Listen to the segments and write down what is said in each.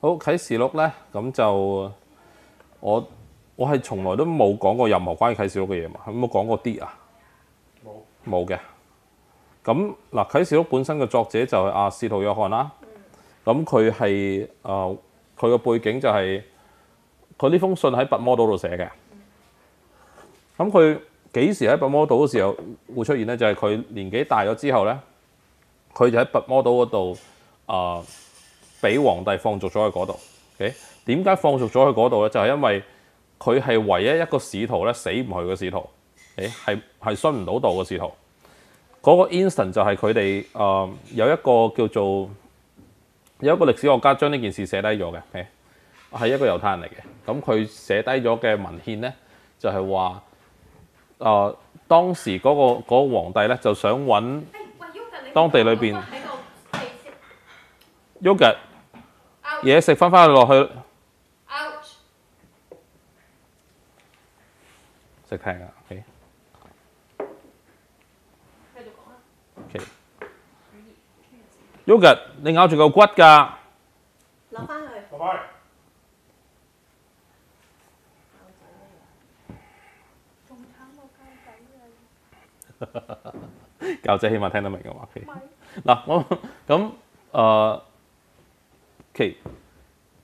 好啟示錄咧，咁就我我係從來都冇講過任何關於啟示錄嘅嘢嘛，有冇講過啲啊？冇冇嘅。咁嗱，啟示錄本身嘅作者就係阿司徒約翰啦。咁佢係誒佢嘅背景就係佢呢封信喺拔摩島度寫嘅。咁佢幾時喺拔摩島嘅時候會出現咧？就係、佢年紀大咗之後咧，佢就喺拔摩島嗰度啊，俾、皇帝放逐咗去嗰度。OK，點解放逐咗去嗰度咧？就係、因為佢係唯一一個使徒咧，死唔去嘅使徒。誒係係信唔到道嘅使徒。嗰、個 instant 就係佢哋誒有一個叫做有一個歷史學家將呢件事寫低咗嘅，係係一個猶太人嚟嘅。咁佢寫低咗嘅文獻咧，就係話誒當時嗰、個嗰、個皇帝咧就想揾當地裏邊喺度係食 yogurt out 嘢食翻翻落去食聽啊，OK 繼續講啦。OK yogurt 你咬住嚿骨㗎，落翻去。拜拜。仲慘過膠仔啊！教仔起碼聽得明嘅話。OK 嗱，我咁誒，其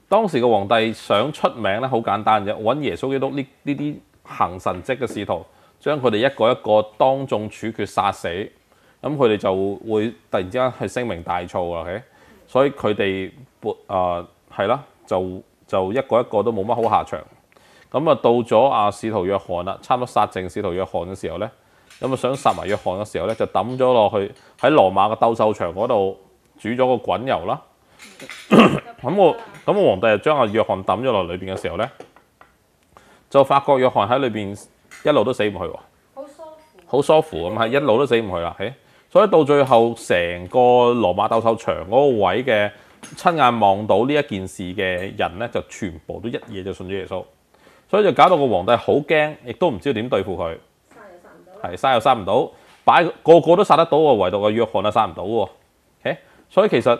當時嘅皇帝想出名咧，好簡單啫，揾耶穌基督呢呢啲行神蹟嘅使徒，將佢哋一個一個當眾處決殺死，咁佢哋就會突然之間係聲名大噪啦所以佢哋撥誒係啦，就就一個一個都冇乜好下場。咁啊，到咗阿使徒約翰啦，差唔多殺剩使徒約翰嘅時候咧。咁啊想殺埋約翰嘅時候咧，就抌咗落去喺羅馬嘅鬥獸場嗰度煮咗個滾油啦。咁我咁我皇帝就將阿約翰抌咗落裏邊嘅時候咧，就發覺約翰喺裏邊一路都死唔去喎，好舒服。好疏乎咁係一路都死唔去啦。誒，所以到最後成個羅馬鬥獸場嗰個位嘅親眼望到呢一件事嘅人咧，就全部都一夜就信咗耶穌，所以就搞到個皇帝好驚，亦都唔知道點對付佢。殺又殺唔到。係殺又殺唔到，擺個個都殺得到喎，唯獨個約翰啊殺唔到喎。所以其實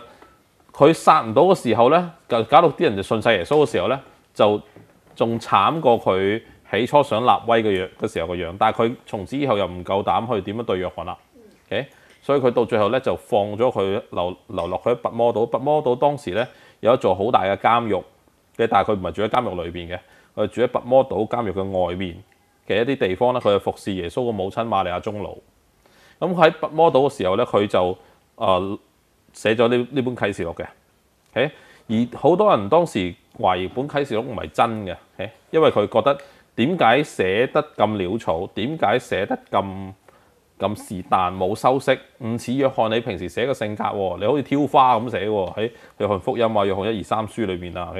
佢殺唔到嘅時候咧，就搞到啲人就信晒耶穌嘅時候咧，就仲慘過佢起初想立威嘅樣嘅時候個樣。但係佢從此以後又唔夠膽去點樣對約翰啦。OK，所以佢到最後咧就放咗佢留留落去拔摩島。拔摩島當時咧有一座好大嘅監獄嘅，但係佢唔係住喺監獄裏邊嘅，佢住喺拔摩島監獄嘅外面。嘅一啲地方咧，佢係服侍耶穌嘅母親瑪利亞中路。咁喺拔摩島嘅時候咧，佢就誒、呃、寫咗呢呢本啟示錄嘅。而好多人當時懷疑本啟示錄唔係真嘅因為佢覺得點解寫得咁潦草，點解寫得咁咁是但冇修飾，唔似約翰你平時寫嘅性格喎，你好似挑花咁寫喎，喺約翰福音啊、約翰一二三書裏邊啊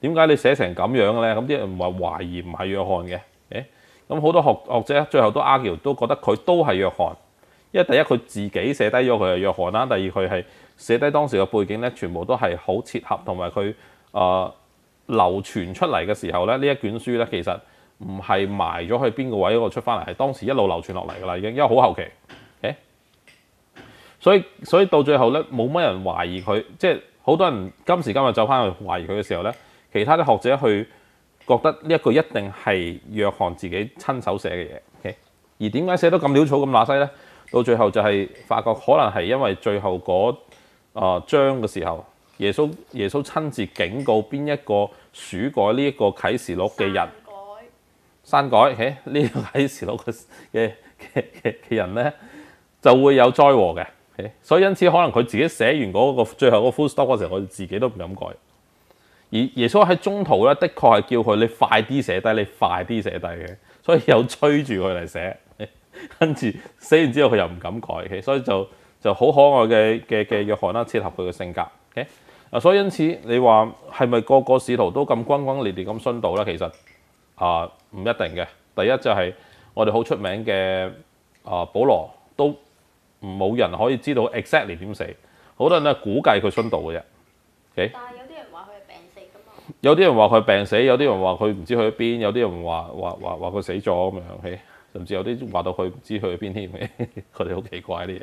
點解你寫成咁樣嘅咧？咁啲人唔係懷疑唔係約翰嘅，OK。咁好多學學者最後都 argue 都覺得佢都係約翰，因為第一佢自己寫低咗佢係約翰啦，第二佢係寫低當時嘅背景咧，全部都係好切合，同埋佢誒流傳出嚟嘅時候咧，呢一卷書咧其實唔係埋咗去邊個位嗰度出翻嚟，係當時一路流傳落嚟㗎啦，已經因為好後期，誒，所以所以到最後咧冇乜人懷疑佢，即係好多人今時今日走翻去懷疑佢嘅時候咧，其他啲學者去。覺得呢一個一定係約翰自己親手寫嘅嘢而點解寫得咁潦草咁乸西咧？到最後就係發覺可能係因為最後嗰啊章嘅時候，耶穌耶穌親自警告邊一個鼠改呢一個啟示錄嘅人。刪改，誒呢個啟示錄嘅嘅嘅嘅嘅人咧就會有災禍嘅所以因此可能佢自己寫完嗰個最後嗰個 full stop 嗰時候，我自己都唔敢改。而耶穌喺中途咧，的確係叫佢你快啲寫低，你快啲寫低嘅，所以有催住佢嚟寫。跟住寫完之後，佢又唔敢改嘅，所以就就好可愛嘅嘅嘅約翰啦，切合佢嘅性格。OK 啊，所以因此你話係咪個個使徒都咁轟轟烈烈咁殉道咧？其實啊唔一定嘅。第一就係我哋好出名嘅啊保羅都冇人可以知道 exactly 點死，好多人咧估計佢殉道嘅啫。但係有啲人話佢係病死㗎嘛。有啲人話佢病死，有啲人話佢唔知去咗邊，有啲人話話話話佢死咗咁樣？甚至有啲話到佢唔知去咗邊添嘅，佢哋好奇怪啲嘢。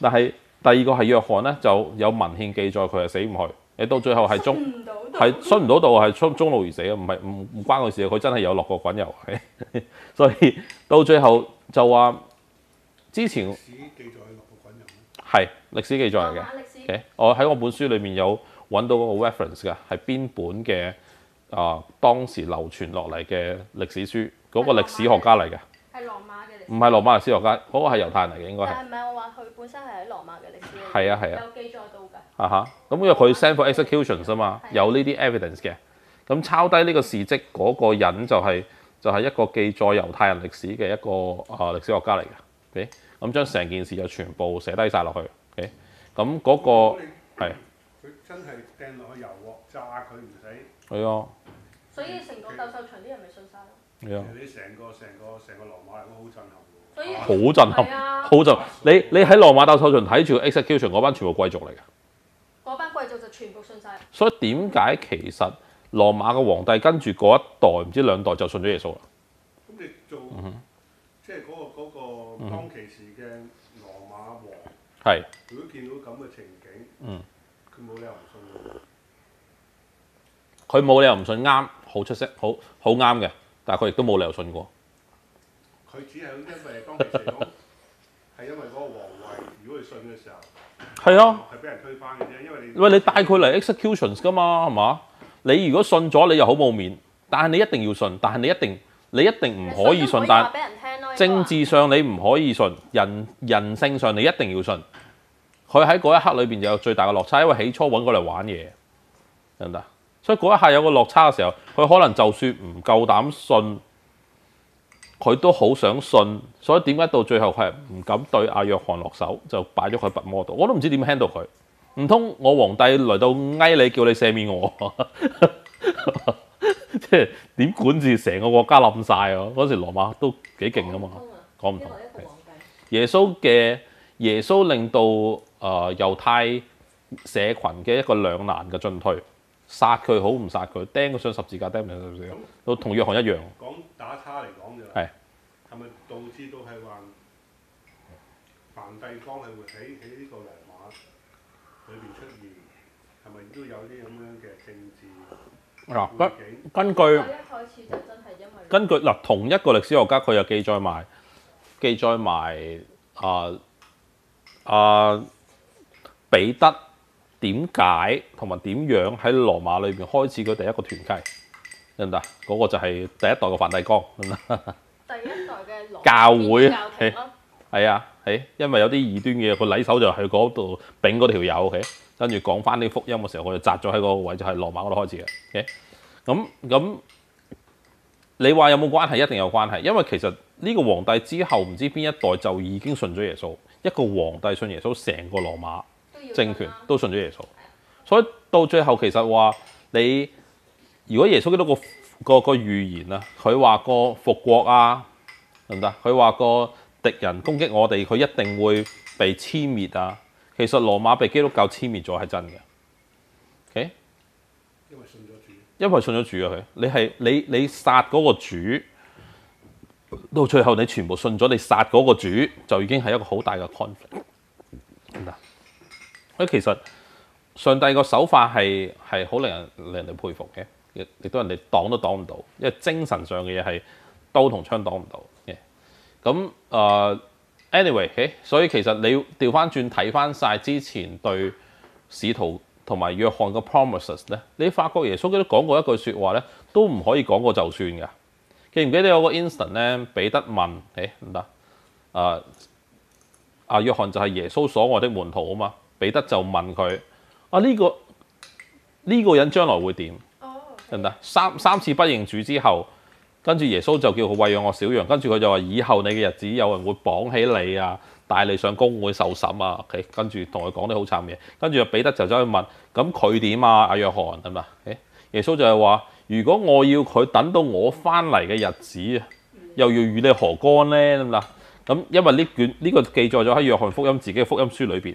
但係第二個係約翰咧，就有文獻記載佢係死唔去，你到最後係中唔到係殉唔到道係中中路而死啊，唔係唔唔關佢事，佢真係有落過滾油，係 所以到最後就話之前史記載落？係歷史記載嚟嘅。我喺我本書裏面有揾到嗰個 reference 㗎，係邊本嘅啊、當時流傳落嚟嘅歷史書，嗰、個歷史學家嚟嘅。唔係羅馬歷史學家，嗰、個係猶太人嚟嘅應該係。但係唔係我話佢本身係喺羅馬嘅歷史係啊係啊。有記載到㗎。啊哈，咁因為佢 send for executions 啊嘛，有呢啲 evidence 嘅，咁抄低呢個事蹟嗰個人就係、就係、一個記載猶太人歷史嘅一個啊、歷史學家嚟嘅，OK，咁將成件事就全部寫低晒落去，OK，咁嗰、個係。佢真係掟落去油鑊炸佢唔死，係啊。所以成個鬥獸場啲人咪信晒咯。係啊，你成個成個成個羅馬人都好震撼好震撼好震撼！你你喺羅馬鬥獸場睇住 execution 嗰班全部貴族嚟嘅。嗰班貴族就全部信晒。所以點解其實羅馬嘅皇帝跟住嗰一代唔知兩代就信咗耶穌啦？咁你做嗯即係嗰個嗰個當其時嘅羅馬王，係如果見到咁嘅情景，嗯佢冇理由唔信。佢冇理由唔信啱，好出色，好好啱嘅，但係佢亦都冇理由信過。佢只係因為當其時嚟講，係因為嗰個皇位，如果佢信嘅時候，係啊，係俾人推翻嘅啫。因為你喂，你帶佢嚟 executions 噶嘛，係嘛？你如果信咗，你又好冇面，但係你一定要信，但係你一定你一定唔可以信，但話俾人聽咯。政治上你唔可以信，人人性上你一定要信。佢喺嗰一刻裏邊就有最大嘅落差，因為起初揾過嚟玩嘢，得唔得？所以嗰一下有個落差嘅時候，佢可能就算唔夠膽信，佢都好想信。所以點解到最後佢係唔敢對阿約翰落手，就擺咗佢拔魔度？我都唔知點 handle 佢。唔通我皇帝嚟到翳你，叫你赦免我？即係點管治成個國家冧晒啊！嗰時羅馬都幾勁噶嘛。講唔同。耶穌嘅耶穌令到誒、呃、猶太社群嘅一個兩難嘅進退，殺佢好唔殺佢，釘佢上十字架釘唔上十字架，都同約翰一樣。講打叉嚟講就係係咪導致到係話梵蒂岡係會喺喺呢個羅馬裏邊出現？係咪都有啲咁樣嘅政治嗱？根根據一開始就真係因為根據嗱同一個歷史學家，佢又記載埋記載埋啊啊彼得點解同埋點樣喺羅馬裏邊開始佢第一個團契，得唔得？嗰、個就係第一代嘅梵蒂岡，得唔得？第一代嘅教會。係啊，係，因為有啲異端嘅，個禮手就去嗰度丙嗰條友，OK，跟住講翻啲福音嘅時候，我就擲咗喺嗰個位，就係、羅馬嗰度開始嘅，OK，咁咁你話有冇關係？一定有關係，因為其實呢個皇帝之後唔知邊一代就已經信咗耶穌，一個皇帝信耶穌，成個羅馬政權都信咗耶穌，所以到最後其實話你如果耶穌基督個個個預言啊，佢話個復國啊，得唔得？佢話個敵人攻擊我哋，佢一定會被殲滅啊。其實羅馬被基督教殲滅咗係真嘅，OK？因為信咗主，因為信咗主啊佢，你係你你殺嗰個主，到最後你全部信咗，你殺嗰個主就已經係一個好大嘅 conflict。所以其實上帝個手法係係好令人令人哋佩服嘅，亦亦都人哋擋都擋唔到，因為精神上嘅嘢係刀同槍擋唔到嘅。咁誒、anyway，所以其實你調翻轉睇翻晒之前對使徒同埋約翰嘅 promises 咧，你發覺耶穌基督講過一句説話咧，都唔可以講過就算嘅。記唔記得有個 instant 咧？彼得問：誒唔得啊？啊約翰就係耶穌所愛的門徒啊嘛。彼得就問佢：啊呢、個呢、個人將來會點？得唔得？三三次不認主之後，跟住耶穌就叫佢餵養我小羊，跟住佢就話：以後你嘅日子有人會綁起你啊，帶你上公會受審啊。OK，跟住同佢講啲好慘嘢，跟住彼得就走去問：咁佢點啊？阿約翰得唔得？誒耶穌就係話：如果我要佢等到我翻嚟嘅日子啊，又要與你何干呢？得唔得？咁因為呢卷呢、個記載咗喺約翰福音自己嘅福音書裏邊，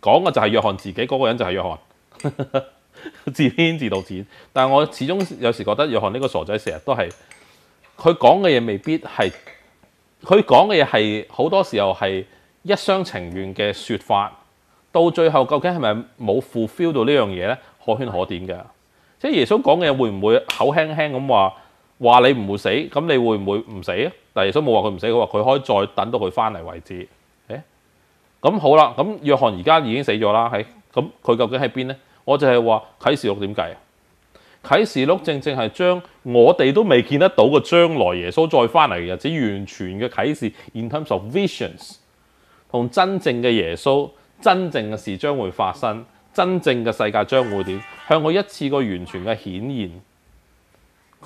講嘅就係約翰自己嗰、個人就係約翰。自編自導自演，但係我始終有時覺得約翰呢個傻仔成日都係佢講嘅嘢未必係，佢講嘅嘢係好多時候係一廂情願嘅説法，到最後究竟係咪冇 fulfill 到呢樣嘢咧？可圈可點嘅。即係耶穌講嘅嘢會唔會口輕輕咁話話你唔會死，咁你會唔會唔死啊？但係耶穌冇話佢唔死，佢話佢可以再等到佢翻嚟為止。咁好啦，咁約翰而家已經死咗啦，係咁佢究竟喺邊咧？我就係話啟示錄點計啊？啟示錄正正係將我哋都未見得到嘅將來耶穌再翻嚟嘅日子，完全嘅啟示，in terms of visions，同真正嘅耶穌真正嘅事將會發生，真正嘅世界將會點，向佢一次個完全嘅顯現。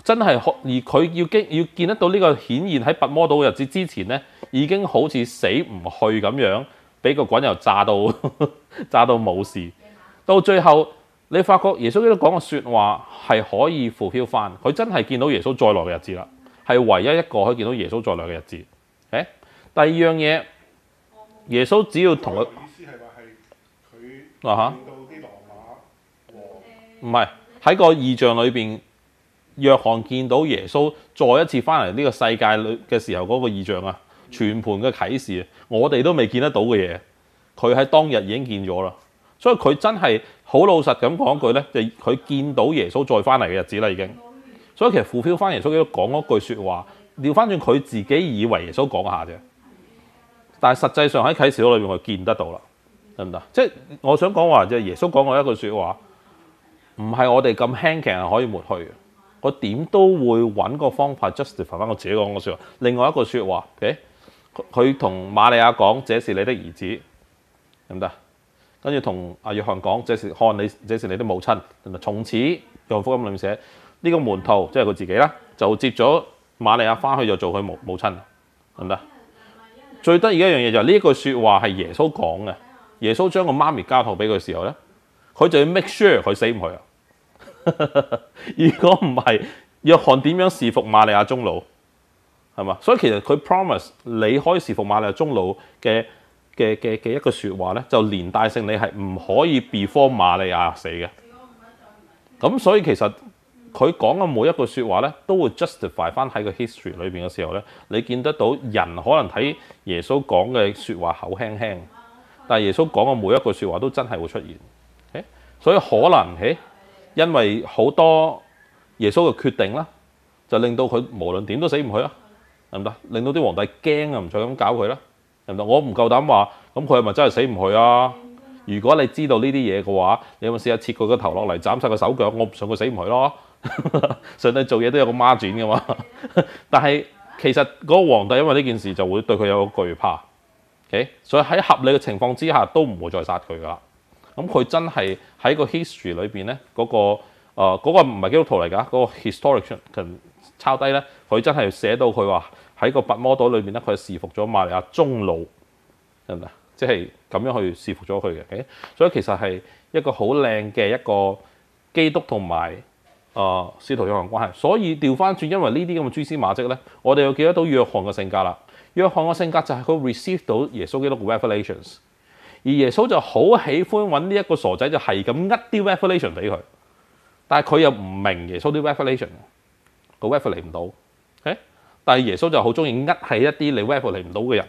真係可而佢要經要見得到呢個顯現喺拔摩島嘅日子之前咧，已經好似死唔去咁樣，俾個滾油炸到 炸到冇事。到最後你發覺耶穌基督講嘅説話係可以 fulfill 翻，佢真係見到耶穌再來嘅日子啦，係唯一一個可以見到耶穌再來嘅日子。誒，第二樣嘢，耶穌只要同佢意思係話係佢啊哈見到啲羅馬王唔係喺個異象裏邊，約翰見到耶穌再一次翻嚟呢個世界裏嘅時候嗰個異象啊，全盤嘅啟示，我哋都未見得到嘅嘢，佢喺當日已經見咗啦。所以佢真係好老實咁講一句咧，就佢見到耶穌再翻嚟嘅日子啦，已經。所以其實 fulfill 翻耶穌基督講嗰句説話，調翻轉佢自己以為耶穌講下啫，但係實際上喺啟示錄裏面佢見得到啦，得唔得？即係我想講話，即係耶穌講過一句説話，唔係我哋咁輕騎係可以抹去嘅。我點都會揾個方法 justify 翻我自己講嘅説話。另外一個説話，OK，佢同瑪利亞講：這是你的兒子，得唔得？跟住同阿約翰講：這是看你，這是你的母親。得唔得？從此約翰福音裏面寫呢、個門徒，即係佢自己啦，就接咗瑪利亞翻去就做佢母母親，得唔得？最得意一樣嘢就係呢句説話係耶穌講嘅。耶穌將個媽咪交託俾佢時候咧，佢就要 make sure 佢死唔去啊！如果唔係，約翰點樣侍服瑪利亞中老係嘛？所以其實佢 promise 你可以侍服瑪利亞中老嘅嘅嘅嘅一個説話咧，就連帶性你係唔可以 before 瑪利亞死嘅。咁所以其實佢講嘅每一句説話咧，都會 justify 翻喺個 history 裏邊嘅時候咧，你見得到人可能睇耶穌講嘅説話口輕輕，但係耶穌講嘅每一句説話都真係會出現。誒所以可能誒。因為好多耶穌嘅決定啦，就令到佢無論點都死唔去啦，唔得？令到啲皇帝驚啊，唔再咁搞佢啦，得唔得？我唔夠膽話，咁佢係咪真係死唔去啊？如果你知道呢啲嘢嘅話，你有冇試下切佢個頭落嚟斬晒個手腳？我唔想佢死唔去咯。上帝做嘢都有個孖轉噶嘛。但係其實嗰個皇帝因為呢件事就會對佢有個懼怕，OK？所以喺合理嘅情況之下都唔會再殺佢噶啦。咁佢真係喺個 history 裏邊咧，嗰、個誒嗰、個唔係基督徒嚟㗎，嗰、個 historic 抄低咧，佢真係寫到佢話喺個拔摩島裏邊咧，佢係侍服咗瑪利亞中老，係咪？即係咁樣去侍服咗佢嘅所以其實係一個好靚嘅一個基督同埋誒使徒約翰關係。所以調翻轉，因為呢啲咁嘅蛛絲馬跡咧，我哋又記得到約翰嘅性格啦。約翰嘅性格就係佢 receive 到耶穌基督嘅 revelations。而耶穌就好喜歡揾呢一個傻仔，就係咁呃啲 revelation 俾佢，但係佢又唔明耶穌啲 revelation，個 revelate 唔到但係耶穌就好中意呃係一啲你 revelate 唔到嘅人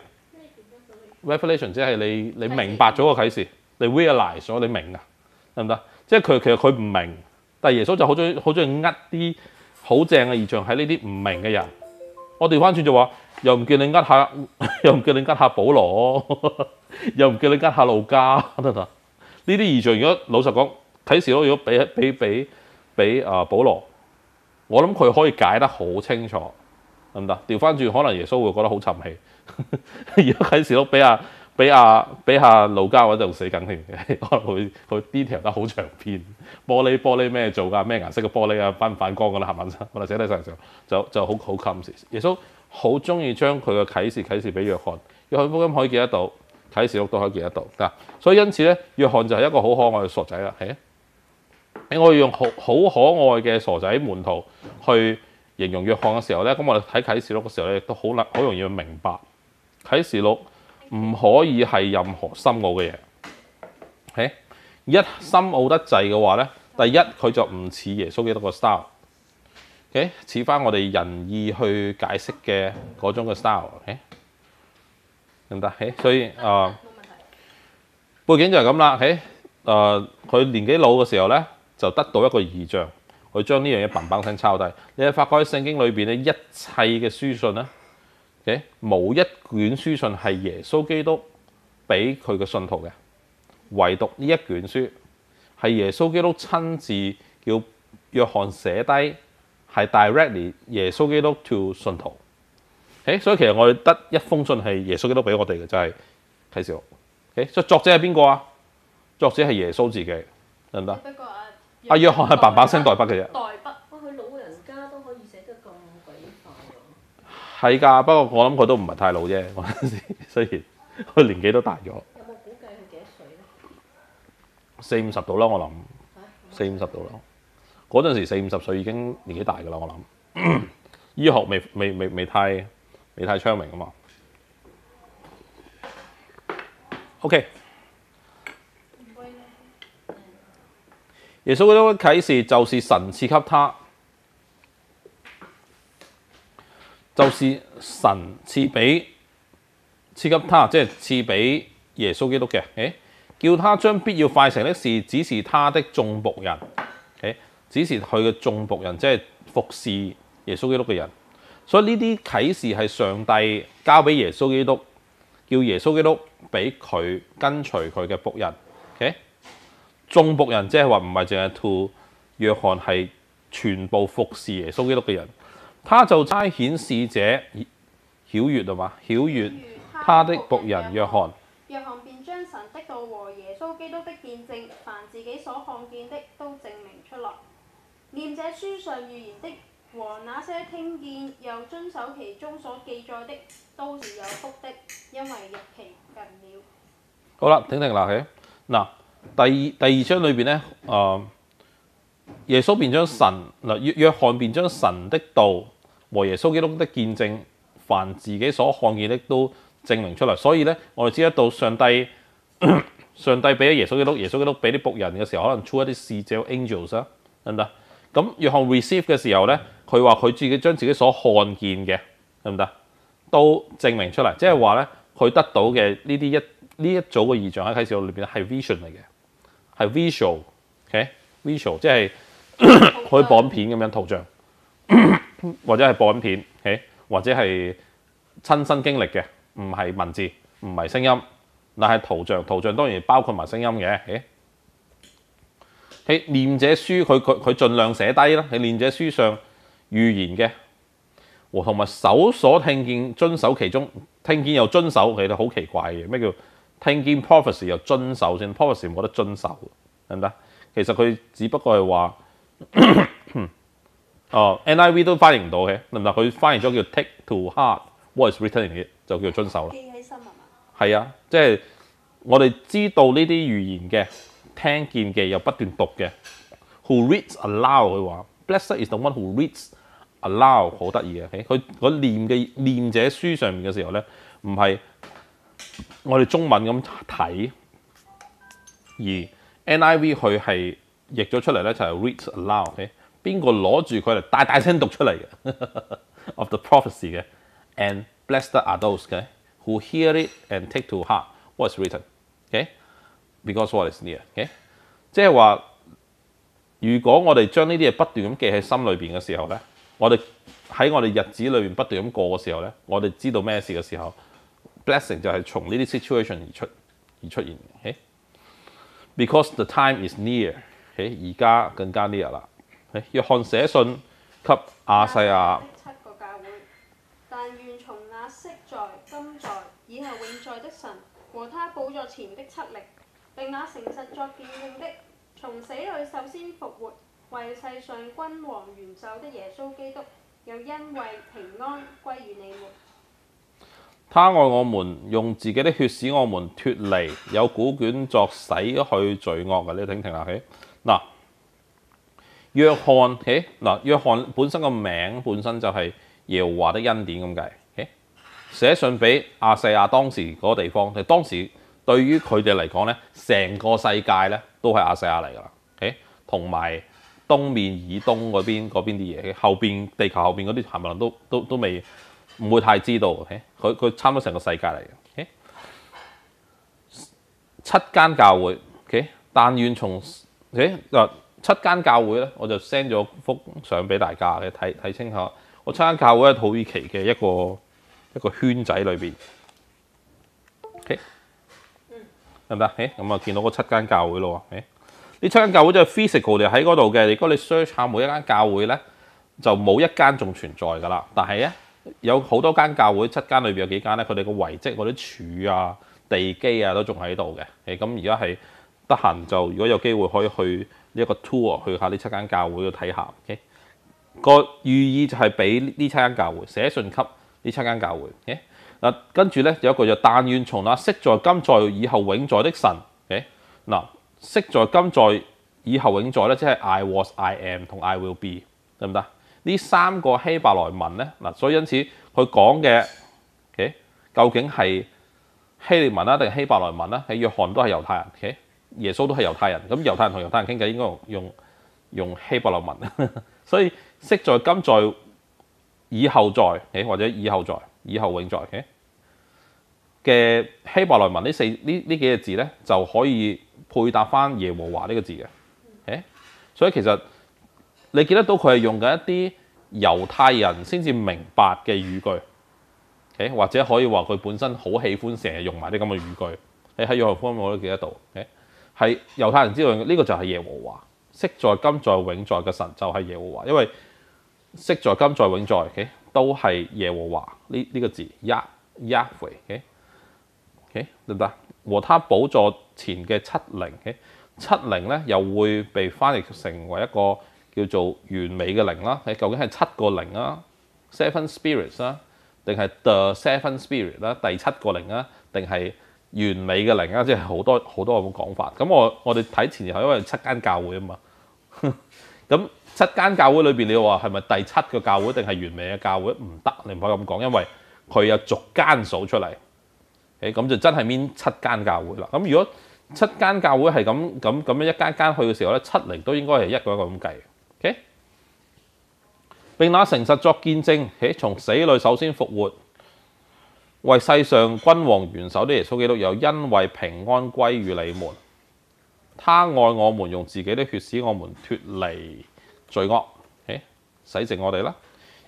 ，revelation 即係你你明白咗個啟示，你 realize 咗你明啊，得唔得？即係佢其實佢唔明，但係耶穌就好中意好中意呃啲好正嘅異象喺呢啲唔明嘅人。我調翻轉就話，又唔叫你呃下，又唔叫你呃下保羅。又唔叫你呃下路加得唔得？呢啲異象，如果老實講，啟示咯如果俾俾俾俾啊保羅，我諗佢可以解得好清楚，得唔得？調翻轉，可能耶穌會覺得好沉氣。如果啟示錄俾阿俾阿俾下路加，我就死梗添，可能會佢 detail 得好長篇。玻璃玻璃咩做㗎？咩顏色嘅玻璃啊？反唔反光㗎啦？係咪先？我哋寫低晒就就就好好襟時。耶穌好中意將佢嘅啟示啟示俾約翰，約翰福音可以記得到。啟示錄都可以見得到嗱。所以因此咧，約翰就係一個好可愛嘅傻仔啦，係啊。我要用好好可愛嘅傻仔門徒去形容約翰嘅時候咧，咁我哋睇啟示錄嘅時候咧，亦都好難好容。易去明白啟示錄唔可以係任何深奧嘅嘢。一深奧得滯嘅話咧，第一佢就唔似耶穌基督個 style。OK，似翻我哋人意去解釋嘅嗰種嘅 style。OK，得唔得？誒，所以啊。背景就係咁啦，喺誒佢年紀老嘅時候咧，就得到一個異象，佢將呢樣嘢砰砰聲抄低。你係發覺喺聖經裏邊咧，一切嘅書信咧，OK，冇一卷書信係耶穌基督俾佢嘅信徒嘅，唯獨呢一卷書係耶穌基督親自叫約翰寫低，係 directly 耶穌基督 to 信徒。誒，所以其實我哋得一封信係耶穌基督俾我哋嘅，就係啟示錄。OK，所以作者係邊個啊？作者係耶穌自己，得唔得？阿約翰係砰砰聲代筆嘅啫，代筆。哇！佢老人家都可以寫得咁鬼快喎。係㗎。不過我諗佢都唔係太老啫，嗰陣時雖然 佢年紀都大咗，有冇估計佢幾多歲咧？四五十度啦，我諗四五十度啦。嗰陣時四五十歲已經年紀大㗎啦，我諗 醫學未未未未太未太昌明啊嘛。OK。耶穌基督嘅啟示就是神賜給他，就是神赐俾賜給他，即係賜俾耶穌基督嘅。诶，叫他將必要快成的事指示他的眾仆人。诶，指示佢嘅眾仆人，即係服侍耶穌基督嘅人。所以呢啲啟示係上帝交俾耶穌基督，叫耶穌基督俾佢跟隨佢嘅仆人。OK。眾僕人即係話唔係淨係 to 約翰係全部服侍耶穌基督嘅人，他就差遣使者曉月啊嘛，曉月他的仆人約翰。約翰便將神的道和耶穌基督的見證，凡自己所看見的，都證明出來。念這書上預言的和那些聽見又遵守其中所記載的，都是有福的，因為日期近了。好啦，停停啦，係嗱。第二第二章裏邊咧，誒、耶穌便將神嗱約約翰便將神的道和耶穌基督的見證，凡自己所看見的都證明出嚟。所以咧，我哋知得到上帝 上帝俾咗耶穌基督，耶穌基督俾啲僕人嘅時候，可能出一啲使者 angels 啊，得唔得？咁約翰 receive 嘅時候咧，佢話佢自己將自己所看見嘅，得唔得？都證明出嚟，即係話咧，佢得到嘅呢啲一呢一組嘅異象喺啟示錄裏邊係 vision 嚟嘅。係 visual，OK，visual、okay? 即係可以播緊片咁樣圖像，或者係播緊片，OK，或者係親身經歷嘅，唔係文字，唔係聲音，但係圖像，圖像當然包括埋聲音嘅，誒，喺念者書佢佢佢盡量寫低啦，喺念者書上預言嘅，和同埋手所聽見遵守其中，聽見又遵守，其實好奇怪嘅，咩叫？聽見 prophecy 又遵守先，prophecy 冇得遵守，得唔得？其實佢只不過係話，哦 NIV 都翻譯唔到嘅，得唔得？佢翻譯咗叫 take to heart what is written in it，就叫遵守啦。記起心啊嘛？係啊，即係我哋知道呢啲預言嘅，聽見嘅又不斷讀嘅。Who reads aloud？佢話，Blessed is the one who reads aloud，好得意嘅。佢佢念嘅念者書上面嘅時候咧，唔係。我哋中文咁睇，而 NIV 佢係譯咗出嚟咧，就係 read aloud。OK，邊個攞住佢嚟大大聲讀出嚟嘅？Of the prophecy 嘅，and blessed are those 嘅，who hear it and take to heart what is written。OK，because what is near。OK，即係話，如果我哋將呢啲嘢不斷咁記喺心裏邊嘅時候咧，我哋喺我哋日子裏邊不斷咁過嘅時候咧，我哋知道咩事嘅時候。Blessing 就係從呢啲 situation 而出而出現嘅，because the time is near，而家更加 near 啦。約翰寫信給亞細亞，但願從那昔在、今在、以後永在的神和他寶座前的七靈，並那誠實作見證的，從死裏首先復活，為世上君王元首的耶穌基督，又因為平安歸於你們。他愛我們，用自己的血使我們脱離有古卷作洗去罪惡嘅。你聽聽下，嘿嗱，約翰，嘿嗱，約翰本身個名本身就係耶和華的恩典咁解，嘿寫信俾亞細亞當時嗰個地方，當時對於佢哋嚟講咧，成個世界咧都係亞細亞嚟㗎啦，嘿同埋東面以東嗰邊嗰邊啲嘢，後邊地球後邊嗰啲冚唪都都都未。唔會太知道，OK？佢佢差唔多成個世界嚟嘅七間教會但願從，OK？嗱七間教會咧，我就 send 咗幅相俾大家嘅睇睇清楚。我七間教會喺土耳其嘅一個一個圈仔裏邊得唔得？誒咁啊，見到嗰七間教會咯，呢七間教會就係 physical 就喺嗰度嘅。如果你 search 下每一間教會咧，就冇一間仲存在㗎啦。但係咧，有好多間教會，七間裏邊有幾間咧？佢哋個遺跡嗰啲柱啊、地基啊都仲喺度嘅。誒咁而家係得閒就，如果有機會可以去呢一個 tour 去下呢七間教會度睇下。OK，個寓意就係俾呢七間教會寫信給呢七間教會。OK，嗱跟住咧有一句就但願從那昔在今在以後永在的神。OK，嗱昔在今在以後永在咧，即係 I was I am 同 I will be 得唔得？呢三個希伯來文咧，嗱，所以因此佢講嘅究竟係希利文啦定係希伯來文啦？喺約翰都係猶太人耶穌都係猶太人，咁猶太人同猶太人傾偈應該用用希伯來文，所以昔在今在以後在或者以後在以後永在嘅希伯來文呢四呢呢幾個字咧就可以配搭翻耶和華呢個字嘅所以其實。你見得到佢係用緊一啲猶太人先至明白嘅語句或者可以話佢本身好喜歡成日用埋啲咁嘅語句。你喺約翰福音我都記得到，係、okay? 猶太人知道呢、個就係耶和華，昔在今在永在嘅神就係耶和華，因為昔在今在永在都係耶和華呢呢、個字 y a h w e 得唔得？和他寶座前嘅七靈七靈咧又會被翻譯成為一個。叫做完美嘅靈啦，係究竟係七個靈啊，seven spirits 啊，定係 the seven spirit 啦，第七個靈啊，定係完美嘅靈啊，即係好多好多咁講法。咁我我哋睇前後，因為七間教會啊嘛，咁七間教會裏邊，你話係咪第七個教會定係完美嘅教會？唔得，你唔可以咁講，因為佢有逐間數出嚟。誒，咁就真係搣七間教會啦。咁如果七間教會係咁咁咁樣一間間去嘅時候咧，七零都應該係一個一個咁計。並那誠實作見證，喺，從死裏首先復活，為世上君王元首的耶穌基督，又因為平安歸於你們。他愛我們，用自己的血使我們脱離罪惡，誒，洗淨我哋啦，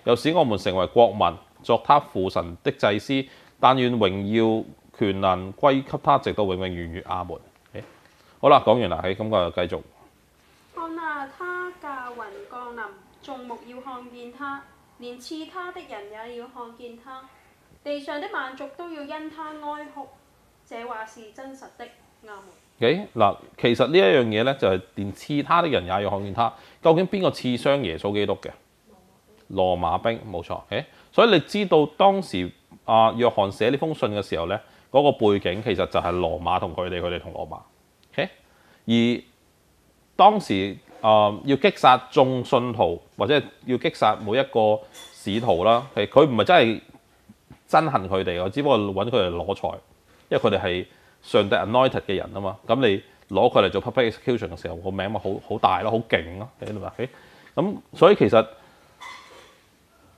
又使我們成為國民，作他父神的祭司。但願榮耀權能歸給他，直到永永遠遠。阿門。好啦，講完啦，喺今個繼續。看啊，他駕雲，眾目要看見他，連刺他的人也要看見他。地上的萬族都要因他哀哭。這話是真實的。阿門。誒嗱，其實呢一樣嘢咧，就係連刺他的人也要看見他。究竟邊個刺傷耶穌基督嘅？羅馬兵，冇錯。誒，所以你知道當時阿約翰寫呢封信嘅時候咧，嗰個背景其實就係羅馬同佢哋，佢哋同羅馬。誒，而當時、呃，要擊殺眾信徒或者要擊殺每一個使徒啦，係佢唔係真係憎恨佢哋，我只不過揾佢嚟攞財，因為佢哋係上帝 anointed 嘅人啊嘛。咁你攞佢嚟做 public execution 嘅時候，個名咪好好大咯，好勁咯，你明嘛？咁所以其實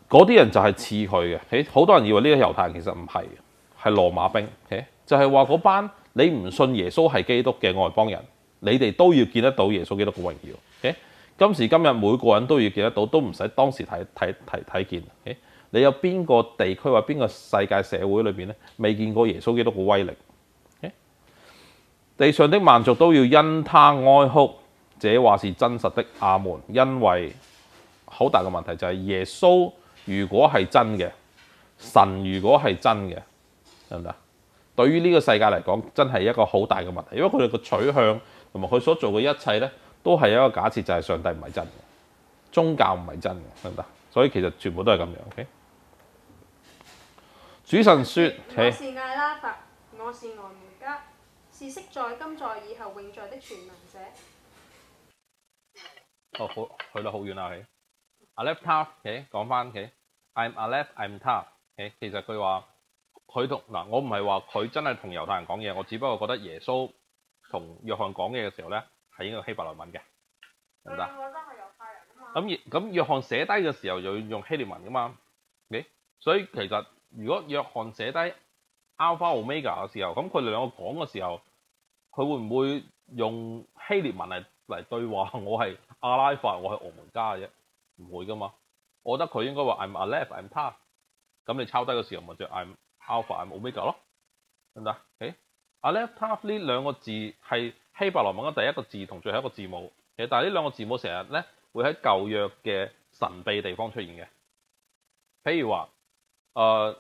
嗰啲人就係似佢嘅，好多人以為呢個猶太人其實唔係，係羅馬兵，就係話嗰班你唔信耶穌係基督嘅外邦人。你哋都要見得到耶穌基督嘅榮耀。誒今時今日每個人都要見得到，都唔使當時睇睇睇睇見。誒你有邊個地區或邊個世界社會裏邊咧，未見過耶穌基督嘅威力誒地上的萬族都要因他哀哭，這話是真實的。阿門。因為好大嘅問題就係耶穌如果係真嘅，神如果係真嘅，得唔得？對於呢個世界嚟講，真係一個好大嘅問題，因為佢哋個取向。同埋佢所做嘅一切咧，都係一個假設，就係上帝唔係真嘅，宗教唔係真嘅，得唔得？所以其實全部都係咁樣。OK，主神說：，嘿，我是艾拉法，我是俄梅加，是昔在、今在、以後永在的全能者。哦，好，去到好遠啦，嘿。Aleph Tav，嘿，講翻，嘿，I'm Aleph，I'm Tav，嘿，其實佢話佢同嗱，我唔係話佢真係同猶太人講嘢，我只不過覺得耶穌同約翰講嘢嘅時候咧，係應該希伯來文嘅，得唔得？咁咁約翰寫低嘅時候又要用希臘文噶嘛？你所以其實如果約翰寫低 Alpha Omega 嘅時候，咁佢哋兩個講嘅時候，佢會唔會用希臘文嚟嚟對話？我係阿拉法，我係俄門加嘅啫，唔會噶嘛。我覺得佢應該話 I'm Aleph, I'm Tav。咁你抄低嘅時候咪就 I'm Alpha, I'm Omega 咯，得唔得？誒，Aleph Tav 呢兩個字係希伯來文嘅第一個字同最後一個字母。其實但係呢兩個字母成日咧會喺舊約嘅神秘地方出現嘅，譬如話誒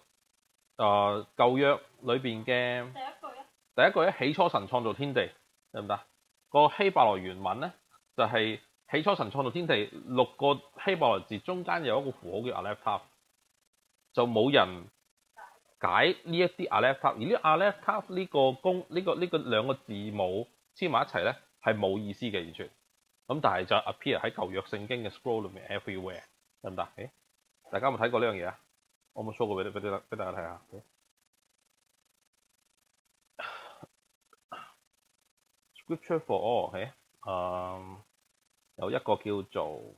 誒舊約裏邊嘅第一句啊，第一句咧，起初神創造天地，得唔得？個希伯來原文咧就係、起初神創造天地，六個希伯來字中間有一個符號叫 Aleph Tav，就冇人解呢一啲 Aleph 而呢 Aleph 呢個公呢、個呢、個兩個字母黐埋一齊咧係冇意思嘅完全。咁但係就 appear 喺舊約聖經嘅 scroll 裏面 everywhere，得唔得？誒，大家有冇睇過呢樣嘢啊？我冇 show 過俾俾俾大家睇下？Scripture for all，誒，嗯，有一個叫做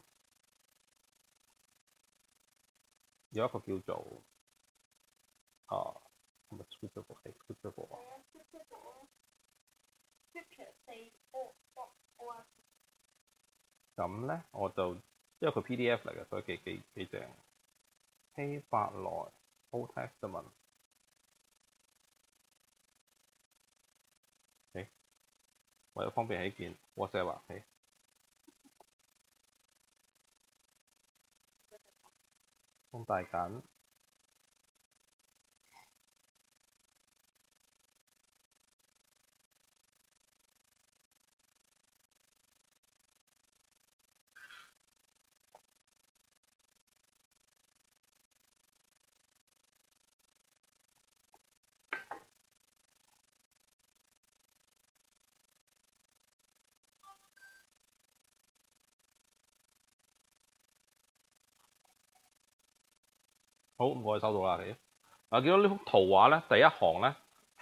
有一個叫做啊，咁呢，出，出！咁咧，我就因為佢 PDF 嚟嘅，所以幾几几正。希伯来 Old Testament，係，咗方便起見，WhatsApp，放大緊。好，我哋收到啦，你。嗱，見到呢幅圖畫咧，第一行咧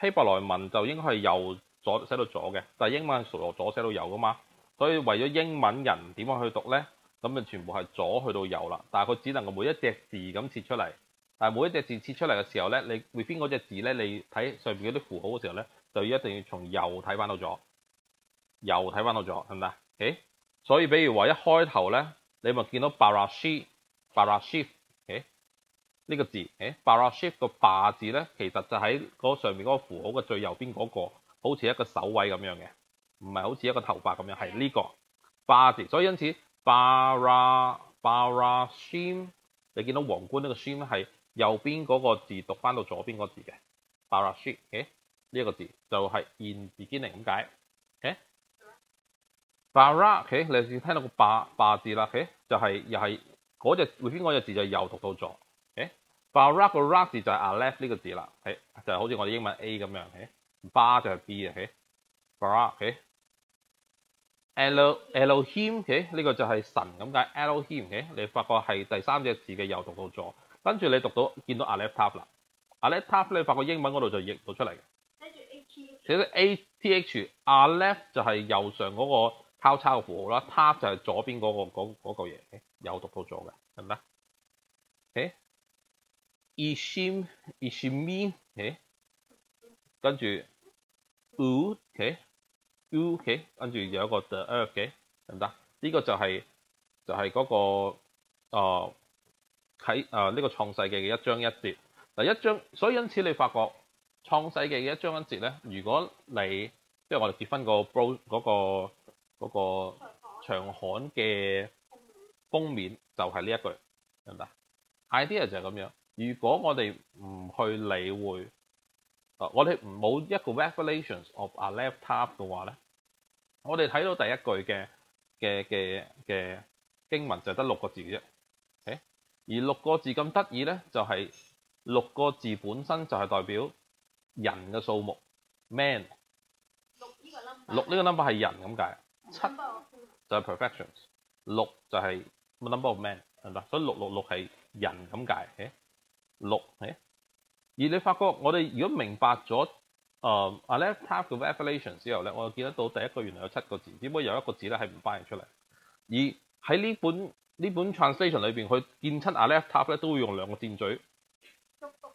希伯來文就應該係右左寫到左嘅，但係英文係從左寫到右噶嘛，所以為咗英文人點樣去讀咧，咁就全部係左去到右啦。但係佢只能夠每一隻字咁切出嚟，但係每一隻字切出嚟嘅時候咧，你會邊嗰隻字咧，你睇上邊嗰啲符號嘅時候咧，就要一定要從右睇翻到左，右睇翻到左，係咪啊？誒，所以比如話一開頭咧，你咪見到 Barashif、Barashif，呢個字，誒 Barashif 個霸字咧，其實就喺嗰上面嗰個符號嘅最右邊嗰、個，好似一個首位咁樣嘅，唔係好似一個頭髮咁樣，係呢、個霸字。所以因此 Bara Barashim，你見到皇冠呢個 shim 係右邊嗰個字讀翻到左邊嗰字嘅 Barashif，誒呢一個字就係 in beginning 咁解，誒 Bara，誒你先聽到個霸霸字啦，誒就係、又係嗰隻右邊嗰隻字就係右讀到左。Barak 個 rak 字就係 Aleph 呢個字啦，係就係好似我哋英文 A 咁樣，係。Bar 就係 B 啊，係。Barak，係。Elo Elohim，係呢個就係神咁解，Elohim，係你發覺係第三隻字嘅右讀到左，跟住你讀到見到 Aleph Tav 啦，Aleph Tav 你發覺英文嗰度就譯到出嚟嘅，寫咗 A T H Aleph 就係右上嗰個交叉嘅符號啦，Tav 就係左邊嗰、個嗰嗰、個嘢，右讀到左嘅，係。咪？誒 Ishim Ishimi，誒，跟住 U，嘅 U，嘅，跟住有一个 the 嘅，得唔得？呢、个就系、就系、嗰、個誒喺誒呢个創世記嘅一章一節。嗱一章，所以因此你發覺創世記嘅一章一節咧，如果你即係我哋結婚個 bro 嗰個嗰、個長刊嘅封面就係呢一句，得唔得？idea 就係咁樣。如果我哋唔去理會，啊，我哋唔冇一個 revelations of Aleph Tav 嘅話咧，我哋睇到第一句嘅嘅嘅嘅經文就得六個字嘅啫，誒，而六個字咁得意咧，就係、六個字本身就係代表人嘅數目，man。六呢個 number。係人咁解，七就係 perfections，六就係 number of man，係咪？所以六六六係人咁解，誒六誒。而你發覺我哋如果明白咗誒 Aleph Tav 嘅 revelation 之後咧，我見得到第一個原來有七個字，只不過有一個字咧係唔翻譯出嚟。而喺呢本呢本 translation 裏邊，佢見親 Aleph Tav 咧都會用兩個箭嘴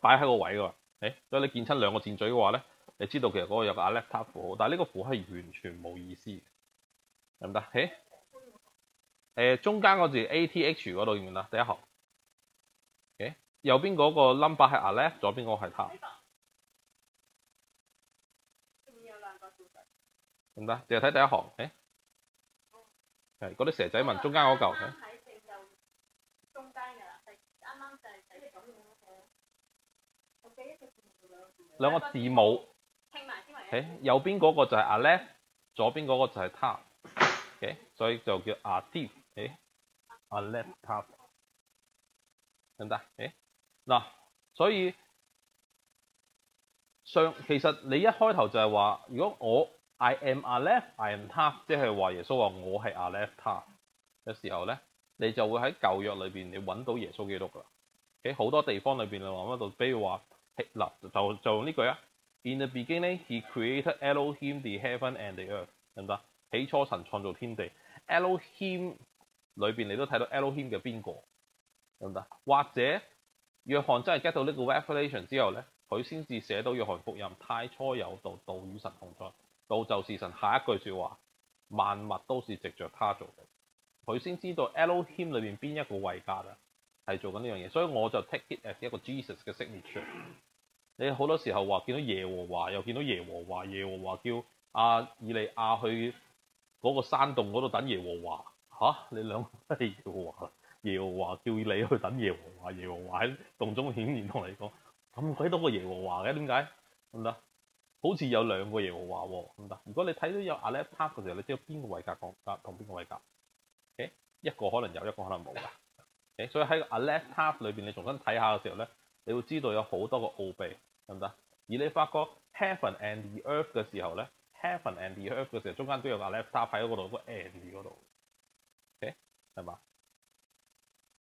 擺喺個位㗎。誒，所以你見親兩個箭嘴嘅話咧，你知道其實嗰個有個 Aleph Tav 符號，但係呢個符號係完全冇意思，得唔得？誒誒，中間個字 A T H 嗰度見唔見啊？第一行。誒，右邊嗰個 number 係 Aleph，左邊嗰個係 Tav，有兩個數字。得唔得？淨係睇第一行。誒，係嗰啲蛇仔紋中間嗰嚿。中間㗎啦，係啱啱就咁樣嘅。我記得佢兩個字母。拼埋先為一。誒，右邊嗰個就係 Aleph，左邊嗰個就係 Tav。OK，所以就叫 Atif。誒，Aleph Tav，得唔得？誒，嗱，所以上其實你一開頭就係話，如果我 I am Aleph，I am Tav，即係話耶穌話我係 Aleph Tav 嘅時候咧，你就會喺舊約裏邊你揾到耶穌基督㗎啦。喺好多地方裏邊你揾得到，比如話嗱就就用呢句啊。In the beginning, he created Elohim the heaven and the earth，得唔得？起初神創造天地，Elohim 裏邊你都睇到 Elohim 嘅邊個，得唔得？或者約翰真係 get 到呢個 revelation 之後咧，佢先至寫到約翰福音，太初有道，道與神同在，道就是神。下一句説話，萬物都是藉着他做嘅，佢先知道 Elohim 裏邊邊一個位格啊，係做緊呢樣嘢，所以我就 take it as 一個 Jesus 嘅 signature。你好多時候話見到耶和華，又見到耶和華，耶和華叫阿以利亞去嗰個山洞嗰度等耶和華吓，你兩個都係耶和華，耶和華叫你去等耶和華，耶和華喺洞中顯現同你講咁鬼多個耶和華嘅點解得唔得？好似有兩個耶和華喎，得唔得？如果你睇到有 Aleph Tav 嘅時候，你知道邊個位格講格同邊個位格？OK，一個可能有，一個可能冇㗎。OK，所以喺 Aleph Tav 裏邊，你重新睇下嘅時候咧。你會知道有好多個奧秘，得唔得？而你發覺 heaven and the earth 嘅時候咧，heaven and the earth 嘅時候中間都有 Aleph Tav 喺嗰度，個 and 嗰度，OK 係嘛？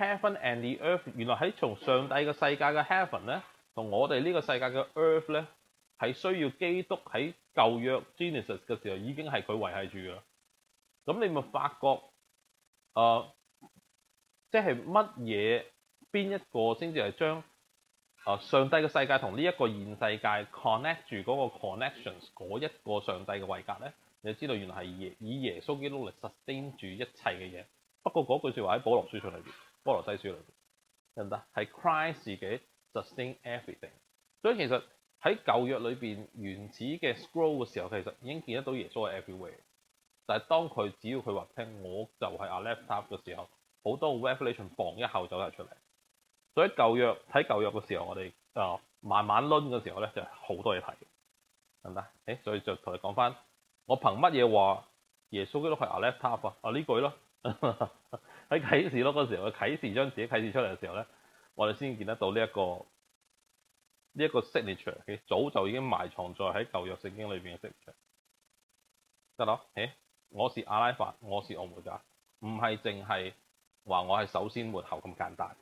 heaven and the earth 原來喺從上帝嘅世界嘅 heaven 咧，同我哋呢個世界嘅 earth 咧，係需要基督喺舊約 Genesis 嘅時候已經係佢維係住㗎。咁你咪發覺誒、呃，即係乜嘢邊一個先至係將？啊！上帝嘅世界同呢一個現世界 connect 住嗰個 connections 嗰一個上帝嘅位格咧，你就知道原來係耶以耶穌基督嚟 sustain 住一切嘅嘢。不過嗰句説話喺保罗书信裏邊，菠羅西書裏邊得唔得？係 Christ 自己 sustain everything。所以其實喺舊約裏邊原始嘅 scroll 嘅時候，其實已經見得到耶穌係 everywhere。但係當佢只要佢話聽我就係 Aleph Tav 嘅時候，好多 revelation 嘣一後走晒出嚟。所以舊約睇舊約嘅時候，我哋啊慢慢攆嘅時候咧，就好多嘢睇，得唔得？誒，所以就同你講翻，我憑乜嘢話耶穌基督係 Aleph Tav 啊？啊呢句咯，喺啟示錄嗰時候，啟示將自己啟示出嚟嘅時候咧，我哋先見得到呢一個呢一個 signature，其早就已經埋藏在喺舊約聖經裏邊嘅 signature，得咯？誒，我是阿拉法，我是歐梅加，唔係淨係話我係首先末後咁簡單。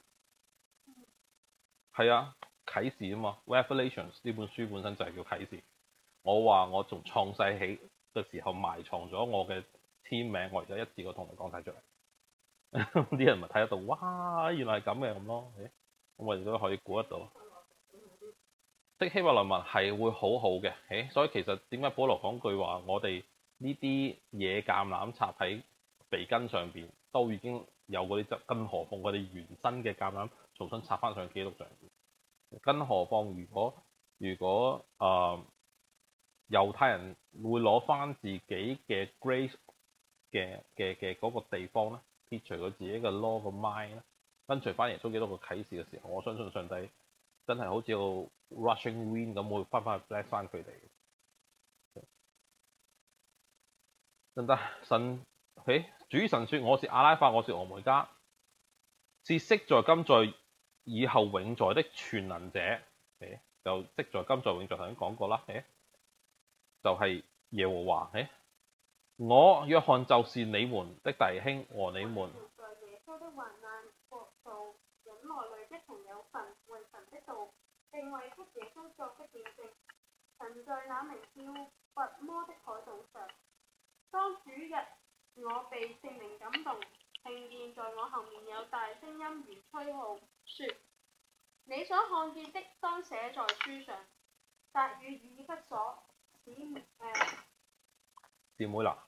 係啊，啟示啊嘛，Revelations 呢本書本身就係叫啟示。我話我從創世起嘅時候埋藏咗我嘅天名，我而家一次過同你講晒出嚟，啲人咪睇得到，哇！原來係咁嘅咁咯，咁我哋都可以估得到。即希伯來文係會好好嘅，誒，所以其實點解保羅講句話，我哋呢啲野橄欖插喺鼻根上邊，都已經有嗰啲汁，更何況我哋原生嘅橄欖。重新插翻上基督上，更何況如果如果誒、呃、猶太人會攞翻自己嘅 grace 嘅嘅嘅嗰個地方咧，撇除佢自己嘅 law 個 mind 咧，跟隨翻耶穌基督個啟示嘅時候，我相信上帝真係好似個 rushing wind 咁，會翻返去 bless 翻佢哋。真得神，誒主神説：我是阿拉法，我是俄梅加，是昔在今在以後永在的全能者。誒就昔在今在永在，頭先講過啦。誒就係、耶和華。誒我約翰就是你們的弟兄和你們。在耶穌的患難國度忍耐裏一同有份，為神的道，並為給耶穌作的見證。神在那名叫拔摩的海島上，當主日，我被聖靈感動，聽見在我後面有大聲音如吹號，說：你所看見的，當寫在書上。達與以弗所，史誒姊妹啦，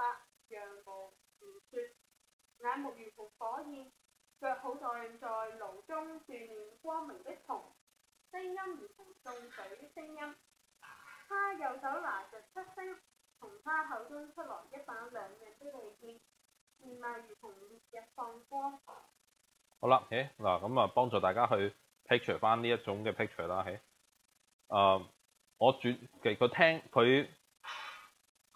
白羊如雪，眼目如同火焰，腳好像在炉中锻炼光明的铜，声音如同送水的声音。他右手拿着七星，从他口中出来一把两刃的利剑，面貌如同烈日放光。好啦，誒嗱咁啊，帮助大家去 picture 翻呢一种嘅 picture 啦，誒、誒我转其實佢聽佢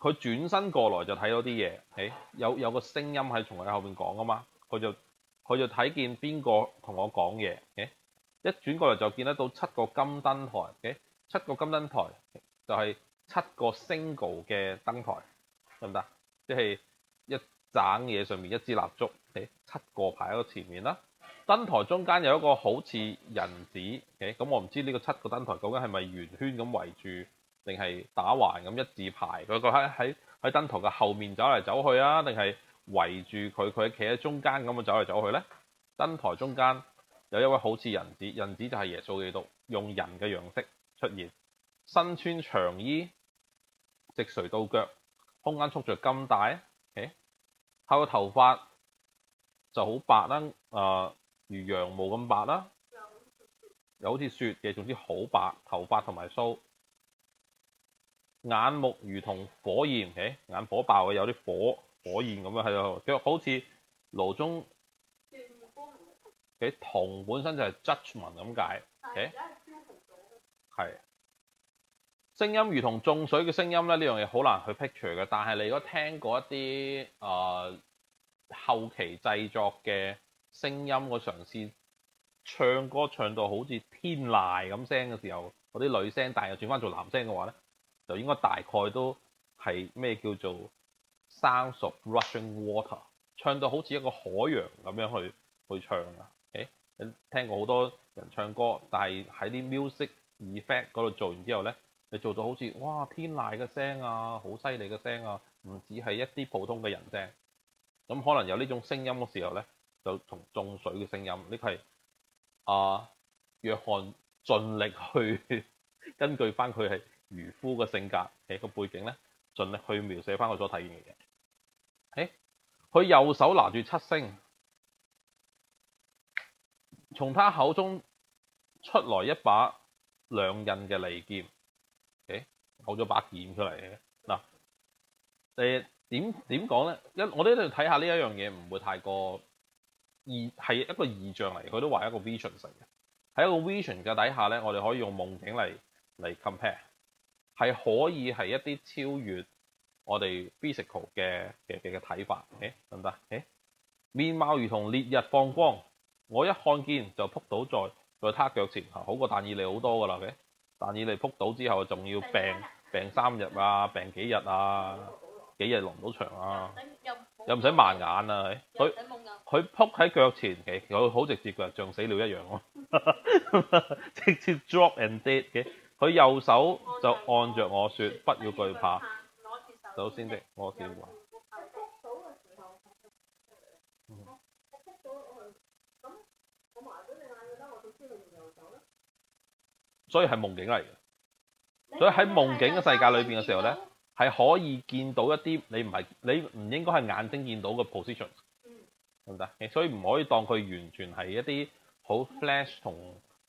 佢轉身過來就睇到啲嘢，誒有有個聲音喺從佢後面講啊嘛，佢就佢就睇見邊個同我講嘢，誒一轉過嚟就見得到七個金燈台，誒七個金燈台就係七個 single 嘅燈台，得唔得？即係一盞嘢上面一支蠟燭，誒七個排喺個前面啦。燈台中間有一個好似人子，誒咁我唔知呢個七個燈台究竟係咪圓圈咁圍住，定係打橫咁一字排？佢佢喺喺喺燈台嘅後面走嚟走去啊，定係圍住佢佢企喺中間咁樣走嚟走去咧？燈台中間有一位好似人子，人子就係耶穌基督，用人嘅樣式出現，身穿長衣，直垂到腳，空間束着金帶，誒，佢個頭髮就好白啦，啊、如羊毛咁白啦，又好似雪嘅，總之好白頭髮同埋須，眼目如同火焰，誒眼火爆嘅，有啲火火焰咁樣喺度，腳好似爐中嘅銅本身就係 judgment 咁解，但係而家係消紅咗。係聲音如同眾水嘅聲音咧，呢樣嘢好難去 picture 嘅。但係你如果聽過一啲啊、呃、後期製作嘅聲音，我嘗試唱歌唱到好似天籟咁聲嘅時候，嗰啲女聲，但係又轉翻做男聲嘅話咧，就應該大概都係咩叫做 sounds of rushing water，唱到好似一個海洋咁樣去去唱啊！誒，聽過好多人唱歌，但係喺啲 music effect 嗰度做完之後咧，你做到好似哇天籟嘅聲啊，好犀利嘅聲啊，唔止係一啲普通嘅人聲。咁可能有呢種聲音嘅時候咧，就同中水嘅聲音，呢個係啊約翰盡力去 根據翻佢係漁夫嘅性格嘅個背景咧，盡力去描寫翻佢所睇見嘅嘢。誒，佢右手拿住七星，從他口中出來一把兩刃嘅利劍。誒，攞咗把劍出嚟嘅嗱，誒點點講咧？一我哋都要睇下呢一樣嘢，唔會太過異係一個異象嚟，佢都話一個 vision 成嘅。喺一個 vision 嘅底下咧，我哋可以用夢境嚟嚟 compare，係可以係一啲超越我哋 physical 嘅嘅嘅嘅睇法。誒得唔得？誒面貌如同烈日放光，我一看見就撲倒在在他腳前，好過但以利好多噶啦。嘅但以利撲倒之後，仲要病病三日啊，病幾日啊，幾日落唔到場啊，又唔使盲眼啊。佢佢撲喺腳前，其實佢好直接嘅，像死了一樣咯，直接 drop and dead 嘅。佢佢右手就按着我說：不要懼怕，首先的我有點話。到嘅時候，嗯。我識到我係咁，我埋咗你眼嘅啦，我點知你用右手咧？所以係夢境嚟嘅，所以喺夢境嘅世界裏邊嘅時候咧，係可以見到一啲你唔係你唔應該係眼睛見到嘅 position，嗯。得唔得？所以唔可以當佢完全係一啲好 flash 同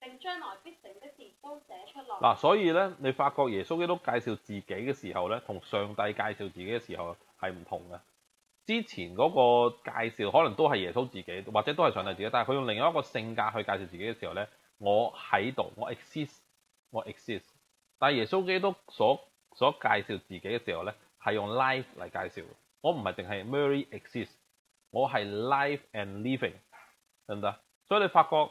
並將來必成的事都寫出來。嗱，所以咧，你發覺耶穌基督介紹自己嘅時候咧，同上帝介紹自己嘅時候係唔同嘅。之前嗰個介紹可能都係耶穌自己，或者都係上帝自己，但係佢用另外一個性格去介紹自己嘅時候咧，我喺度，我 exist，我 exist。但係耶穌基督所所介紹自己嘅時候咧，係用 life 嚟介紹。我唔係淨係 merely exist，我係 life and living，得唔得？所以你發覺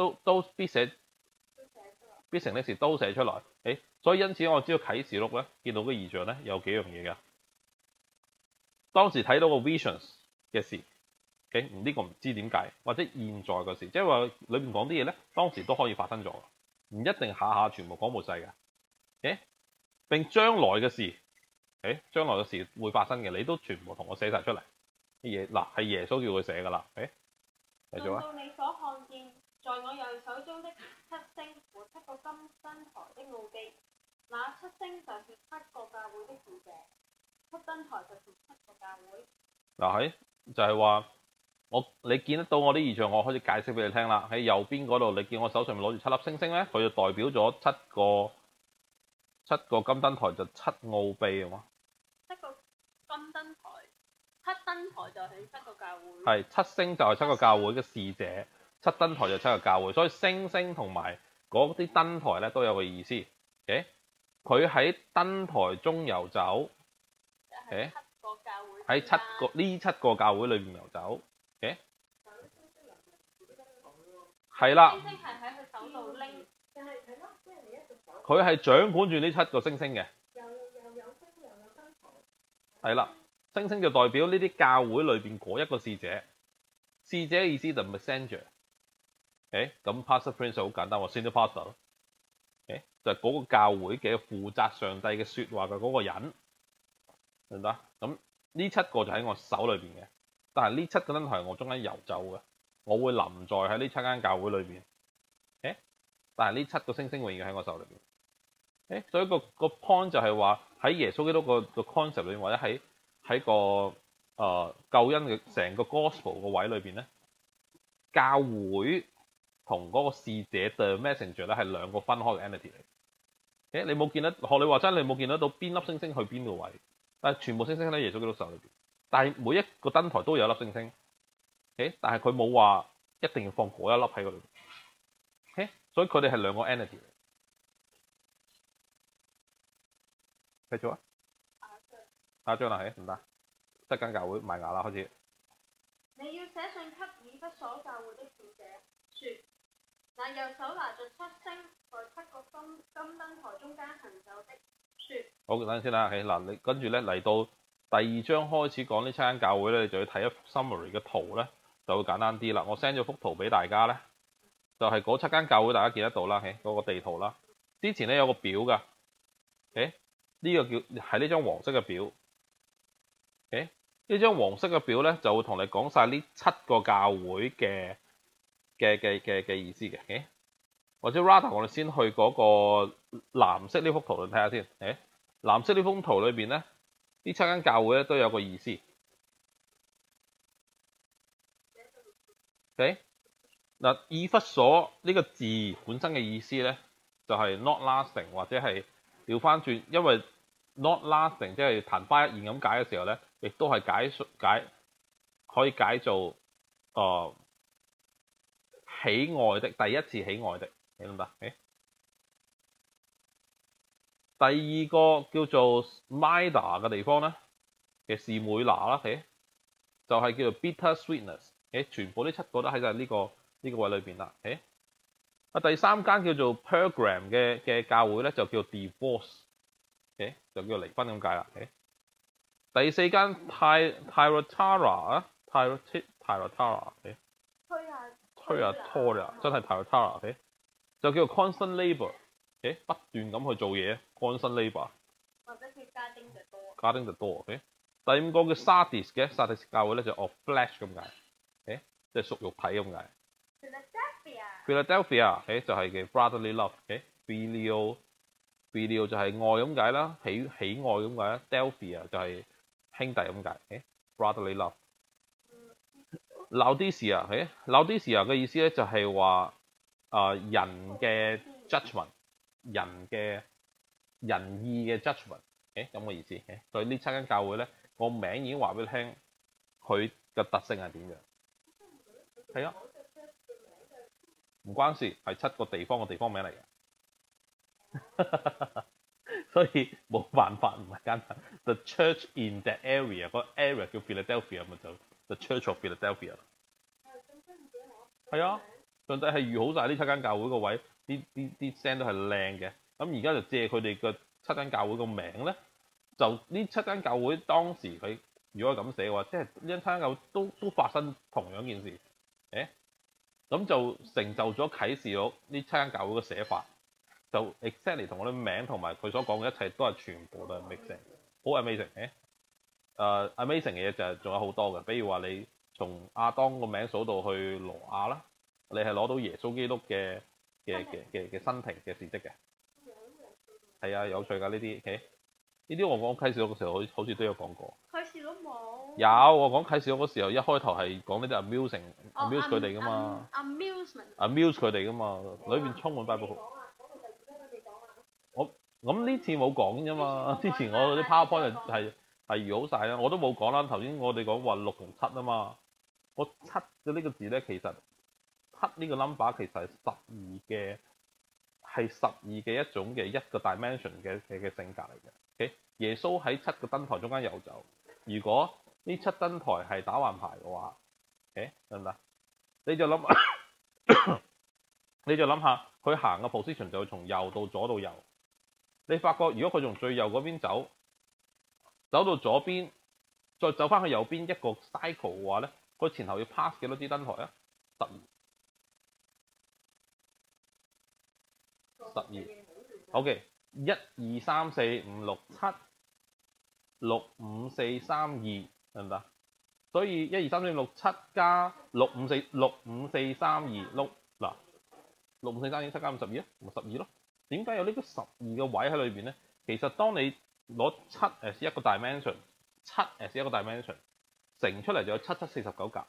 都都必寫必成的事都寫出來。誒，所以因此我知道啟示錄咧見到嘅異象咧有幾樣嘢㗎。當時睇到個 visions 嘅事，OK，呢個唔知點解，或者現在嘅事，即係話裏面講啲嘢咧，當時都可以發生咗，唔一定下下全部講末世㗎。誒，並將來嘅事，誒，將來嘅事會發生嘅，你都全部同我寫晒出嚟啲嘢。嗱，係耶穌叫佢寫㗎啦。誒，繼續啊。在我右手中的七星和七个金燈台的奧記，那七星就是七个教會的使者，七燈台就是七个教會。嗱喺就係話我你見得到我啲異象，我開始解釋俾你聽啦。喺右邊嗰度，你見我手上面攞住七粒星星咧，佢就代表咗七個七個金燈台就七奧秘啊嘛，七個金燈台，七燈台就係七個教會。係七星就係七個教會嘅使者，七燈台就七個教會，所以星星同埋嗰啲燈台咧都有個意思。OK，佢喺燈台中游走，就係七個教會。喺七個呢七個教會裏面游走。OK，係啦。星星係喺佢手度拎，就係係咯，即係你一隻手佢係掌管住呢七個星星嘅，又又有星又有燈台，係啦，星星就代表呢啲教會裏邊嗰一個使者，使者嘅意思就 messenger，誒，咁 pastor prince 好簡單喎，senior pastor，誒，就係嗰個教會嘅負責上帝嘅説話嘅嗰個人，明唔明啊？咁呢七個就喺我手裏邊嘅，但係呢七個燈台係我中間遊走嘅，我會臨在喺呢七間教會裏邊，誒，但係呢七個星星永遠喺我手裏邊。誒，所以個個 point 就係話喺耶穌基督個個 concept 裏面，或者喺喺個誒、救恩嘅成個 gospel 個位裏邊咧，教會同嗰個侍者 messenger 咧係兩個分開嘅 entity 嚟。誒，你冇見得學你話齋，你冇見得到邊粒星星去邊個位？但係全部星星喺耶穌基督手裏邊，但係每一個燈台都有一粒星星。誒，但係佢冇話一定要放嗰一粒喺嗰度。誒，所以佢哋係兩個 entity 嚟。繼續啊！阿張啦，係唔得，七間教會賣牙啦，開始。你要寫信給以弗所教會的使者，說：那右手拿着七星，在七個金金燈台中間行走的，说：好，等陣先啦。系嗱，你跟住咧嚟到第二章開始講呢七間教會咧，你就要睇一幅 summary 嘅圖咧，就會簡單啲啦。我 send 咗幅圖俾大家咧，就係、嗰七間教會，大家見得到啦。OK，嗰個地圖啦。之前咧有個表㗎。OK，呢個叫係呢張黃色嘅表。OK，呢張黃色嘅表咧就會同你講晒呢七個教會嘅嘅嘅嘅嘅意思嘅。或者 rather 我哋先去嗰個藍色呢幅圖度睇下先。誒，藍色呢幅圖裏邊咧，呢七間教會咧都有個意思。OK，嗱，以弗所呢個字本身嘅意思咧，就係 not lasting 或者係調翻轉，因為 not lasting 即係曇花一現咁解嘅時候咧，亦都係解解可以解做誒、喜愛的第一次喜愛的，你明唔明？誒，第二個叫做 Mida 嘅地方咧嘅士每拿啦，誒，就係叫做 bitter sweetness，誒，全部呢七個都喺晒呢個呢個位裏邊啦，誒。啊，第三間叫做 Pergram 嘅嘅教會咧，就叫 divorce，OK，就叫離婚咁解啦。OK，第四間 Ty Thyatira 啊，Tyrot Tyrotara，、okay? 下推啊拖啦，真係 Thyatira，OK，就叫做 constant labour，OK，不斷咁去做嘢，constant labour，或者叫家丁就多。家丁就多，OK。第五個叫 Sardis 嘅 Sardis 教會咧就 of flesh 咁解，OK，即係屬肉體咁解。Philadelphia，誒就係嘅 brotherly love，誒 filial，filial 就係愛咁解啦，喜喜愛咁解啦，Delphia 就係兄弟咁解，誒 brotherly love。Laodicea，誒 Laodicea 嘅意思咧就係話啊人嘅 judgment，人嘅仁義嘅 judgment，誒咁嘅意思，誒所以呢七間教會咧個名已經話俾你聽，佢嘅特性係點樣？係啊。唔關事，係七個地方嘅地方名嚟嘅，所以冇辦法唔係簡單。The church in that area，個 area 叫 Philadelphia 咪就 The Church of Philadelphia 系。啊，上帝係預好晒呢七間教會個位，啲啲啲聲都係靚嘅。咁而家就借佢哋嘅七間教會個名咧，就呢七間教會當時佢如果咁寫嘅話，即係呢七間教都都發生同樣件事，誒。咁就成就咗啟示咗呢七間教會嘅寫法，就 exactly 同我啲名同埋佢所講嘅一切都係全部都係 amazing，好 amazing、uh, amazing 嘅嘢就係仲有好多嘅，比如話你從亞當個名數到去羅亞啦，你係攞到耶穌基督嘅嘅嘅嘅嘅生平嘅事蹟嘅，係啊有趣㗎呢啲，OK 呢啲我講啟示錄嘅時候好好似都有講過。啟示都冇。有，我講啟示錄嗰時候，一開頭係講呢啲 amusing、哦 amuse 佢哋噶嘛 am- amusement。，amuse 佢哋噶嘛，裏邊充滿 Bible。我咁呢次冇講啫嘛，之前我嗰啲 PowerPoint 係係預好晒啦，我都冇講啦。頭先我哋講話六同七啊嘛，我七嘅呢個字咧，其實七呢個 number 其實係十二嘅，係十二嘅一種嘅一個 dimension 嘅嘅嘅性格嚟嘅。OK，耶穌喺七個燈台中間遊走，如果呢七燈台係打橫排嘅話，誒得唔得？你就諗，你就諗下佢行嘅 position 就會從右到左到右。你發覺如果佢從最右嗰邊走，走到左邊，再走翻去右邊一個 cycle 嘅話咧，佢前後要 pass 幾多支燈台啊？十二，十二。OK，一二三四五六七，六五四三二。得唔得？所以一二三四五六七加六五四六五四三二六嗱六五四三二七加五十二啊，咪十二咯。點解有呢個十二嘅位喺裏邊咧？其實當你攞七 as 一個 dimension，七 as 一個 dimension 乘出嚟就有七七四十九格。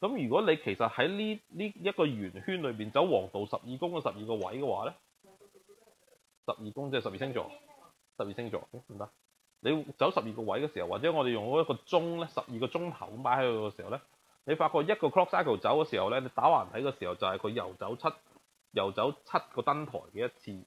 咁如果你其實喺呢呢一個圓圈裏邊走黃道十二宮嘅十二個位嘅話咧，十二宮即係十二星座，十二星座唔得？你走十二個位嘅時候，或者我哋用嗰一個鐘咧，十二個鐘頭咁擺喺度嘅時候咧，你發覺一個 clock cycle 走嘅時候咧，你打橫睇嘅時候就係佢遊走七遊走七個燈台嘅一次，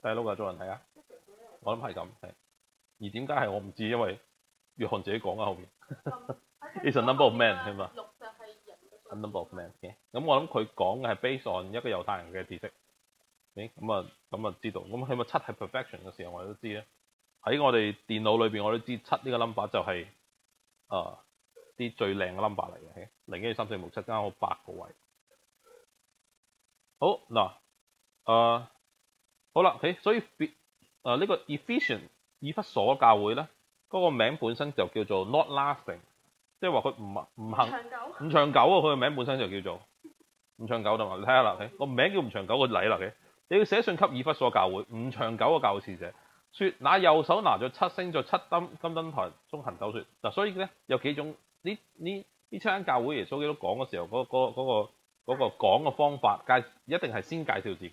誒第六個做人睇啊，我諗係咁係，而點解係我唔知，因為約翰自己講啊後面。It's a number of men，係嘛？number of men 嘅，咁我諗佢講嘅係 based on 一個猶太人嘅知識，誒咁啊咁啊知道，咁起碼七係 perfection 嘅時候我哋都知咧，喺我哋電腦裏邊我都知七呢個 number 就係啊啲最靚嘅 number 嚟嘅，零一二三四五六七加好八個位。好嗱，誒、好啦，誒所以誒呢、個 Efficient 以弗所教會咧，嗰、個名本身就叫做 not lasting，即係話佢唔唔行。長久。唔長久啊！佢個名本身就叫做唔長久，同埋你睇下啦，個名叫唔長久個禮啦嘅，你要寫信給以弗所教會，唔長久嘅教會使者，説那右手拿咗七星在七燈金燈台中行走説嗱，所以咧有幾種呢呢呢七間教會耶穌基督講嘅時候，嗰、嗰嗰、嗰個嗰、個講嘅方法介一定係先介紹自己，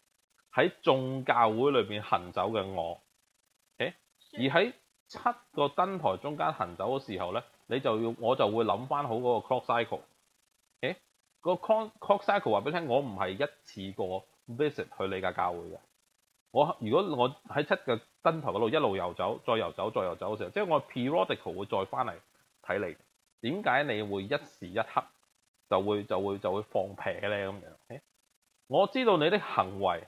誒喺眾教會裏邊行走嘅我。誒而喺七個燈台中間行走嘅時候咧，你就要我就會諗翻好嗰個 clock cycle。誒，個 clock clock cycle 話俾你聽，我唔係一次過 visit 去你嘅教會嘅。我如果我喺七個燈台嗰度一路遊走，再遊走，再遊走嘅時候，即係我 periodical 會再翻嚟睇你。點解你會一時一刻就會就會就會放屁咧咁樣？誒我知道你的行為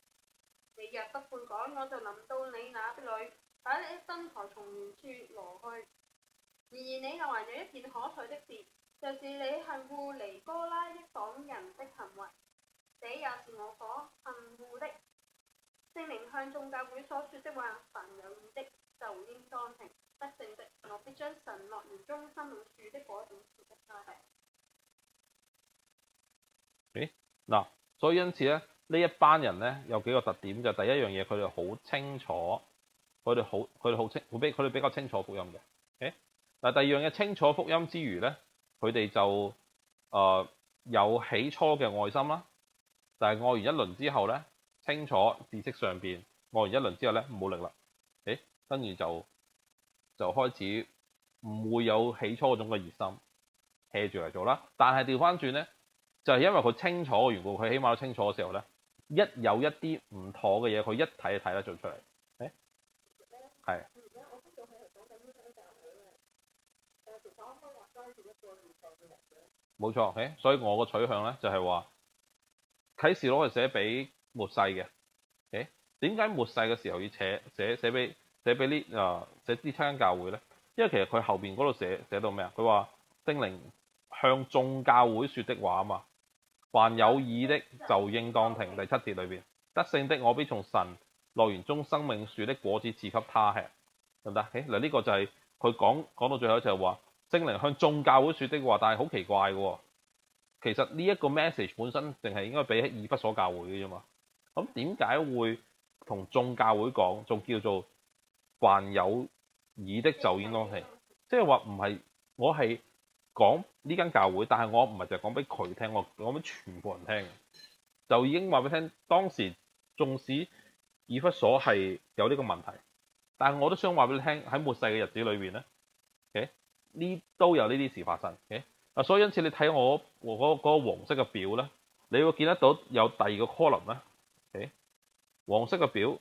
你若不悔改，我就臨到你那裏，把你的燈台從原處挪去。然而你又還有一件可取的事，就是你恨惡尼哥拉一黨人的行為，這也是我所恨惡的。聖靈向眾教會所說的話，凡有意的就應當聽。不勝的，我必將神樂園中生命樹的果子賜給他吃。嗱，所以因此咧，呢一班人咧有幾個特點，就第一樣嘢，佢哋好清楚，佢哋好，佢哋好清，會比佢哋比較清楚福音嘅。誒，嗱，第二樣嘢清楚福音之餘咧，佢哋就誒、有起初嘅愛心啦，但係愛完一輪之後咧，清楚知識上邊愛完一輪之後咧冇力啦，誒，跟住就就開始唔會有起初嗰種嘅熱心 h 住嚟做啦。但係調翻轉咧。就係因為佢清楚嘅緣故，佢起碼都清楚嘅時候咧，一有一啲唔妥嘅嘢，佢一睇就睇得做出嚟。誒，係而家我知道佢係講緊呢間教會咧，誒其實我可以話關注一個現象嘅人嘅。冇錯。誒，所以我個取向咧就係話啟示錄係寫俾末世嘅。誒，點解末世嘅時候要寫寫寫俾寫俾呢啊寫呢七間教會咧？因為其實佢後邊嗰度寫寫到咩啊？佢話聖靈向眾教會説的話啊嘛。凡有耳的就應當聽。第七節裏邊，得勝的我必從神樂園中生命樹的果子賜給他吃，得唔得？誒嗱呢個就係佢講講到最後就係話聖靈向眾教會説的話，但係好奇怪嘅。其實呢一個 message 本身淨係應該俾喺以弗所教會嘅啫嘛。咁點解會同眾教會講，仲叫做凡有耳的就應當聽？即係話唔係我係。講呢間教會，但係我唔係就講俾佢聽，我講俾全部人聽，就已經話俾你聽。當時縱使以弗所係有呢個問題，但係我都想話俾你聽，喺末世嘅日子裏邊咧，誒呢都有呢啲事發生。誒啊，所以因此你睇我我嗰嗰個黃色嘅表咧，你會見得到有第二個 column 咧，OK，黃色嘅表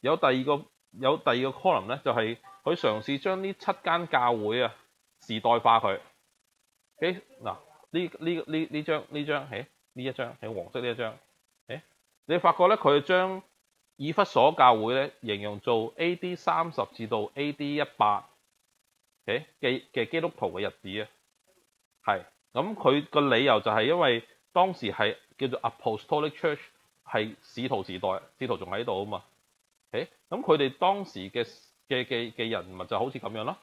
有第二個有第二個 column 咧，就係、佢嘗試將呢七間教會啊時代化佢。OK，嗱呢呢呢呢張呢張，誒呢一張係黃色呢一張，誒你發覺咧佢將以弗所教會咧形容做 A.D. 三十至到 A.D. 一百。嘅嘅嘅基督徒嘅日子啊，係咁佢個理由就係因為當時係叫做 Apostolic Church 係使徒時代，使徒仲喺度啊嘛。誒咁佢哋當時嘅嘅嘅嘅人物就好似咁樣咯。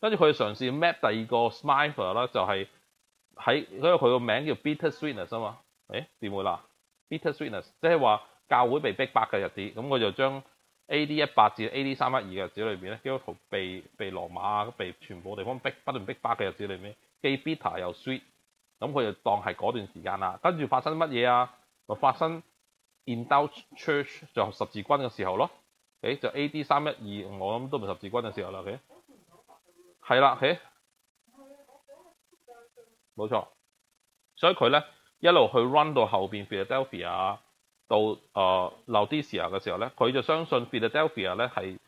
跟住佢嘗試 map 第二個 smiler 啦，就係喺因為佢個名叫 Bitter Sweetness 啊嘛。誒點會啦？Bitter Sweetness 即係話教會被逼迫嘅日子，咁我就將 A.D. 一八至 A.D. 三一二嘅日子裏邊咧，基督徒被被羅馬被全部地方逼不斷逼迫嘅日子裏面，既 bitter 又 sweet，咁佢就當係嗰段時間啦。跟住發生乜嘢啊？就發生 Indulge Church 就十字軍嘅時候咯。誒就 A.D. 三一二，我諗都唔係十字軍嘅時候啦。嘅係啦，誒冇錯，所以佢咧一路去 run 到後邊 Philadelphia。到誒流啲時候嘅時候咧，佢就相信 Philadelphia 咧係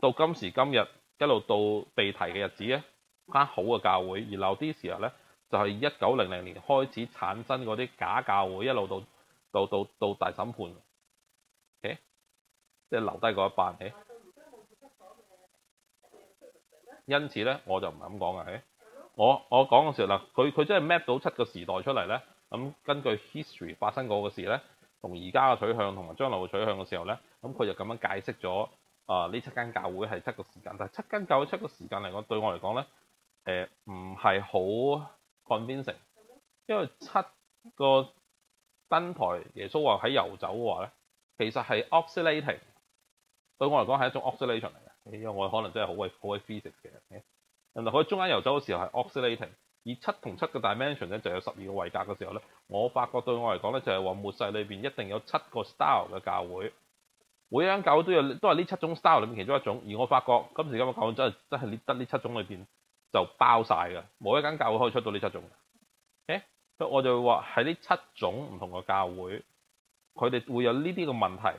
到今時今日一路到被提嘅日子咧，間好嘅教會；而流啲時候咧，就係一九零零年開始產生嗰啲假教會，一路到到到到大審判即係留低嗰一班。誒，因此咧，我就唔係咁講嘅。我我講嘅時候嗱，佢佢真係 map 到七個時代出嚟咧。咁根據 history 發生過嘅事咧。同而家嘅取向同埋將來嘅取向嘅時候咧，咁佢就咁樣解釋咗啊呢七間教會係七個時間，但係七間教會七個時間嚟講，對我嚟講咧，誒唔係好 convincing，因為七個登台耶穌話喺遊走嘅話咧，其實係 oscillating，對我嚟講係一種 oscillation 嚟嘅，因為我可能真係好鬼好鬼 physics 嘅，人哋佢中間遊走嘅時候係 oscillating。而七同七嘅 dimension 咧就有十二個位格嘅時候咧，我發覺對我嚟講咧就係話末世裏邊一定有七個 style 嘅教會，每一間教會都有都係呢七種 style 裏面其中一種。而我發覺今時今日教會真係真係呢得呢七種裏邊就包晒嘅，冇一間教會可以出到呢七種。誒，所以我就會話喺呢七種唔同嘅教會，佢哋會有呢啲嘅問題，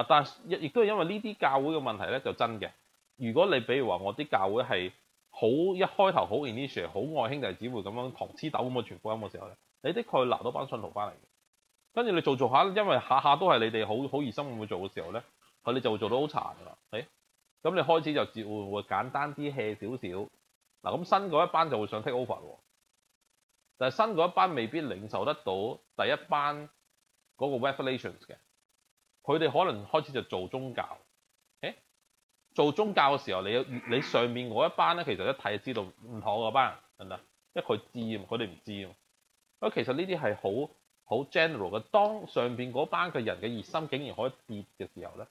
嗱，但係亦亦都係因為呢啲教會嘅問題咧，就真嘅。如果你比如話我啲教會係。好一開頭好 initial 好愛兄弟姊妹咁樣糖黐豆咁嘅傳福音嘅時候咧，你的確拿到班信徒翻嚟。跟住你做做下，因為下下都係你哋好好熱心咁去做嘅時候咧，佢哋就會做到好殘㗎啦。誒、咁你開始就會會會簡單啲 hea 少少。嗱，咁新嗰一班就會想 take over 喎，但係新嗰一班未必領受得到第一班嗰個 revelations 嘅，佢哋可能開始就做宗教。做宗教嘅時候，你你上面嗰一班咧，其實一睇就知道唔妥嗰班人，係咪？因為佢知啊，佢哋唔知啊。咁其實呢啲係好好 general 嘅。當上邊嗰班嘅人嘅熱心竟然可以跌嘅時候咧，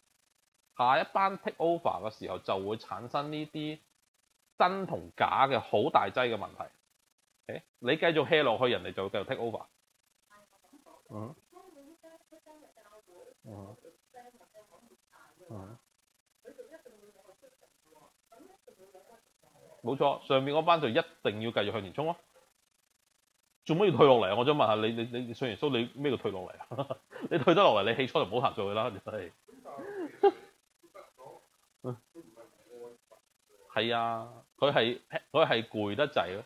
下一班 take over 嘅時候就會產生呢啲真同假嘅好大劑嘅問題。誒，你繼續 hea 落去，人哋就會繼續 take over。嗯。嗯。冇錯，上面嗰班就一定要繼續向前衝咯。做乜要退落嚟啊？我想問下你，你你上完蘇，你咩叫退落嚟啊？你退得落嚟，你起初就唔好行上去啦，真係。係啊，佢係佢係攰得滯咯。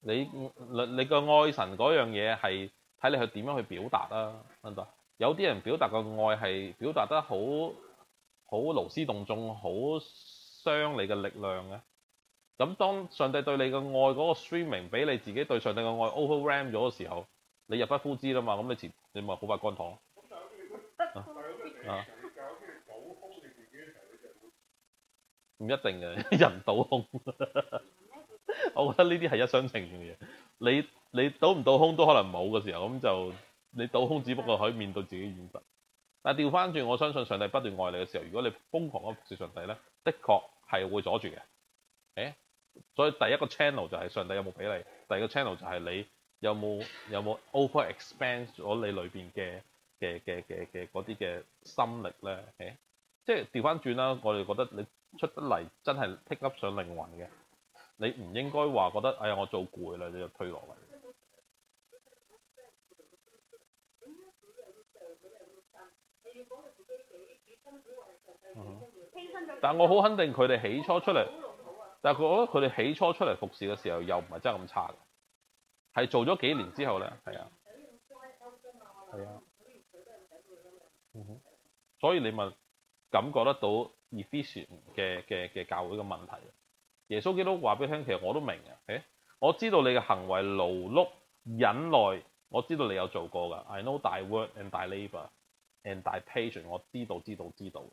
你你你個愛神嗰樣嘢係睇你去點樣去表達啦、得唔得？有啲人表達個愛係表達得好好勞師動眾，好傷你嘅力量嘅。咁當上帝對你嘅愛嗰個 streaming 俾你自己對上帝嘅愛 overwhelm 咗嘅時候，你入不敷支啦嘛，咁你前你咪好快乾糖啊！唔一定嘅，人倒空。我覺得呢啲係一廂情願嘅嘢。你你倒唔倒空都可能冇嘅時候，咁就你倒空，只不過可以面對自己現實。但係調翻轉，我相信上帝不斷愛你嘅時候，如果你瘋狂咁服侍上帝咧，的確係會阻住嘅。誒，所以第一個 channel 就係上帝有冇俾你，第二個 channel 就係你有冇有冇 over expand 咗你裏邊嘅嘅嘅嘅嘅嗰啲嘅心力咧。誒，即係調翻轉啦，我哋覺得你出得嚟真係 pick up 上靈魂嘅。你唔應該話覺得，哎呀，我做攰啦，你就退落嚟。犧牲咗。但我好肯定佢哋起初出嚟，但係我覺得佢哋起初出嚟服侍嘅時候，又唔係真係咁差嘅，係做咗幾年之後咧，係啊，係啊，所以你咪感覺得到 efficient 嘅嘅嘅教會嘅問題。耶穌基督話俾你聽，其實我都明嘅，誒，我知道你嘅行為勞碌忍耐，我知道你有做過㗎。I know thy word and thy labour and thy patience，我知道知道知道㗎，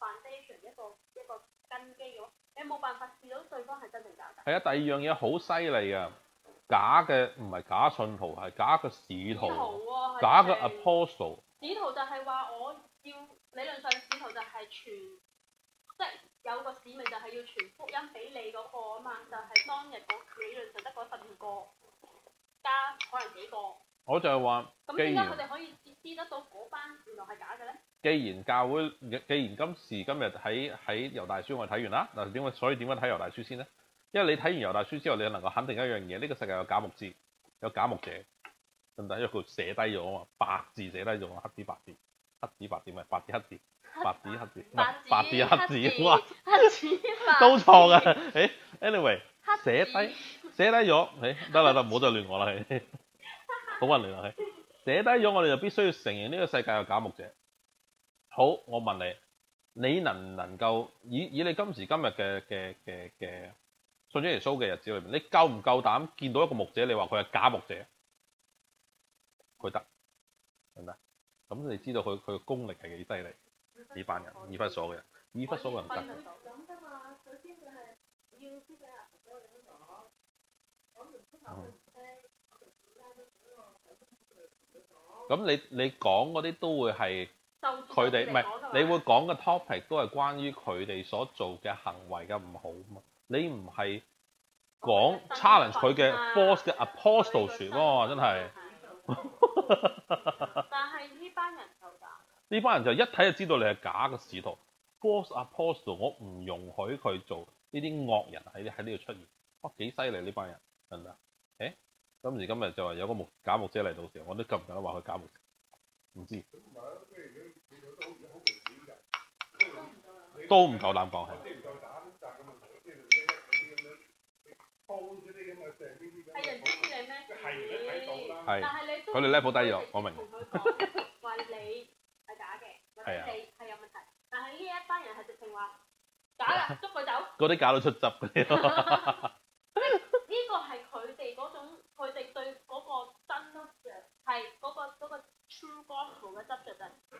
foundation 一個一個根基嘅話，你冇辦法試到對方係真定假㗎。係啊。第二樣嘢好犀利啊，假嘅唔係假信徒，係假嘅使使徒，徒假嘅係 apostle。使徒就係話我要理論上使徒就係傳，即係有個使命就係要傳福音俾你嗰個啊嘛，就係、當日嗰理論上得嗰十二個加可能幾個，我就係話，咁點解佢哋可以知得到嗰班原來係假嘅咧？既然教會，既然今時今日喺喺猶大書我哋睇完啦，嗱點解？所以點解睇猶大書先咧？因為你睇完猶大書之後，你能夠肯定一樣嘢，呢、個世界有假牧師，有假牧者，得唔得？因為佢寫低咗啊嘛，白字寫低咗啊，黑字白字，黑字白字咪白字黑字，白字黑字，唔係白字黑字，哇，黑字都錯嘅。誒，anyway，寫低寫低咗，誒得啦得，唔好再亂我啦，係好混亂啊，係寫低咗，我哋就必須要承認呢個世界有假牧者。好，我問你，你能唔能夠以以你今時今日嘅嘅嘅嘅信主耶穌嘅日子裏面，你夠唔夠膽見到一個牧者，你話佢係假牧者？佢得，明唔明？咁你知道佢佢嘅功力係幾犀利？呢班人，以弗所嘅人，以弗所嘅人得。咁你你講嗰啲都會係就佢哋唔係，你會會講嘅 topic 都係關於佢哋所做嘅行為嘅唔好嘛？你唔係講 challenge 佢嘅 force 嘅 apostleship 喎，真係。但係呢班人就假，呢班人就一睇就知道你係假嘅使徒 force apostle，我唔容許佢做呢啲惡人喺喺呢度出現。哇，幾犀利呢班人，係咪啊？誒，今時今日就話有個木假牧者嚟到時候，我都夠唔夠膽話佢假牧者？唔知，都唔夠膽講係。係人知你咩事？係但係你都佢哋 level 低咗我明同佢講話你係假嘅，或者係啊你係有問題。但係呢一班人係直情話假啦，捉佢走。嗰啲假到出汁嗰啲。呢個係佢哋嗰種，佢哋對嗰個真執着係嗰個嗰個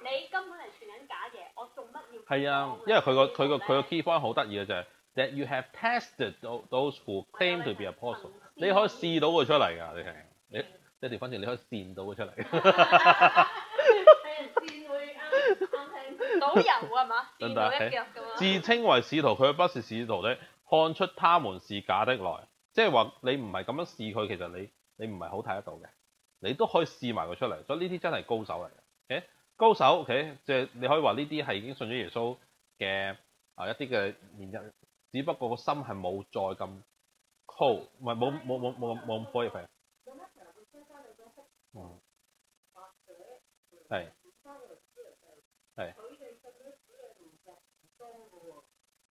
你根本係傳緊假嘢，我做乜要？係啊，因為佢個佢個佢個 key point 好得意嘅就係 that you have tested tho- those who claim to be apostle，你可以試到佢出嚟㗎，你係你即係調翻轉，你可以試到佢出嚟。係人先會啱啱聽到好油啊嘛，真見到的一腳咁啊！自稱為使徒，佢不是使徒的，看出他們是假的來。即係話你唔係咁樣試佢，其實你你唔係好睇得到嘅，你都可以試埋佢出嚟。所以呢啲真係高手嚟嘅。OK，高手 OK，即係你可以話呢啲係已經信咗耶穌嘅啊一啲嘅年日，只不過個心係冇再咁 cold，唔係冇冇冇冇冇咁火熱係。嗯，係係，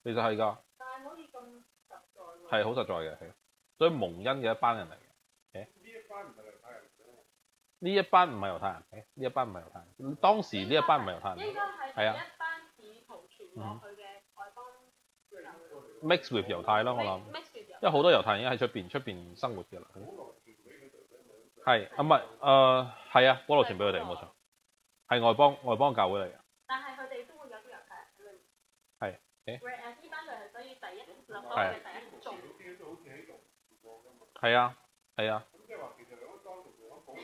其實係㗎。係好實在嘅，係所以蒙恩嘅一班人嚟嘅。呢一班唔係猶太人嚟嘅呢一班唔係猶太人，誒呢一班唔係猶太人。當時呢一班唔係猶太人。應該係係啊。一班使徒傳落去嘅外邦，mix with 猶太啦，我諗，因為好多猶太人已經喺出邊出邊生活嘅啦。係啊，唔係誒係啊，保羅傳俾佢哋冇錯，係外邦外邦教會嚟嘅。但係佢哋都會有啲猶太人喺裏面。係誒？呢班就係啊係啊，咁即係。話其實兩個當時嚟講，保羅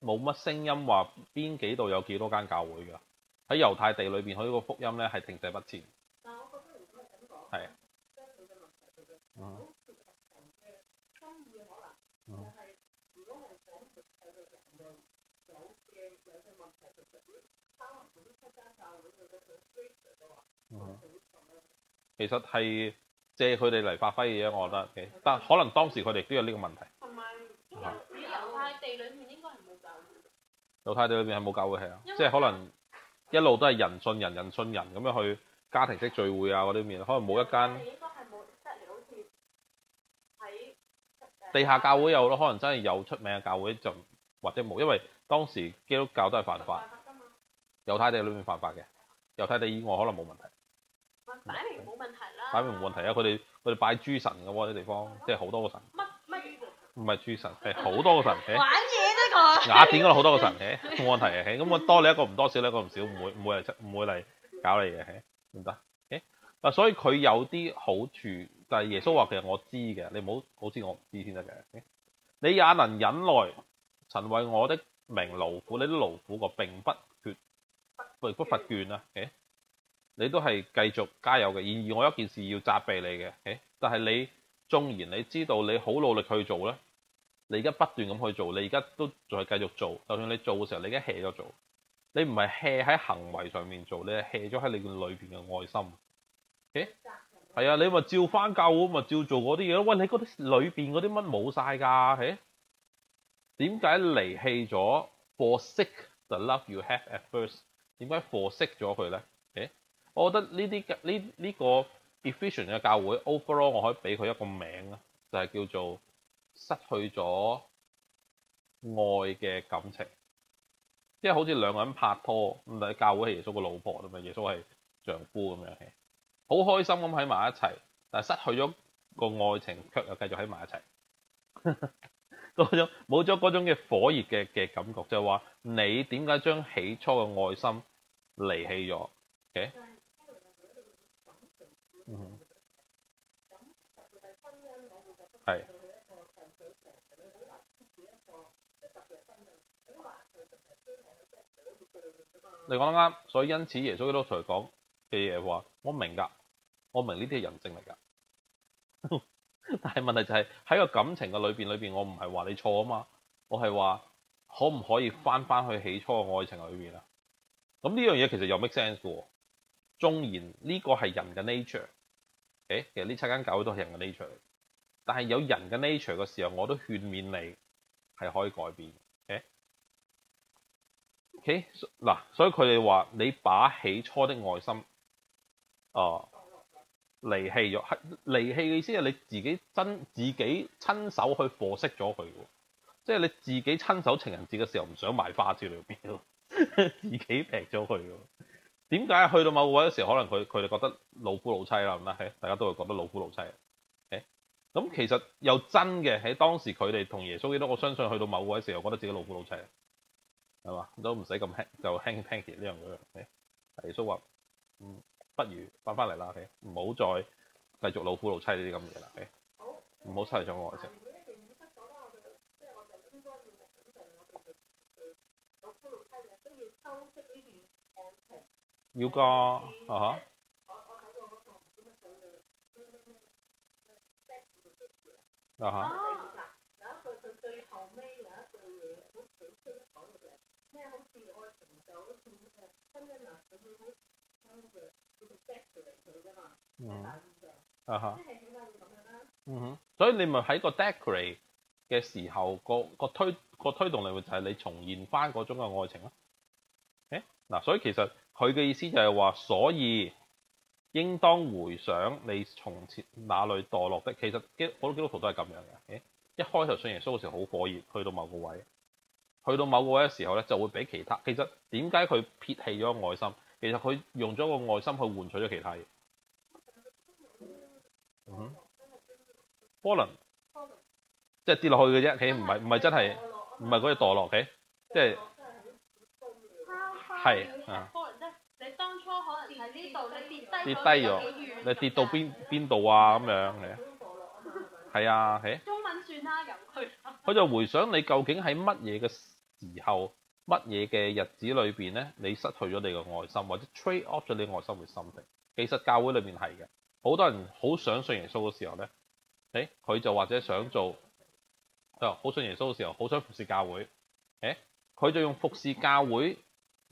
冇乜聲音話邊幾度有幾多間教會㗎。喺猶太地裏邊，佢呢個福音咧係停滯不前。係。嗯。嗯。嗯。其實係借佢哋嚟發揮嘅啫，我覺得。但可能當時佢哋都有呢個問題。同埋因為猶太地裏面應該係冇教會。猶太地裏邊係冇教會係啊，即係可能一路都係人信人，人信人咁樣去家庭式聚會啊嗰啲面，可能冇一間應該係冇，即係好似喺地下教會有咯，可能真係有出名嘅教會就或者冇，因為當時基督教都係犯法，㗎嘛，猶太地裏面犯法嘅，猶太地以外可能冇問題，擺明冇問題啦。擺明冇問題啊！佢哋佢哋拜諸神嘅喎啲地方，即係好多個神，乜乜唔係諸神係好多個神。玩嘢。雅典嗰度好多個神嘅，冇問題嘅，咁我多你一個唔多少你一個唔少，唔會唔会嚟唔会嚟搞你嘅，唔得。誒嗱，所以佢有啲好處，但係耶穌話其實我知嘅，你唔好好似我唔知先得嘅。你也能忍耐，曾為我的名勞苦，你都勞苦過，並不缺，並不乏倦啊。誒，你都係繼續加油嘅。然而我有一件事要責備你嘅，誒，但係你縱然你知道你好努力去做咧。你而家不斷咁去做，你而家都仲係繼續做。就算你做嘅時候，你而家 hea 咗做，你唔係 hea 喺行為上面做，你係 hea 咗喺你嘅裏邊嘅愛心。誒，係啊，你咪照翻教會，咪照做嗰啲嘢咯。喂，你嗰啲裏邊嗰啲乜冇晒㗎？誒，點解離棄咗 forsake the love you have at first？點解 forsake 咗佢咧？誒，我覺得呢啲呢呢個 efficient 嘅教會 overall，我可以俾佢一個名啊，就係叫做。失去咗愛嘅感情，即係好似兩個人拍拖咁，但係教會係耶穌個老婆咁樣，耶穌係丈夫咁樣，好開心咁喺埋一齊，但系失去咗個愛情，卻又繼續喺埋一齊。嗰種冇咗嗰種嘅火熱嘅嘅感覺，就係話你點解將起初嘅愛心離棄咗嘅？嗯，係。你講得啱，所以因此耶穌基督同佢講嘅嘢話，我明㗎，我明呢啲係人性嚟㗎。但係問題就係、喺個感情嘅裏邊裏邊，我唔係話你錯啊嘛，我係話可唔可以翻翻去起初嘅愛情裏邊啊？咁呢樣嘢其實有 make sense 嘅喎。縱然呢個係人嘅 nature，誒，其實呢七間教會都係人嘅 nature，但係有人嘅 nature 嘅時候，我都勸勉你係可以改變。嗱，所以佢哋話你把起初的愛心，啊，離棄咗，係離棄嘅意思係你自己真自己親手去貨色咗佢，即係你自己親手情人節嘅時候唔想買花之類邊咯，自己劈咗佢喎。點解去到某個位嘅時候，可能佢佢哋覺得老夫老妻啦，咁啦，大家都會覺得老夫老妻。誒，咁其實又真嘅喺當時佢哋同耶穌基督，我相信去到某個位嘅時候，覺得自己老夫老妻。係嘛？都唔使咁輕就輕輕騎呢樣嘢。誒，耶穌話：嗯，不如翻返嚟啦，唔好再繼續老夫老妻呢啲咁嘢啦。唔好失去咗愛情。如果一定要得咗啦，我哋即係我哋應該要肯定我哋嘅老夫老妻嘅，都要修飾呢段愛情。要㗎，啊哈，啊哈，啊，有一句佢最後尾有一句嘢好幾清楚嗯，啊哈，嗯哼，所以你咪喺个 decorate 嘅时候，个个推个推动嚟，就系你重现翻嗰种嘅爱情咯。诶，嗱，所以其实佢嘅意思就系话，所以应当回想你从前哪里堕落的。其实啲好多基督徒都系咁样嘅。诶，一开头信耶稣嘅时候好火热，去到某个位。去到某個位嘅時候咧，就會俾其他。其實點解佢撇棄咗個愛心？其實佢用咗個愛心去換取咗其他嘢。嗯哼，可能即係跌落去嘅啫，佢唔係唔係真係唔係嗰隻墮落嘅，即係係啊你當初可能喺呢度你跌低跌低咗你跌到邊邊度啊咁樣係係啊係。中文算啦，由佢。佢就回想你究竟喺乜嘢嘅時候、乜嘢嘅日子裏邊咧，你失去咗你嘅愛心，或者 trade off 咗你愛心嘅心情。其實教會裏邊係嘅，好多人好想信耶穌嘅時候咧，誒佢就或者想做，啊好信耶穌嘅時候，好想服侍教會，誒佢就用服侍教會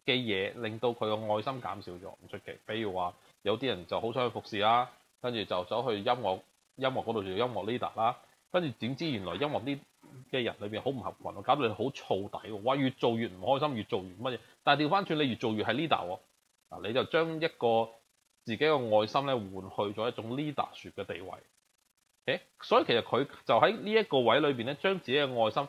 嘅嘢，令到佢嘅愛心減少咗，唔出奇。比如話有啲人就好想去服侍啦，跟住就走去音樂音樂嗰度做音樂 leader 啦。跟住點知原來音樂啲嘅人裏邊好唔合群，搞到你好燥底喎！哇，越做越唔開心，越做越乜嘢。但係調翻轉，你越做越係 leader 喎，你就將一個自己嘅愛心咧換去咗一種 leadership 嘅地位。誒，所以其實佢就喺呢一個位裏邊咧，將自己嘅愛心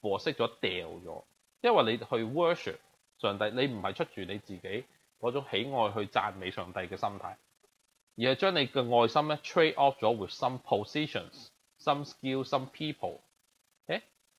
磨熄咗掉咗，因為你去 worship 上帝，你唔係出住你自己嗰種喜愛去讚美上帝嘅心態，而係將你嘅愛心咧 trade off 咗 with some positions。some skill, some people，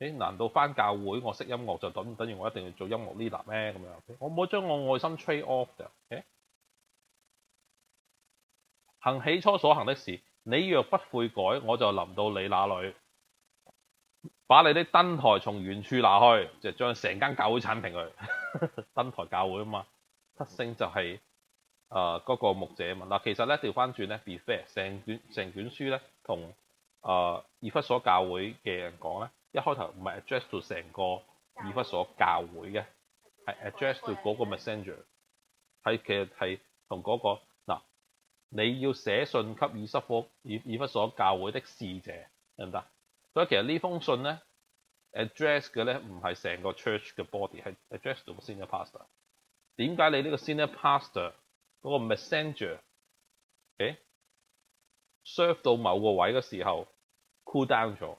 诶？难道翻教会我识音乐就等等于我一定要做音乐 leader 咩？咁样，我唔好将我爱心 trade off 嘅。誒，行起初所行的事，你若不悔改，我就临到你那里，把你的燈台從遠處拿去，就将成间教會剷平佢。燈台教会啊嘛，七星就係誒嗰個牧者嘛。嗱，其实咧调翻转咧，be fair，成卷成卷书咧同。诶以弗所教会嘅人讲咧，一開頭唔係 address 到成個以弗所教會嘅，係 address 到嗰個 messenger，係其實係同嗰個嗱，你要寫信給以弗所以以弗所教會的使者，得唔得？所以其實呢封信咧 address 嘅咧唔係成個 church 嘅 body，係 address 到個 senior pastor。點解你呢個 senior pastor 嗰個 messenger，誒？serve 到某個位嘅時候，cool down 咗，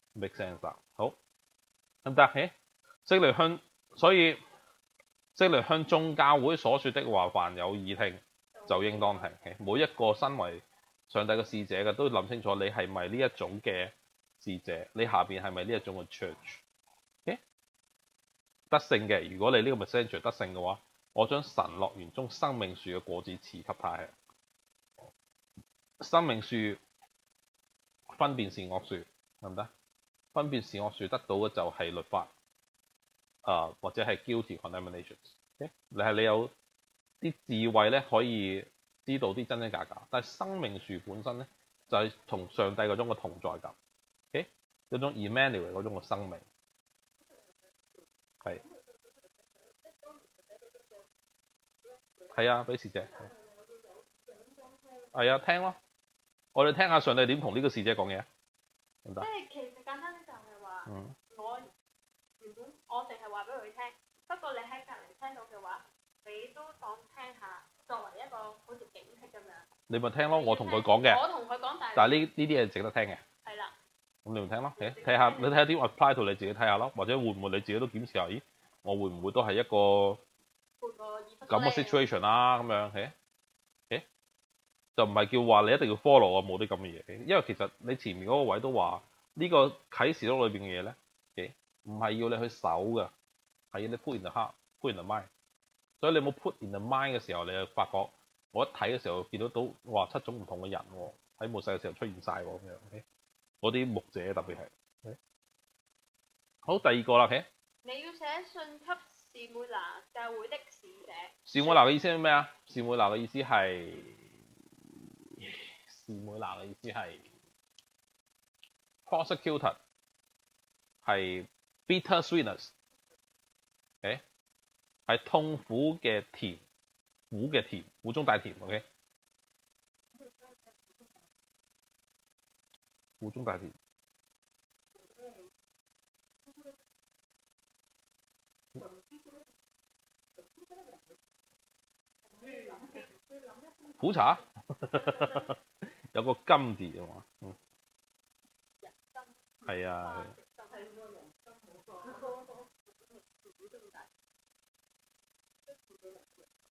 make sense 啦。好，咁得起，即嚟向，所以即嚟向宗教会所说的话，凡有耳听就應當聽。起每一个身为上帝嘅使者嘅，都谂清楚你系咪呢一种嘅使者，你下边系咪呢一种嘅 church？得勝嘅，如果你呢个 message 得勝嘅话，我将神乐园中生命树嘅果子赐给他吃。生命树分辨善恶树，得唔得？分辨善惡樹得到嘅就係律法，啊、或者係 guilty condemnations、你係你有啲智慧咧，可以知道啲真真假假。但係生命樹本身咧，就係、是、同上帝嗰種嘅同在感，OK？嗰種 Emmanuel 嗰種嘅生命，係係啊，俾使者係啊，聽咯。我哋聽下上帝點同呢個使者講嘢，得唔得即？係其實簡單啲就係話，嗯，我原本我淨係話俾佢聽，不過你喺隔離聽到嘅話，你都當聽下，作為一個好似警惕咁樣。你咪聽咯，我同佢講嘅，我同佢講，但係呢呢啲嘢值得聽嘅，係啦，咁你咪聽咯，誒睇下你睇下啲 apply 到你自己睇下咯，或者會唔會你自己都檢視下，咦，我會唔會都係一個換個耳忽咁嘅 situation 啦，咁樣，誒誒，就唔係叫話你一定要 follow 啊，冇啲咁嘅嘢，因為其實你前面嗰個位都話呢個啟示錄裏邊嘅嘢咧，誒唔係要你去守嘅，係要你 put in the heart，put in the mind，所以你冇 put in the mind 嘅時候，你就發覺我一睇嘅時候見到到哇七種唔同嘅人喎，喺末世嘅時候出現晒喎咁樣嗰啲牧者特別係好第二個啦，OK？你要寫信給士妹拿教會的使者。士妹拿嘅意思係咩啊？士妹拿嘅意思係士妹拿嘅意思係 prosecutor 係 bitter sweetness，OK？係痛苦嘅甜，苦嘅甜，苦中帶甜，OK？苦中帶甜。苦茶 有個金字啊嘛，嗯，係啊，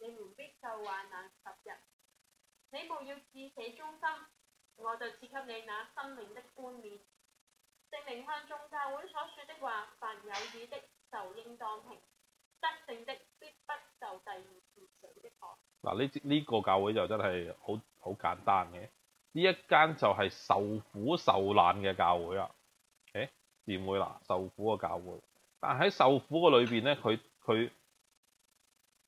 你們必受患難十日。你務要至死忠心，我就賜給你那生命的冠冕。聖靈向眾教會所說的話，凡有耳的就應當聽。得勝的必不受第二次死的害。嗱，呢呢個教會就真係好好簡單嘅，呢一間就係受苦受难嘅教會啦。誒，士每拿受苦嘅教會，但喺受苦嘅裏邊咧，佢佢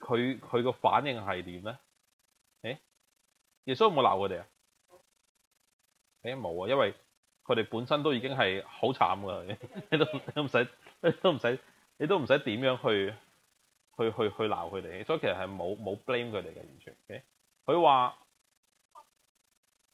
佢佢個反應係點咧？誒，耶穌有冇鬧佢哋啊？誒冇啊，因為佢哋本身都已經係好慘噶啦，你都你都唔使你都唔使你都唔使點樣去。去去去鬧佢哋，所以其實係冇冇 blame 佢哋嘅完全。佢、okay? 話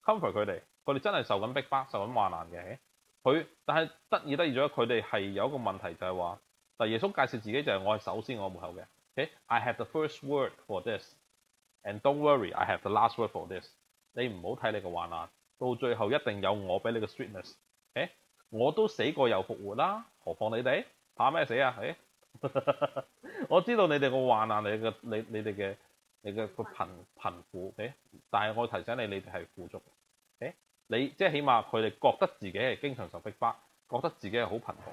comfort 佢哋，佢哋真係受緊逼迫、受緊患難嘅。佢但係得意得意咗，佢哋係有一個問題就係話，但耶穌介紹自己就係我係首先我門口嘅。Okay? I have the first word for this，and don't worry I have the last word for this。你唔好睇你個患難，到最後一定有我俾你嘅 sweetness。Okay? 我都死過又復活啦，何況你哋怕咩死啊？誒、okay?？我知道你哋個患難，你嘅你你哋嘅你嘅個貧貧苦，誒，但係我提醒你，你哋係富足嘅，誒，你即係起碼佢哋覺得自己係經常受逼迫，覺得自己係好貧窮，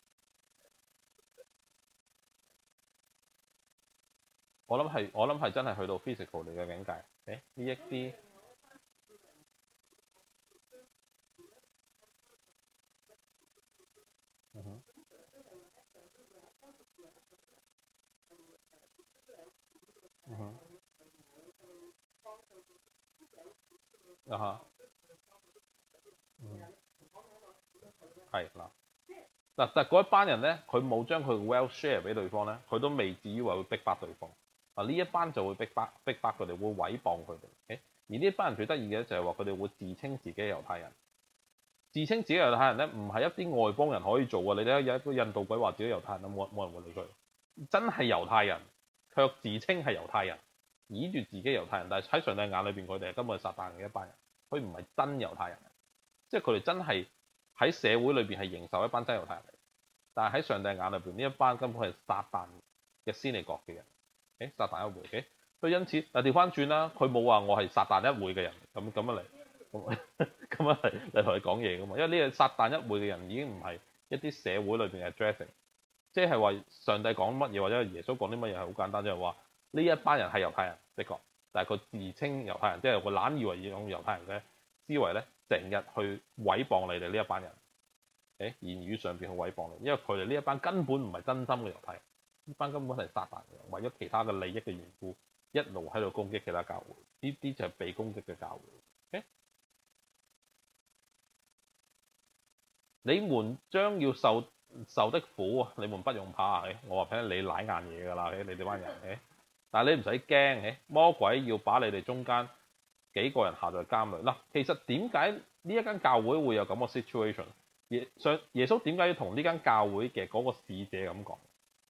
我諗係，我諗係真係去到 physical 嚟嘅境界。誒呢一啲。嗯哼。嗯哼。啊哈。嗯。係嗱，嗱但係嗰一班人咧，佢冇將佢 well share 俾對方咧，佢都未至於話會逼迫對方。呢一班就會逼迫逼迫佢哋，會毀謗佢哋。而呢一班人最得意嘅就係話佢哋會自稱自己係猶太人。自稱自己猶太人咧，唔係一啲外邦人可以做嘅。你睇有一個印度鬼話自己猶太人，冇冇人會理佢。真係猶太人，卻自稱係猶太人，倚住自己猶太人，但係喺上帝眼裏邊，佢哋係根本係撒旦嘅一班人。佢唔係真猶太人，即係佢哋真係喺社會裏邊係認受一班真猶太人嚟。但係喺上帝眼裏邊，呢一班根本係撒旦嘅先嚟國嘅人。誒，撒旦一會嘅，所以因此，但調翻轉啦，佢冇話我係撒旦一會嘅人，咁咁樣嚟。咁 咁樣嚟嚟同佢講嘢噶嘛？因為呢個撒旦一會嘅人已經唔係一啲社會裏邊嘅 dressing，即係話上帝講乜嘢或者耶穌講啲乜嘢係好簡單，就係話呢一班人係猶太人，的確，但係佢自稱猶太人，即係佢懶以為用猶太人嘅思維咧，成日去毀謗你哋呢一班人，誒言語上邊去毀謗你，因為佢哋呢一班根本唔係真心嘅猶太人，呢班根本係撒旦嘅，為咗其他嘅利益嘅緣故，一路喺度攻擊其他教會，呢啲就係被攻擊嘅教會。你們將要受受的苦啊！你們不用怕，我話俾你，你舐硬嘢㗎啦，你哋班人，但係你唔使驚，魔鬼要把你哋中間幾個人下在監裏。嗱，其實點解呢一間教會會有咁嘅 situation？耶上耶穌點解要同呢間教會嘅嗰個使者咁講？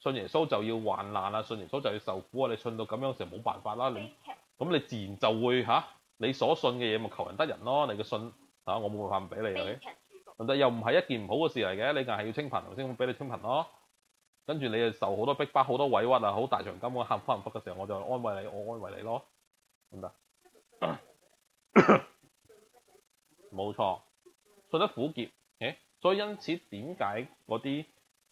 信耶穌就要患難啊，信耶穌就要受苦啊，你信到咁樣嘅時候冇辦法啦，你咁你自然就會嚇你所信嘅嘢咪求人得人咯，你嘅信嚇我冇辦法唔俾你嘅。但又唔係一件唔好嘅事嚟嘅，你硬係要清貧，先俾你清貧咯。跟住你又受好多逼迫、好多委屈啊，好大長今，我喊苦喊忽嘅時候，我就安慰你，我安慰你咯，得唔得？冇錯，信得苦澀，誒，所以因此點解嗰啲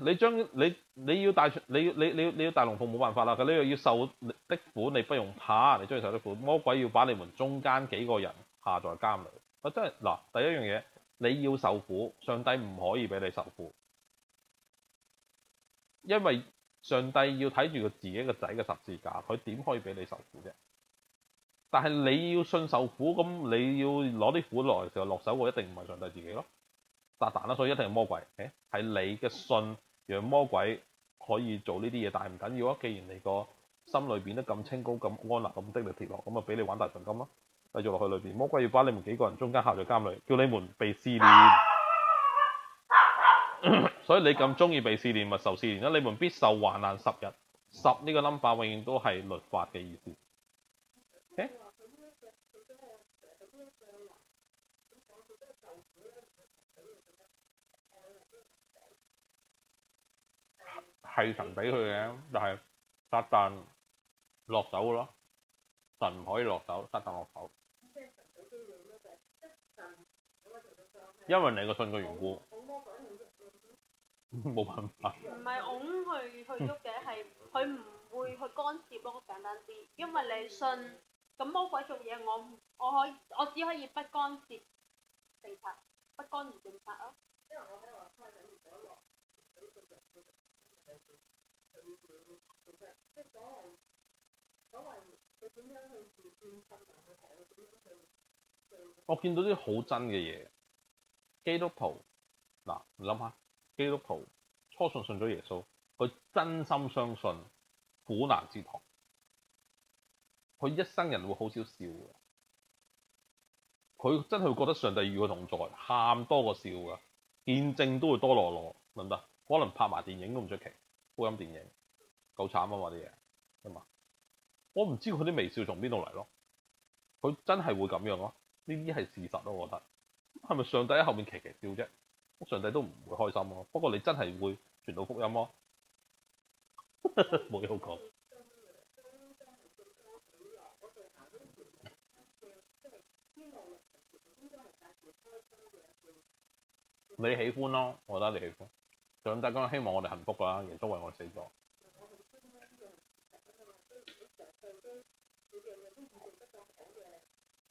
你將你你要大你你你你要大龍鳳冇辦法啦，佢你又要受的苦，你不用怕，你中意受的苦。魔鬼要把你們中間幾個人下在監裏。啊，真係嗱，第一樣嘢你要受苦，上帝唔可以俾你受苦。因為上帝要睇住佢自己個仔嘅十字架，佢點可以俾你受苦啫？但係你要信受苦，咁你要攞啲苦來嘅時候落手嘅，一定唔係上帝自己咯，撒旦啦，所以一定係魔鬼。誒，係你嘅信讓魔鬼可以做呢啲嘢，但係唔緊要啊。既然你個心裏邊都咁清高、咁安樂、咁的力鐵落，咁啊俾你玩大神金咯，繼續落去裏邊。魔鬼要把你們幾個人中間下在監裏，叫你們被試煉。所以你咁中意被試煉，咪受試煉啦！你們必受患難十日，十呢個 number 永遠都係律法嘅意思。係、神俾佢嘅，但係撒旦落手咯。神唔可以落手，撒旦落手，因為你個信嘅緣故，冇辦法。唔係擁去去喐嘅，係佢唔會去干涉咯，簡單啲。因為你信，咁魔鬼做嘢，我我可以，我只可以不干涉政策，不干預政策咯緊如果落俾個人嘅佢我見到啲好真嘅嘢，基督徒嗱，你諗下，基督徒初信信咗耶穌，佢真心相信苦難之堂，佢一生人會好少笑嘅，佢真係會覺得上帝與佢同在，喊多過笑噶，見證都會多落落，明唔明？可能拍埋電影都唔出奇，福音電影夠慘啊嘛啲嘢，係嘛？我唔知佢啲微笑從邊度嚟咯，佢真係會咁樣咯。呢啲係事實咯，我覺得係咪上帝喺後面騎騎笑啫？上帝都唔會開心咯。不過你真係會傳到福音咯，冇嘢好講。你喜歡咯，我覺得你喜歡。上帝咁樣希望我哋幸福啦，耶穌為我死咗。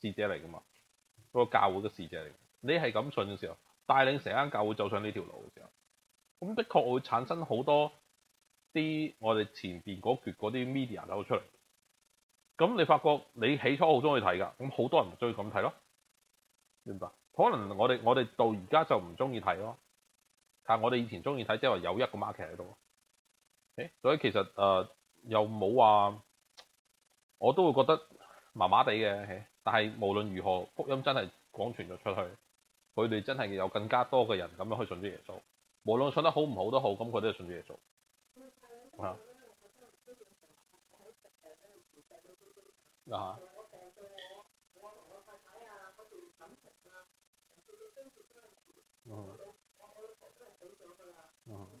使者嚟噶嘛，嗰、個教會嘅使者嚟。你係咁信嘅時候，帶領成間教會走上呢條路嘅時候，咁的確會產生好多啲我哋前邊嗰橛嗰啲 media 走出嚟。咁你發覺你起初好中意睇㗎，咁好多人咪中意咁睇咯，明白？可能我哋我哋到而家就唔中意睇咯，但係我哋以前中意睇，即係話有一個 market 喺度。誒，所以其實誒、又冇話，我都會覺得麻麻地嘅。但係無論如何，福音真係廣傳咗出去，佢哋真係有更加多嘅人咁樣去信主耶穌。無論信得好唔好都好，咁佢都係信主耶穌。啊啊！嗯嗯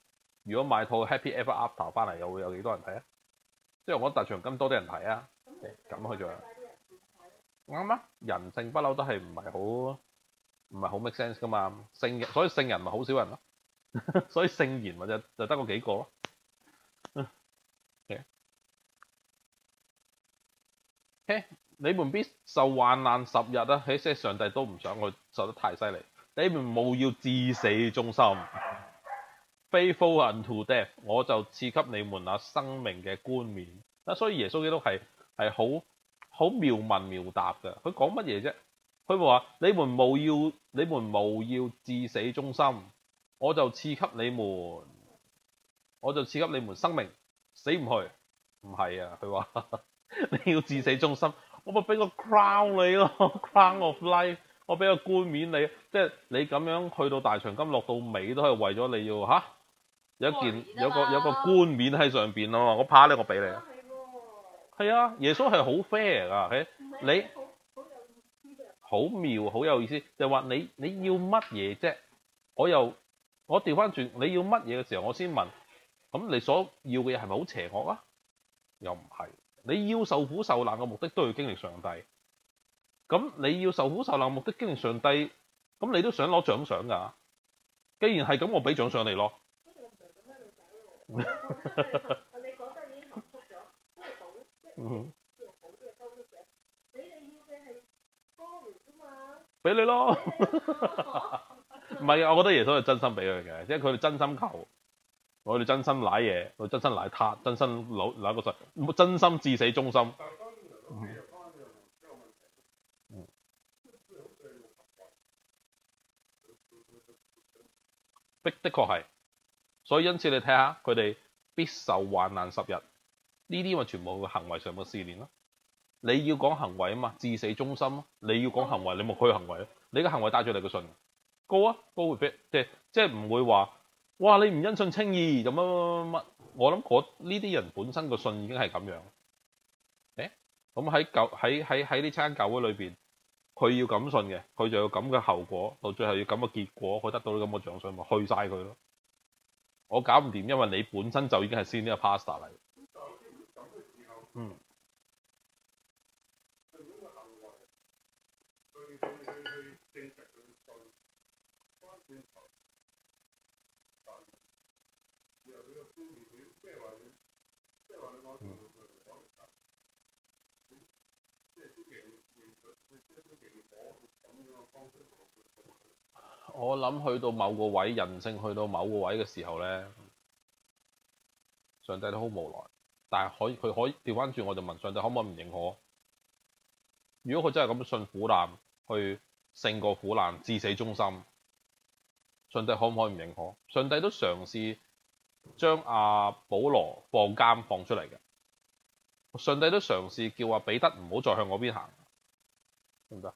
如果買套 Happy Ever After 翻嚟，又會有幾多人睇啊？即係我覺得大長今多啲人睇啊，咁去做啱啊！人性不嬲都係唔係好唔係好 make sense 噶嘛？聖所以聖人咪好少人咯，所以聖言咪就就得嗰幾個咯。嘿你們必受患難十日啊！喺即係上帝都唔想我受得太犀利，你們務要至死忠心，faithful unto death，我就赐给你们那生命嘅冠冕。啊，所以耶穌基督係係好好妙问妙答嘅。佢講乜嘢啫？佢話：你們務要，你們務要至死忠心，我就賜給你們，我就賜給你們生命，死唔去。唔係啊，佢話 你要至死忠心，我咪俾個 crown 你咯，crown of life，我俾個冠冕你，即係你咁樣去到大長今落到尾都係為咗你要吓有一件有個有個冠冕喺上邊啊嘛，我怕咧我俾你。係喎，係啊，耶穌係好 fair 噶，係你好妙，好有意思，就係話你你要乜嘢啫？我又我調翻轉，你要乜嘢嘅時候，我先問，咁你所要嘅嘢係咪好邪惡啊？又唔係，你要受苦受難嘅目的都要經歷上帝。咁你要受苦受難嘅目的經歷上帝，咁你都想攞獎賞㗎？既然係咁，我俾獎賞你咯。嗯，俾你咯。唔係啊，我覺得耶穌係真心俾佢嘅，即係佢哋真心求，我哋真心舐嘢，我真心舐他，真心攞攞個神，真心至死忠心。的的確係，所以因此你睇下佢哋必受患難十日，呢啲咪全部行為上嘅試煉咯。你要講行為啊嘛，至死忠心咯。你要講行為，你咪佢行為咯。你嘅行為帶住你嘅信，高啊，高會俾即係即係唔會話，哇！你唔因信稱義咁乜乜乜乜。我諗嗰呢啲人本身個信已經係咁樣。誒，咁喺教喺喺喺呢餐教會裏邊，佢要咁信嘅，佢就有咁嘅後果，到最後要咁嘅結果，佢得到咁嘅獎賞，咪去晒佢咯。我搞唔掂，因為你本身就已經係先呢個 pastor 嚟。嗯。佢嗰個行為，去去去去證實佢嘅信，翻轉頭，但係然後佢嘅觀念，佢即係話你，即係話你講同佢嚟講，即係啲營營佢即係啲營火咁樣嘅方式同佢做佢。我諗去到某個位，人性去到某個位嘅時候咧，上帝都好無奈。但係可以，佢可以調翻轉，我就問上帝可唔可以唔認可？如果佢真係咁信苦難，去勝過苦難，至死忠心，上帝可唔可以唔認可？上帝都嘗試將阿保羅放監放出嚟嘅，上帝都嘗試叫阿彼得唔好再向嗰邊行，得唔得？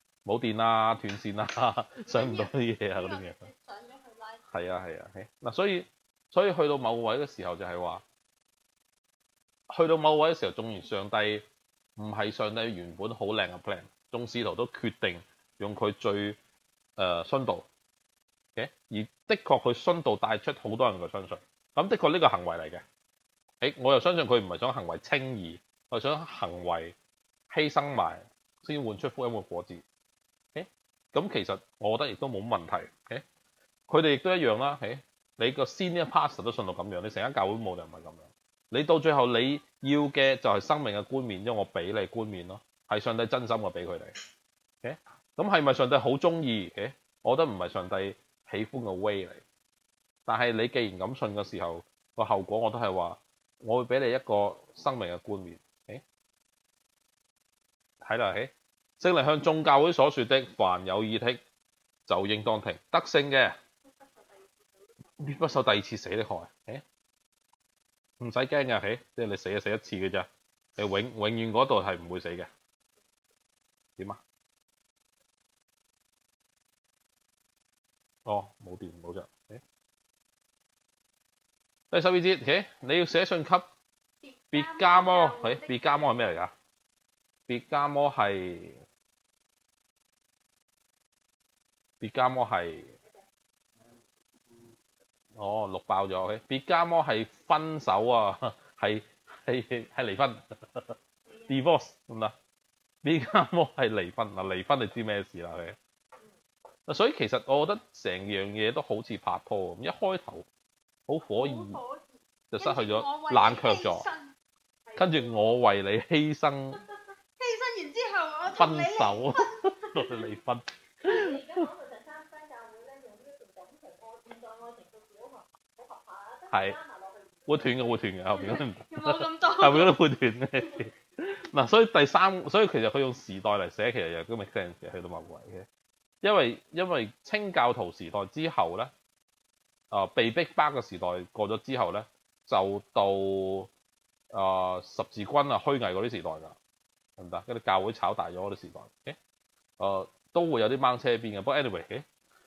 冇電啊、斷線啊、上唔到啲嘢啊嗰啲嘢。上咗去拉。係啊係啊，係嗱，所以所以去到某位嘅時候就係話，去到某位嘅時候，縱然上帝唔係上帝原本好靚嘅 plan，眾使徒都決定用佢最誒殉道嘅，而的確佢殉道帶出好多人嘅相信，咁的確呢個行為嚟嘅。誒，我又相信佢唔係想行為稱義，我係想行為犧牲埋先換出福音嘅果子。咁其實我覺得亦都冇問題。佢哋亦都一樣啦，誒，你個 senior pastor 都信到咁樣，你成間教會冇人唔係咁樣。你到最後你要嘅就係生命嘅冠冕，因為我俾你冠冕咯，係上帝真心嘅俾佢哋。咁係咪上帝好中意？嘅，我覺得唔係上帝喜歡嘅 way 嚟。但係你既然咁信嘅時候，個後果我都係話，我會俾你一個生命嘅冠冕。誒，睇啦，誒，聖靈向眾教會所說的，凡有耳的，就應當聽，得勝嘅。必不受第二次死的害，誒，唔使驚嘅，誒，即係你死就死一次嘅啫，你永永遠嗰度係唔會死嘅。點啊？哦，冇電冇着，誒，第十二節，誒，你要寫信給別加摩，誒，別加摩係咩嚟㗎？別加摩係，別加摩係。哦，錄爆咗，OK。別加摩係分手啊，係係係離婚，divorce 咁啦。別加摩係離婚嗱，離婚你知咩事啦佢。嗱，所以其實我覺得成樣嘢都好似拍拖咁，一開頭好火熱，就失去咗冷卻咗，跟住我為你犧牲 犧牲完之後，我分手到離婚。你而家講到第三間教會咧，用呢一種感情愛現代愛情到好合好合拍啊，係加埋落去。會斷嘅會斷嘅後邊嗰啲唔冇咁多。後邊嗰啲會斷嘅。嗱，所以第三，所以其實佢用時代嚟寫，其實又都 make sense 嘅，去到某位嘅。因為因為清教徒時代之後咧，啊、被逼巴嘅時代過咗之後咧，就到啊、十字軍啊虛偽嗰啲時代㗎，得唔得？嗰啲教會炒大咗嗰啲時代，OK，誒、都會有啲掹車邊嘅。不過 anyway，嘅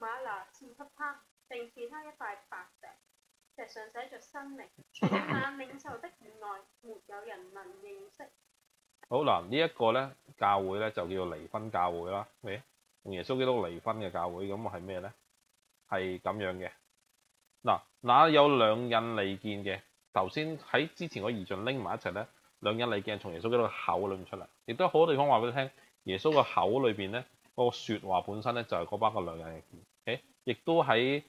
馬拿賜給他，並賜他一塊白石，石上寫着新名，除了那領袖的以外，沒有人能認識。好嗱，呢一個咧教會咧就叫做離婚教會啦，咩？同耶穌基督離婚嘅教會，咁係咩咧？係咁樣嘅。嗱，那有兩印利見嘅，頭先喺之前個異象拎埋一齊咧，兩印利見係從耶穌基督口裏面出嚟，亦都好多地方話俾你聽，耶穌個口裏邊咧嗰個説話本身咧就係嗰班個兩印利見，誒，亦都喺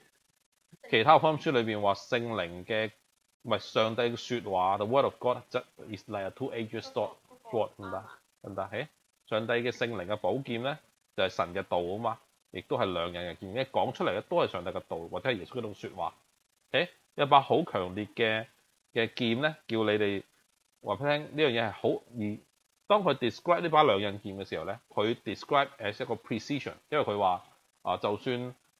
其他福音書裏邊話聖靈嘅唔係上帝嘅説話，the word of God is like a two-edged sword。sword 得唔得？得唔得？誒，上帝嘅聖靈嘅寶劍咧，就係、神嘅道啊嘛，亦都係兩人嘅劍，一講出嚟咧都係上帝嘅道，或者係耶穌嗰種説話。誒，一把好強烈嘅嘅劍咧，叫你哋話俾你聽呢樣嘢係好而當佢 describe 呢把兩刃劍嘅時候咧，佢 describe as 一個 precision，因為佢話啊，就算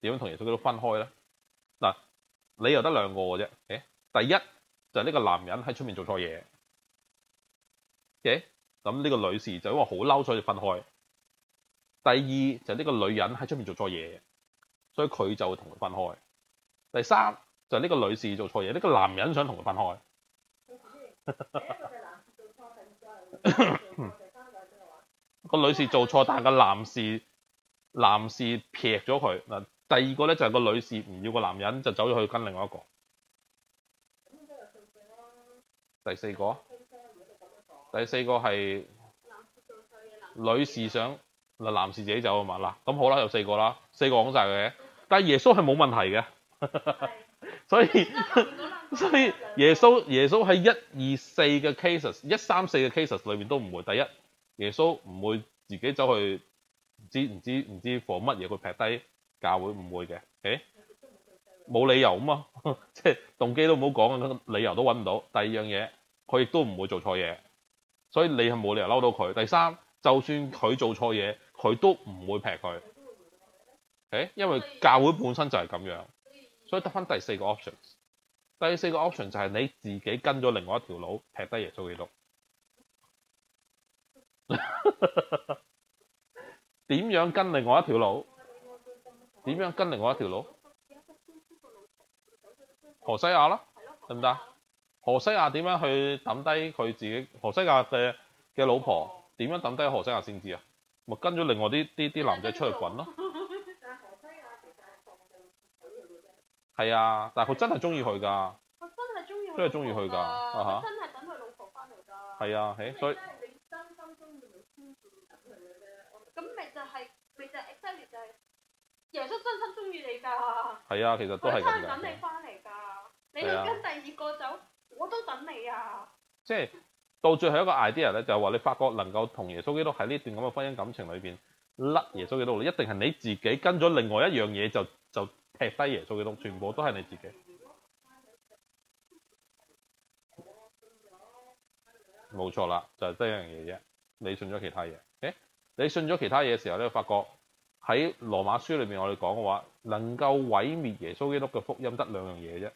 點樣同耶穌基督分開咧？嗱，你又得兩個嘅啫。誒，第一就係呢個男人喺出面做錯嘢。嘅咁呢個女士就因為好嬲，所以分開。第二就係呢個女人喺出面做錯嘢，所以佢就會同佢分開。第三就係呢個女士做錯嘢，呢個男人想同佢分開。個女士做錯，但係個男士男士劈咗佢嗱。第二個咧就係個女士唔要個男人，就走咗去跟另外一個。第四個。第四個係女士想嗱，男士自己走啊嘛嗱，咁好啦，有四個啦，四個講晒嘅，但係耶穌係冇問題嘅，所以 所以耶穌耶穌喺一二四嘅 cases，一三四嘅 cases 裏面都唔會。第一，耶穌唔會自己走去唔知唔知唔知放乜嘢，佢劈低教會唔會嘅，誒冇理由啊嘛，即係動機都唔好講，理由都揾唔到。第二樣嘢，佢亦都唔會做錯嘢。所以你係冇理由嬲到佢。第三，就算佢做錯嘢，佢都唔會劈佢。誒，因為教會本身就係咁樣，所以得翻第四個 option。第四個 option 就係你自己跟咗另外一條路劈低耶穌基督。點樣跟另外一條路？點樣跟另外一條路？何西亞啦，得唔得？何西亞點樣去抌低佢自己？何西亞嘅嘅老婆點樣抌低何西亞先知啊？咪跟咗另外啲啲啲男仔出去滾咯。係啊，但係佢真係中意佢㗎。我真係中意佢，真係中意佢㗎真係等佢老婆翻嚟㗎。係啊，誒，所以咁咪就係、咪就係 exactly 就係耶穌真心中意你㗎。係啊，其實都係佢真咁係等你㗎。翻嚟㗎。你去係啊跟第二個走，我都等你啊。即係到最後一個 idea 咧，就係話你發覺能夠同耶穌基督喺呢段咁嘅婚姻感情裏邊甩耶穌基督，一定係你自己跟咗另外一樣嘢就就踢低耶穌基督，全部都係你自己。冇錯啦，就係得一樣嘢啫。你信咗其他嘢，誒？你信咗其他嘢嘅時候咧，發覺喺羅馬書裏面我哋講嘅話，能夠毀滅耶穌基督嘅福音得兩樣嘢啫。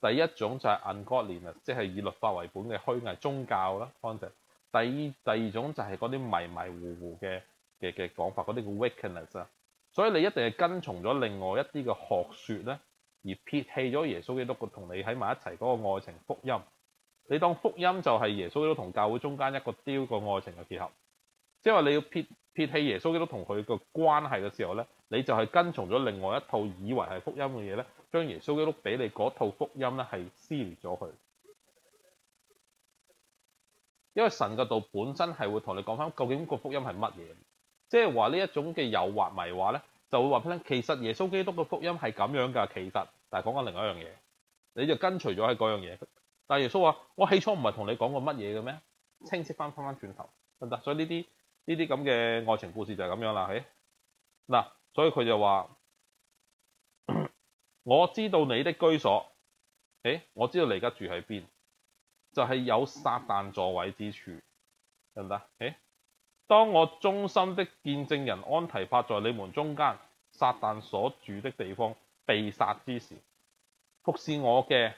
第一種就係 ungodliness，即係以律法為本嘅虛偽宗教啦。方正。第二第二種就係嗰啲迷迷糊糊嘅嘅嘅講法，嗰啲叫 wickedness 啊。所以你一定係跟從咗另外一啲嘅學説咧，而撇棄咗耶穌基督同你喺埋一齊嗰個愛情福音。你當福音就係耶穌基督同教會中間一個雕個愛情嘅結合，即係話你要撇撇棄耶穌基督同佢個關係嘅時候咧，你就係跟從咗另外一套以為係福音嘅嘢咧，將耶穌基督俾你嗰套福音咧係撕裂咗佢。因為神嘅道本身係會同你講翻究竟個福音係乜嘢，即係話呢一種嘅誘惑迷話咧，就會話俾你，其實耶穌基督嘅福音係咁樣㗎，其實，但係講緊另外一樣嘢，你就跟隨咗喺嗰樣嘢。但係耶穌話：我起初唔係同你講過乜嘢嘅咩？清晰翻翻翻轉頭得唔得？所以呢啲呢啲咁嘅愛情故事就係咁樣啦，係嗱，所以佢就話：我知道你的居所，誒，我知道你而家住喺邊，就係、有撒旦座位之處，得唔得？誒，當我忠心的見證人安提帕在你們中間，撒旦所住的地方被殺之時，服侍我嘅。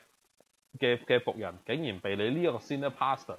嘅嘅僕人竟然被你呢一個先知 pastor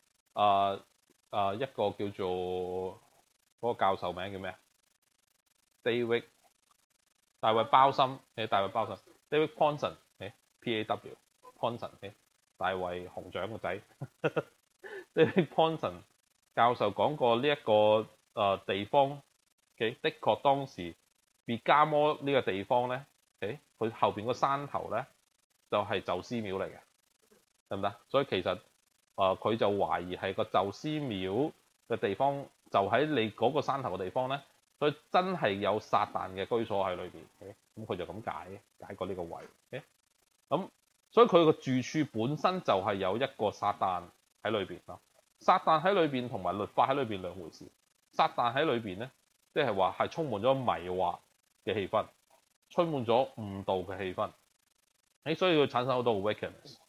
啊啊一個叫做嗰、那個教授名叫咩啊？David 大衛包森，誒大衛包森，David Ponson，誒 P A W Ponson，誒大衛熊掌個仔，David Ponson 教授講過呢、這、一個誒、呃、地方嘅，的確當時別加摩呢個地方咧，誒佢後邊個山頭咧就係、是、宙斯廟嚟嘅。得唔得？所以其實啊，佢、就懷疑係個宙斯廟嘅地方，就喺你嗰個山頭嘅地方咧。所以真係有撒旦嘅居所喺裏邊。咁佢就咁解解過呢個位。咁所以佢個住處本身就係有一個撒旦喺裏邊咯。撒旦喺裏邊同埋律法喺裏邊兩回事。撒旦喺裏邊咧，即係話係充滿咗迷惑嘅氣氛，充滿咗誤導嘅氣氛。誒，所以佢產生好多 wickedness。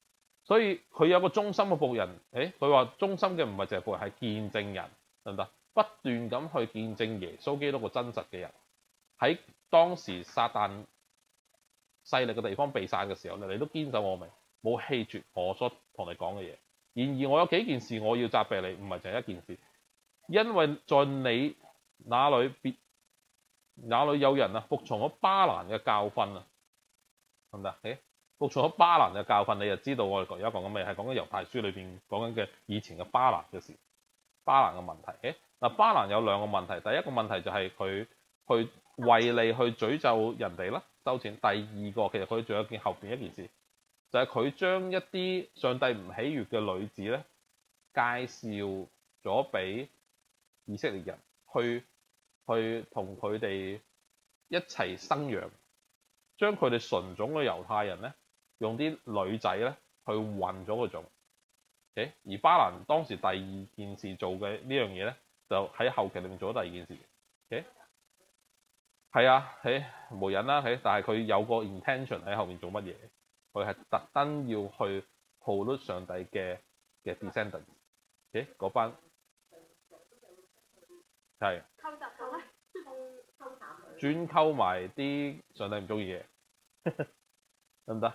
所以佢有個忠心嘅仆人，誒，佢話忠心嘅唔係淨係仆人，係見證人，得唔得？不斷咁去見證耶穌基督個真實嘅人，喺當時撒旦勢力嘅地方被殺嘅時候咧，你都堅守我命，冇棄絕我所同你講嘅嘢。然而我有幾件事我要責備你，唔係淨係一件事，因為在你那裏別那裏有人啊服從咗巴蘭嘅教訓啊，得唔得？誒？服從咗巴蘭嘅教訓，你就知道我哋而家講緊咩？係講緊猶太書裏邊講緊嘅以前嘅巴蘭嘅事，巴蘭嘅問題。誒嗱，巴蘭有兩個問題，第一個問題就係佢去為利去詛咒人哋啦，收錢。第二個其實佢仲有件後邊一件事，就係、佢將一啲上帝唔喜悅嘅女子咧，介紹咗俾以色列人去去同佢哋一齊生養，將佢哋純種嘅猶太人咧。用啲女仔咧去混咗個種，okay? 而巴蘭當時第二件事做嘅呢樣嘢咧，就喺後期裏面做咗第二件事，OK？係啊，誒無人啦，誒，但係佢有個 intention 喺後面做乜嘢？佢係特登要去 pollute 上帝嘅嘅 descendants，OK？嗰班係溝雜咗咧，專溝埋啲上帝唔中意嘅，得唔得？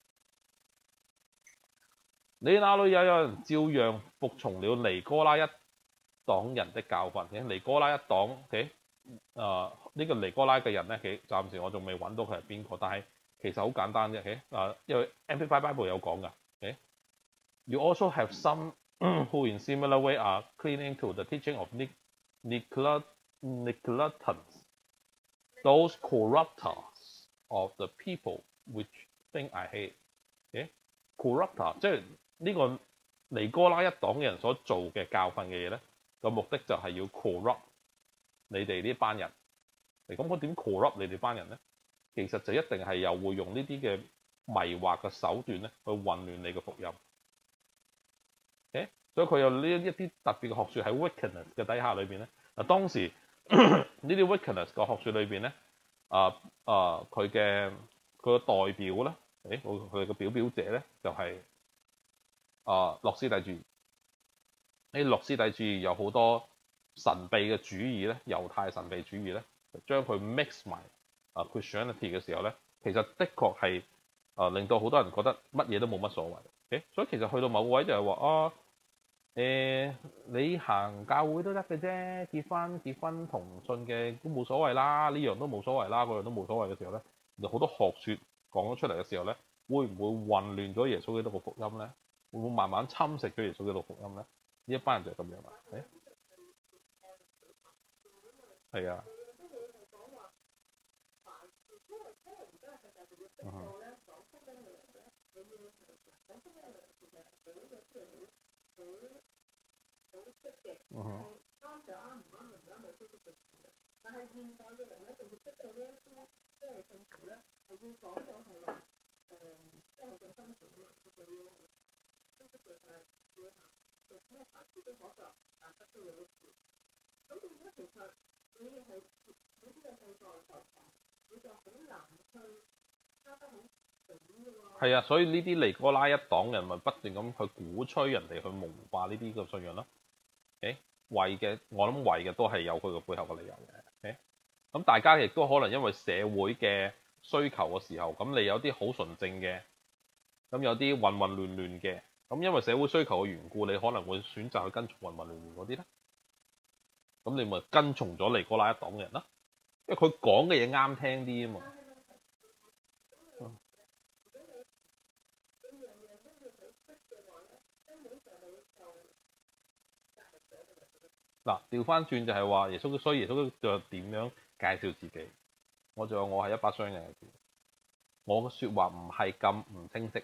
你那裏也有人照樣服從了尼哥拉一黨人的教訓嘅。尼哥拉一黨，OK，啊、呢、個尼哥拉嘅人咧，其暫時我仲未揾到佢係邊個，但係其實好簡單啫。OK，啊，因為 Amplify Bible 有講㗎。OK，you also have some who in similar way are clinging to the teaching of Nicolae Nicolaitans, those corruptors of the people which think I hate。誒，corruptor、即係呢個尼哥拉一黨嘅人所做嘅教訓嘅嘢咧，個目的就係要 corrupt 你哋呢班人。咁我點 corrupt 你哋班人咧？其實就一定係又會用呢啲嘅迷惑嘅手段咧，去混亂你嘅福音。OK，所以佢有呢一啲特別嘅學説喺 wickedness 嘅底下裏邊咧。嗱，當時 呢啲 wickedness 嘅學説裏邊咧，啊啊佢嘅佢嘅代表咧，誒佢佢嘅表表姐咧就係、啊諾斯底主義。呢諾斯底主義有好多神秘嘅主義咧，猶太神秘主義咧，將佢 mix 埋啊 Christianity 嘅時候咧，其實的確係啊令到好多人覺得乜嘢都冇乜所謂。誒，所以其實去到某位就係話啊，誒、你行教會都得嘅啫，結婚結婚同信嘅都冇所謂啦，呢樣都冇所謂啦，嗰樣都冇所謂嘅時候咧，有好多學説講咗出嚟嘅時候咧，會唔會混亂咗耶穌基督嘅福音咧？會唔會慢慢侵蝕咗耶穌基督福音咧？呢一班人就係咁樣啦，誒，係啊，嗯。嗯哼。但係現代嘅人咧，就會識到呢一啲即係信徒咧，係會講到係話誒，即係好嘅心情啊，佢要系，啊，所以呢啲尼哥拉一黨人咪不斷咁去鼓吹人哋去蒙化呢啲嘅信仰咯。誒，為嘅我諗為嘅都係有佢個背後嘅理由嘅。咁大家亦都可能因為社會嘅需求嘅時候，咁你有啲好純正嘅，咁有啲混混亂亂嘅，咁因為社會需求嘅緣故，你可能會選擇去跟從混混亂亂嗰啲咧。咁你咪跟從咗尼哥拉一黨嘅人啦，因為佢講嘅嘢啱聽啲啊嘛。嗱，調翻轉就係話耶穌，所以耶穌就點樣介紹自己？我就話我係一把雙刃嘅，我嘅説話唔係咁唔清晰，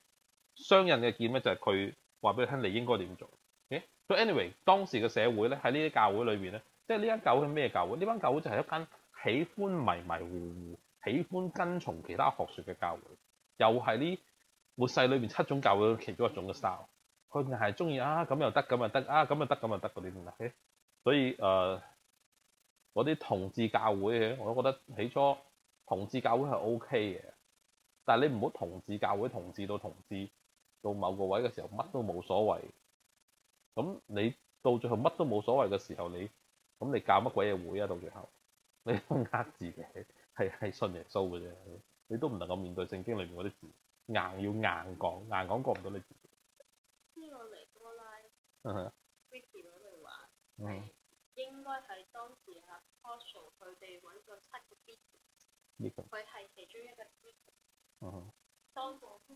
雙刃嘅劍咧，就係佢話俾你聽，你應該點做。誒，所以 anyway，當時嘅社會咧，喺呢啲教會裏邊咧，即係呢間教會係咩教會？呢班教會就係一間喜歡迷迷糊糊、喜歡跟從其他學説嘅教會，又係呢末世裏邊七種教會其中一種嘅 style。佢硬係中意啊，咁又得，咁又得啊，咁又得，咁又得嗰啲點解？所以誒，嗰啲同志教會嘅，我都覺得起初同志教會係 O K 嘅，但係你唔好同志教會同志到同志到某個位嘅時候，乜都冇所謂。咁你到最後乜都冇所謂嘅時候，你咁你教乜鬼嘢會啊？到最後你都呃自己，係係信耶穌嘅啫，你都唔能夠面對聖經裏面嗰啲字，硬要硬講，硬講過唔到你自己。呢個尼哥拉嗯嗰度話嗯係應該係當時阿 Apostle 佢哋揾咗七個佢係其中一個 b 嗯哼當當時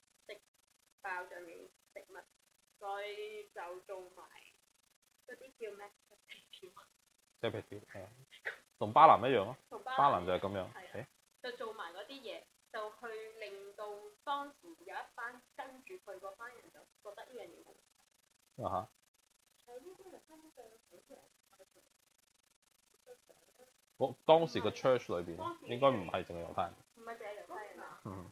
食拜偶像嘅食物，再就做埋嗰啲叫咩？即係譬如係啊同巴蘭一樣咯，同巴蘭就係咁樣。係啊誒就做埋嗰啲嘢，就去令到當時有一班跟住佢嗰班人就覺得呢樣嘢冇。啊嚇！我當時個 church 裏邊應該唔係淨係猶太人。唔係淨係猶太人啊，嗯。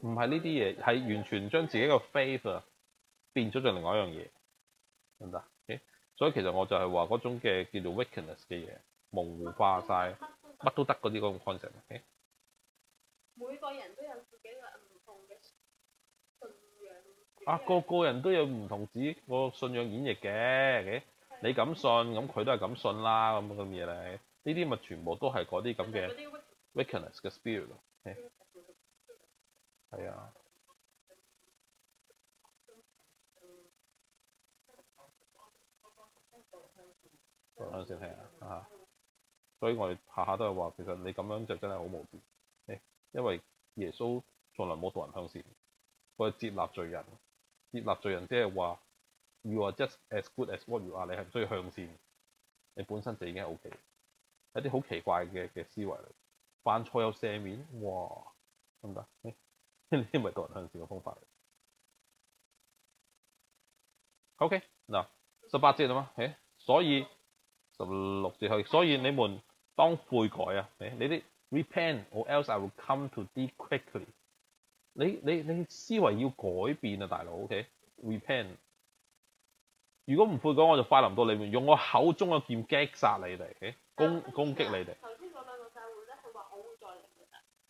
唔係呢啲嘢，係完全將自己個 faith 啊變咗做另外一樣嘢，得唔得所以其實我就係話嗰種嘅叫做 wickedness 嘅嘢，模糊化晒，乜都得嗰啲嗰種 concept。每個人都有自己嘅唔同嘅信仰。啊，個個人都有唔同自己個信仰演繹嘅你咁信，咁佢都係咁信啦，咁咁嘢咧，呢啲咪全部都係嗰啲咁嘅 wickedness 嘅 spirit 咯。OK？係啊。講緊先聽啊！啊，所以我哋下下都係話，其實你咁樣就真係好無知。誒，因為耶穌從來冇導人向善，佢係接納罪人，接納罪人即係話，you are just as good as what you are，你係唔需要向善，你本身就已經係 O K。一啲好奇怪嘅嘅思維嚟，犯錯有赦免，哇，得唔得？呢啲咪導人向善嘅方法嚟。O.K. 嗱，十八節啊嘛，誒，所以十六節去，所以你們當悔改啊，誒，你啲 repent，or else I will come to thee quickly 你。你你你思維要改變啊，大佬，OK？repent、如果唔悔改，我就快臨到你们，用我口中嘅劍擊殺你哋攻攻擊你哋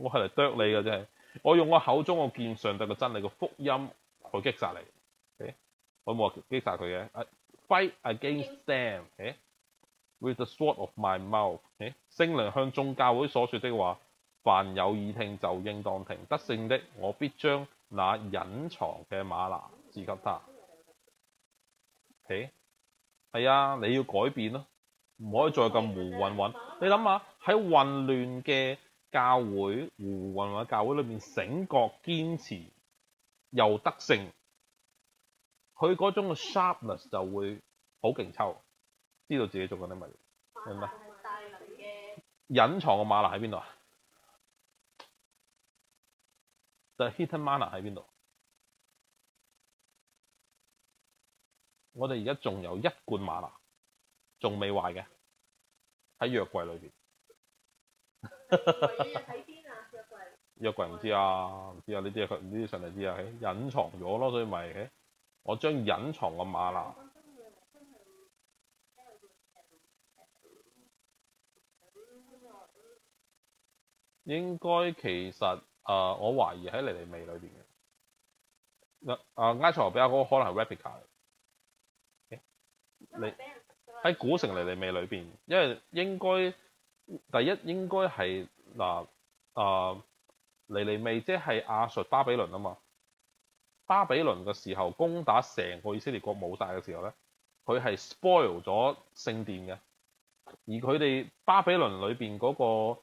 我係嚟啄你嘅啫，我用我口中我見上帝嘅真理嘅福音去擊殺你。Okay? 我冇話擊殺佢嘅，I，fight against them、誒 with the sword of my mouth、okay? 聖靈向眾教會所說的話，凡有耳聽就應當聽。得勝的，我必將那隱藏嘅馬拿賜給他。OK，係啊，你要改變咯，唔可以再咁胡混混。你諗下喺混亂嘅教會、胡混混嘅教會裏面，醒覺堅持又得勝，佢嗰種嘅 sharpness 就會好勁抽，知道自己做緊啲乜嘢。明白係大能嘅隱藏嘅馬拿喺邊度啊？就係 hidden mana 喺邊度？我哋而家仲有一罐馬拿，仲未壞嘅，喺藥櫃裏邊。佢喺邊啊？約櫃藥櫃唔知啊，唔知啊，呢啲佢呢啲上嚟知啊，嘿隱藏咗咯，所以咪嘿我將隱藏嘅馬拿應該其實誒、呃我懷疑喺尼尼味裏邊嘅。啊埃塞俄比亞嗰個可能係 replica 嚟。你喺古城尼尼味裏邊，因為應該第一應該係嗱啊尼尼微即係亞述巴比倫啊嘛。巴比倫嘅時候攻打成個以色列國冇晒嘅時候咧，佢係 spoil 咗聖殿嘅，而佢哋巴比倫裏邊嗰個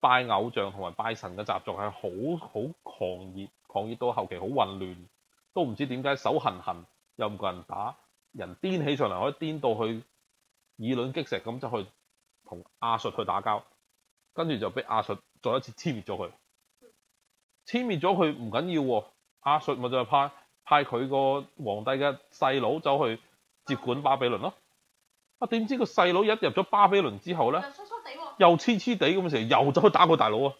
拜偶像同埋拜神嘅習俗係好好狂熱，狂熱到後期好混亂，都唔知點解手痕痕又唔夠人打。人癲起上嚟可以癲到去以卵擊石咁，就去同亞述去打交，跟住就俾亞述再一次殲滅咗佢。殲滅咗佢唔緊要喎，亞述咪就係派派佢個皇帝嘅細佬走去接管巴比倫咯。啊點知個細佬一入咗巴比倫之後咧，又黐黐地咁成，又走去打個大佬啊！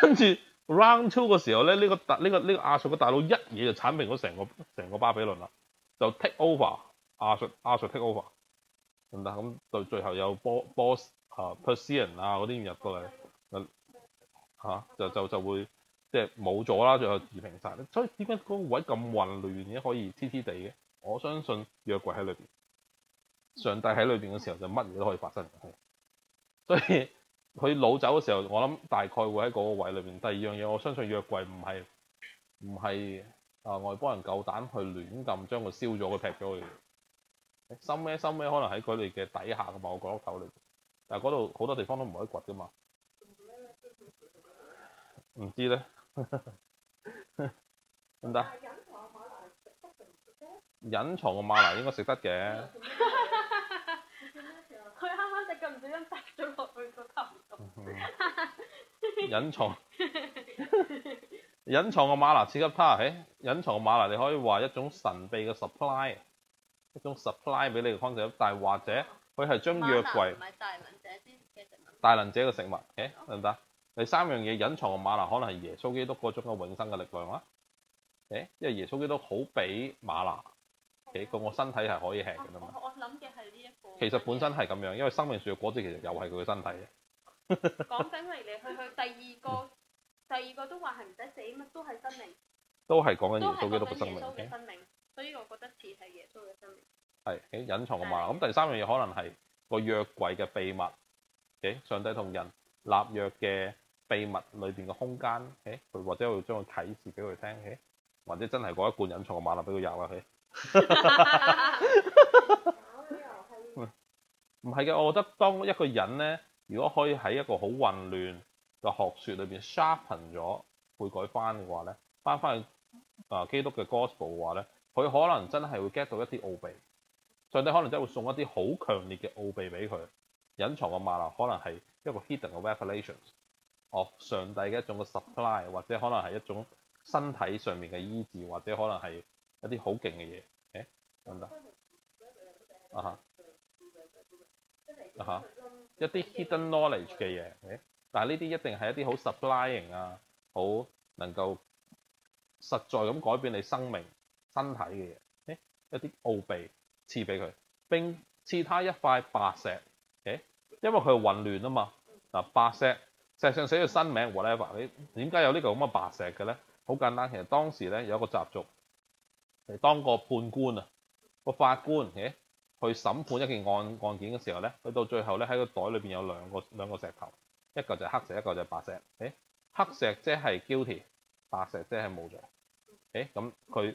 跟住 round two 嘅時候咧，呢、個大呢、個呢、個亞述嘅大佬一嘢就剷平咗成個成個巴比倫啦，就 take over 亞述亞述 take over，得唔得？咁到最後有波波斯啊 Persian 啊嗰啲入過嚟，嚇、就就就會即係冇咗啦，最後夷平晒。所以點解嗰個位咁混亂嘅可以黐黐地嘅？我相信約櫃喺裏邊，上帝喺裏邊嘅時候就乜嘢都可以發生。所以。佢老走嘅時候，我諗大概會喺嗰個位裏邊。第二樣嘢，我相信約櫃唔係唔係啊外邦人夠膽去亂咁將佢燒咗，佢劈咗佢。深咩深咩，可能喺佢哋嘅底下嘅某個角落頭嚟。但係嗰度好多地方都唔可以掘噶嘛。唔知咧，得 唔得？隱藏嘅馬拿應該食得嘅。佢啱啱食咁唔小心搭咗落去個頭度。隱藏 隱藏嘅馬拿刺激 part，誒隱藏嘅馬拿你可以話一種神秘嘅 supply，一種 supply 俾你嘅 concept，但係或者佢係將約櫃唔係大能者先嘅食物。大能者嘅食物，誒得唔得？第三樣嘢隱藏嘅馬拿可能係耶穌基督嗰種嘅永生嘅力量啦，誒，因為耶穌基督好俾馬拿，誒個我身體係可以吃嘅嘛。我我諗嘅係呢一個。其實本身係咁樣，因為生命樹嘅果子其實又係佢嘅身體嘅。講緊嚟嚟去去，第二個 第二個都話係唔使死乜，都係生命，都係講緊耶穌基督嘅生命。所以我覺得似係耶穌嘅生命。係誒隱藏嘅馬拿。咁第三樣嘢可能係個約櫃嘅秘密，誒上帝同人立約嘅秘密裏邊嘅空間，誒佢或者會將個啟示俾佢聽，誒或者真係嗰一罐隱藏嘅馬拿俾佢入啊，佢唔係嘅，我覺得當一個人咧，如果可以喺一個好混亂嘅學説裏邊 sharpen 咗悔改翻嘅話咧，翻翻去啊基督嘅 gospel 嘅話咧，佢可能真係會 get 到一啲奧秘。上帝可能真係會送一啲好強烈嘅奧秘俾佢，隱藏嘅馬拿可能係一個 hidden 嘅 revelations of 上帝嘅一種嘅 supply，或者可能係一種身體上面嘅醫治，或者可能係一啲好勁嘅嘢，誒得唔得？啊哈啊哈，一啲 hidden knowledge 嘅嘢，誒，但係呢啲一定係一啲好 supplying 啊，好能夠實在咁改變你生命身體嘅嘢，誒，一啲奧秘。賜俾佢，並賜他一塊白石，誒，因為佢混亂啊嘛。嗱，白石石上寫咗新名 whatever，你點解有呢個咁嘅白石嘅咧？好簡單，其實當時咧有一個習俗，係當個判官啊，個法官誒去審判一件案案件嘅時候咧，去到最後咧喺個袋裏邊有兩個兩個石頭，一個就係黑石，一個就係白石。誒，黑石即係 guilty，白石即係無罪。誒，咁佢。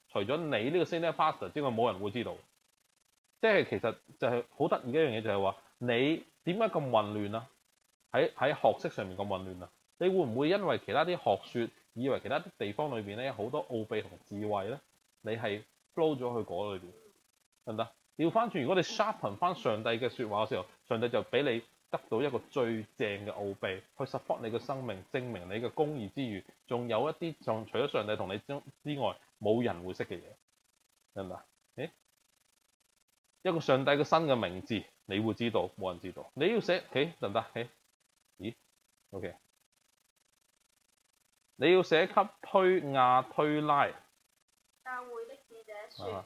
除咗你呢個 senior pastor 之外，冇人會知道。即係其實就係好得意嘅一樣嘢，就係話你點解咁混亂啊？喺喺學識上面咁混亂啊？你會唔會因為其他啲學説，以為其他啲地方裏邊咧有好多奧秘同智慧咧？你係 flow 咗去嗰裏邊，得唔得？調翻轉，如果你 sharpen 翻上帝嘅説話嘅時候，上帝就俾你得到一個最正嘅奧秘，去 support 你嘅生命，證明你嘅公義之餘，仲有一啲仲除咗上帝同你之之外，冇人會識嘅嘢，得唔得？誒，一個上帝嘅新嘅名字，你會知道，冇人知道。你要寫，誒得唔得？誒，咦？OK，你要寫給推亞推拉。教會的使者說啊：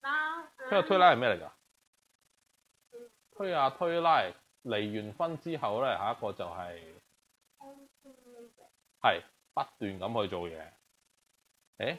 那推亞推拉係咩嚟㗎？推亞推拉離完婚之後咧，下一個就係、係不斷咁去做嘢。誒，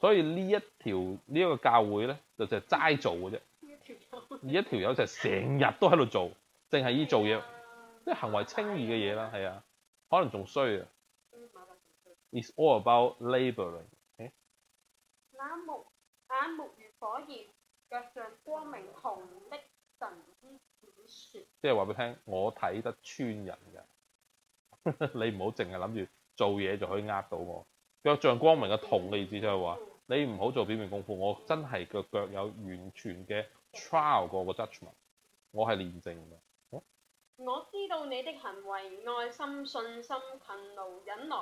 所以呢一條呢一個教會咧，就就係齋做嘅啫。呢條友而一條友就成日都喺度做，淨係依做嘢，即係行為清義嘅嘢啦，係啊，可能仲衰啊。It's all about laboring。那目眼目如火焰，腳上光明紅的神之子説：即係話俾你聽，我睇得穿人嘅，你唔好淨係諗住做嘢就可以呃到我。腳像光明嘅銅嘅意思就係話，你唔好做表面功夫，我真係個腳有完全嘅 trial 過個 judgment，我係練證嘅。我知道你的行為、愛心、信心、勤勞、忍耐，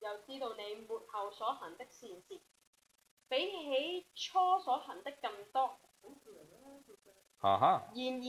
又知道你末後所行的善事，比起初所行的更多。哈哈，然而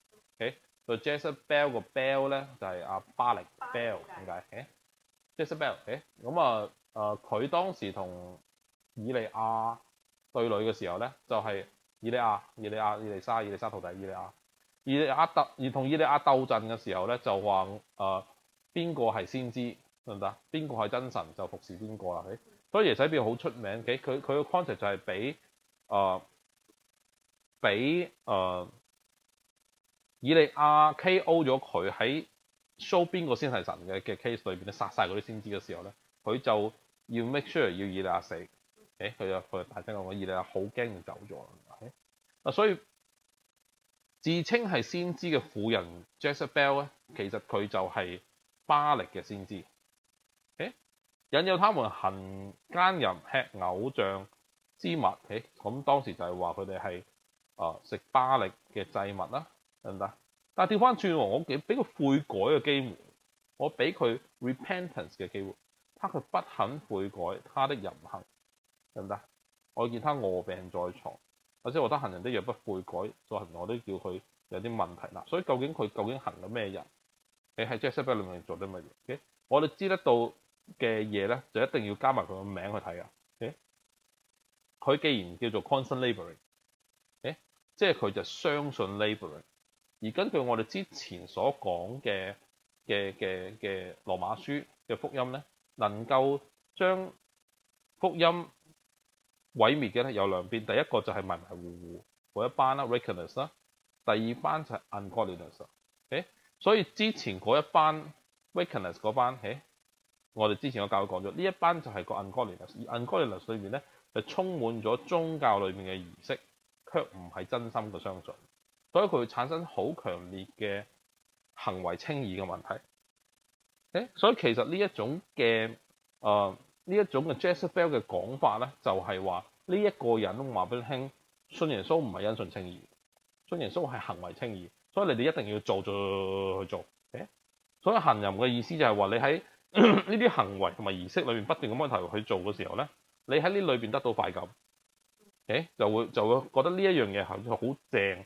個 Jezebel 個 bell 咧就係阿巴力 bell 點解？誒 Jezebel 誒咁啊誒佢當時同以利亞對壘嘅時候咧，就係、以利亞、以利亞、以利沙、以利沙徒弟以利亞。以利亞鬥而同以利亞鬥陣嘅時候咧，就話誒邊個係先知得唔得？邊個係真神就服侍邊個啦。誒所以耶洗別好出名嘅，佢佢個 concept 就係俾誒俾誒、以利亞 K.O. 咗佢喺 show 邊個先係神嘅嘅 case 裏邊咧，殺晒嗰啲先知嘅時候咧，佢就要 make sure 要以利亞死。誒，佢就佢就大聲講：我以利亞好驚就走咗啦。嗱，啊，所以自稱係先知嘅婦人 Jezebel 咧，其實佢就係巴力嘅先知。誒，引誘他們行奸淫、吃偶像之物。誒，咁當時就係話佢哋係啊食巴力嘅祭物啦。得唔得？但係調翻轉，我俾俾佢悔改嘅機會，我俾佢 repentance 嘅機會。他佢不肯悔改，他的淫行得唔得？我見他臥病在床，或者我得行人的若不悔改，做行我都叫佢有啲問題啦。所以究竟佢究竟行緊咩人？你喺 Jezebel 裏面做啲乜嘢？我哋知得到嘅嘢咧，就一定要加埋佢個名去睇啊。佢既然叫做 constant laboring，即係佢就相信 laboring。而根據我哋之前所講嘅嘅嘅嘅羅馬書嘅福音咧，能夠將福音毀滅嘅咧有兩邊，第一個就係迷迷糊糊嗰一班啦 wickedness 啦，第二班就係 ungodliness。誒，所以之前嗰一班，Reckonness 嗰班，誒，我哋之前個教會講咗，呢一班就係個 ungodliness，而 ungodliness 裏面咧就充滿咗宗教裏面嘅儀式，卻唔係真心嘅相信。所以佢會產生好強烈嘅行為稱義嘅問題。誒，所以其實呢一種嘅誒呢一種嘅 Jezebel 嘅講法咧，就係話呢一個人話俾你聽，信耶穌唔係因信稱義，信耶穌係行為稱義。所以你哋一定要做做去做。誒，所以行淫嘅意思就係話你喺 呢啲行為同埋儀式裏面不斷咁樣投入去做嘅時候咧，你喺呢裏邊得到快感。誒，就會就會覺得呢一樣嘢係好正。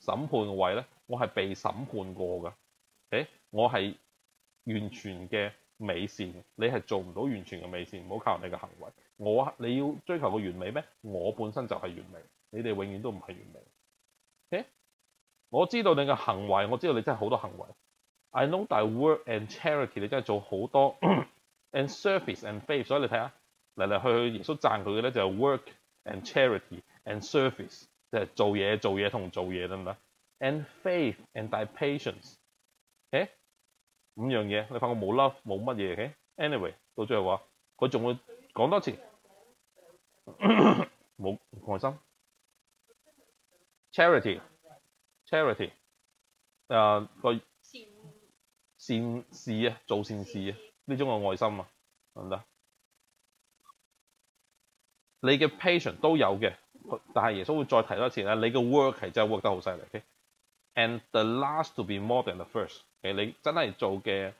審判位咧，我係被審判過㗎。誒，我係完全嘅美善，你係做唔到完全嘅美善，唔好靠人哋嘅行為。我你要追求個完美咩？我本身就係完美，你哋永遠都唔係完美。誒，我知道你嘅行為，我知道你真係好多行為。I know that work and charity，你真係做好多 and service and faith。所以你睇下嚟嚟去去，耶穌讚佢嘅咧就係 work and charity and service。即係做嘢、做嘢同做嘢得唔得？And faith and thy patience，誒五樣嘢，你發覺冇 love 冇乜嘢嘅。Anyway，到最後話佢仲會講多次，冇愛心。Charity，charity，誒個善事啊，做善事啊，呢種嘅愛心啊，得唔得？你嘅 patience 都有嘅。但係耶穌會再提多一次咧，你嘅 work 係真係 work 得好犀利，OK？And the last to be more than the first，誒，你真係做嘅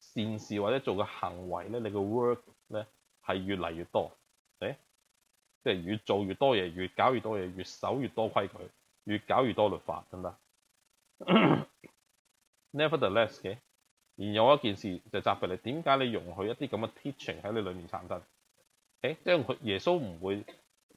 善事或者做嘅行為咧，你嘅 work 咧係越嚟越多，誒，即係越做越多嘢，越搞越多嘢，越守越多規矩，越搞越多律法，得唔得？Nevertheless 嘅，而有一件事就責備你，點解你容許一啲咁嘅 teaching 喺你裏面產生？誒，即係佢耶穌唔會。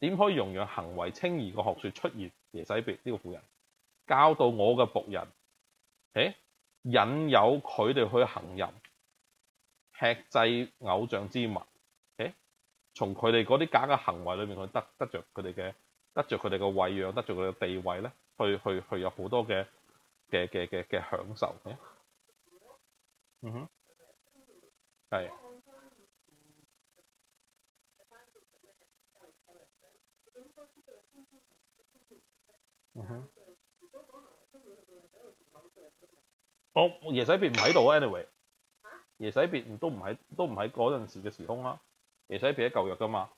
點可以容讓行為稱義嘅學説出現？耶洗別呢個婦人教導我嘅仆人，誒引誘佢哋去行淫、吃祭偶像之物，誒從佢哋嗰啲假嘅行為裏面去得得着佢哋嘅得着佢哋嘅餵養，得着佢哋嘅地位咧，去去去有好多嘅嘅嘅嘅嘅享受嘅，嗯哼，係。哼，我耶洗別唔喺度啊，anyway，耶洗別都唔喺都唔喺嗰陣時嘅時空啦。耶洗別喺舊約噶嘛，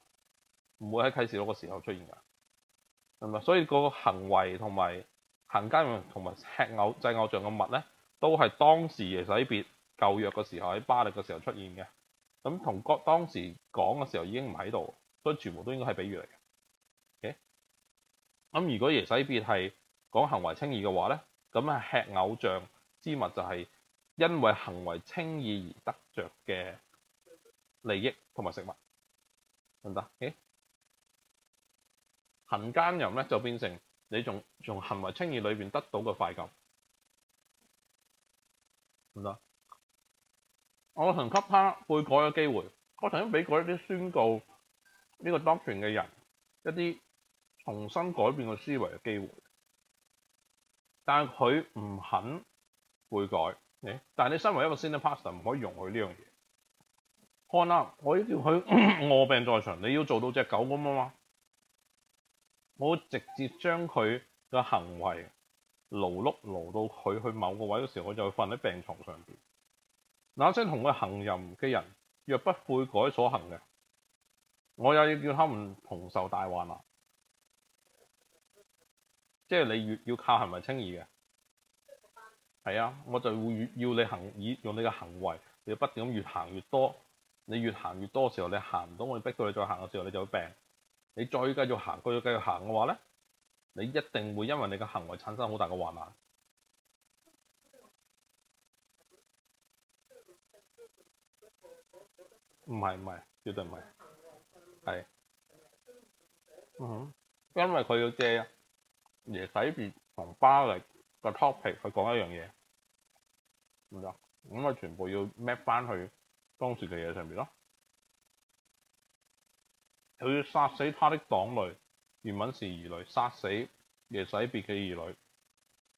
唔會喺启示錄嘅時候出現㗎，係咪？所以個行為同埋行奸同埋吃偶制偶像嘅物咧，都係當時耶洗別舊約嘅時候喺巴力嘅時候出現嘅。咁同嗰當時講嘅時候已經唔喺度，所以全部都應該係比喻嚟嘅。咁如果耶洗別係講行為稱義嘅話咧，咁係吃偶像之物就係因為行為稱義而得着嘅利益同埋食物，得唔得？OK，行奸淫咧就變成你從從行為稱義裏邊得到嘅快感，得唔得？我曾給他悔改嘅機會，我曾經俾過一啲宣告呢個當權嘅人一啲重新改變個思維嘅機會，但係佢唔肯悔改。但係你身為一個 senior pastor 唔可以容許呢樣嘢。看啦，我要叫佢卧病在床，你要做到隻狗咁啊嘛。我直接將佢嘅行為勞碌勞到佢去某個位嘅時候，我就會瞓喺病床上邊。那些同佢行淫嘅人，若不悔改所行嘅，我也要叫他們同受大患難。即係你越要靠行為清義嘅，係啊，我就會越要你行以用你嘅行為，你要不斷咁越行越多。你越行越多嘅時候，你行唔到，我逼到你再行嘅時候，你就會病。你再繼續行，繼續繼續行嘅話咧，你一定會因為你嘅行為產生好大嘅患難。唔係唔係，絕對唔係，係，嗯哼，因為佢要借耶洗別同巴力個 topic 去講一樣嘢，唔得，咁啊全部要 map 翻去當時嘅嘢上面咯。佢要殺死他的黨類，原文是兒女，殺死耶洗別嘅兒女，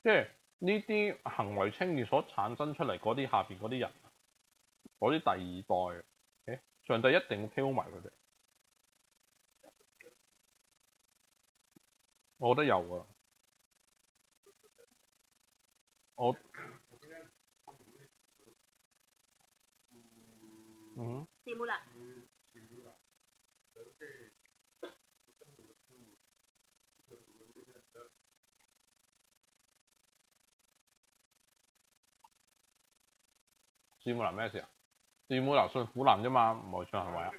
即係呢啲行為稱義所產生出嚟嗰啲下边嗰啲人，嗰啲第二代。上帝一定會 kill 埋佢哋，我覺得有啊。我嗯，師母啦，師母男咩事啊？師母男信湖南啫嘛，唔係信行為啊。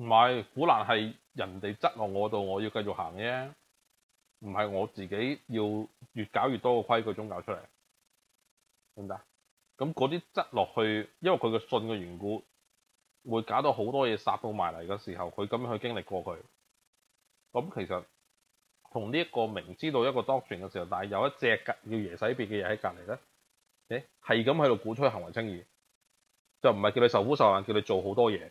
唔係苦難係人哋質落我度，我要繼續行啫。唔係我自己要越搞越多嘅規矩宗教出嚟，咁嗰啲質落去，因為佢嘅信嘅緣故，會搞到好多嘢殺到埋嚟嘅時候，佢咁樣去經歷過佢。咁其實同呢一個明知道一個 doctrine 嘅時候，但係有一隻叫耶洗別嘅嘢喺隔離咧，誒係咁喺度鼓吹行為稱義，就唔係叫你受苦受難，叫你做好多嘢。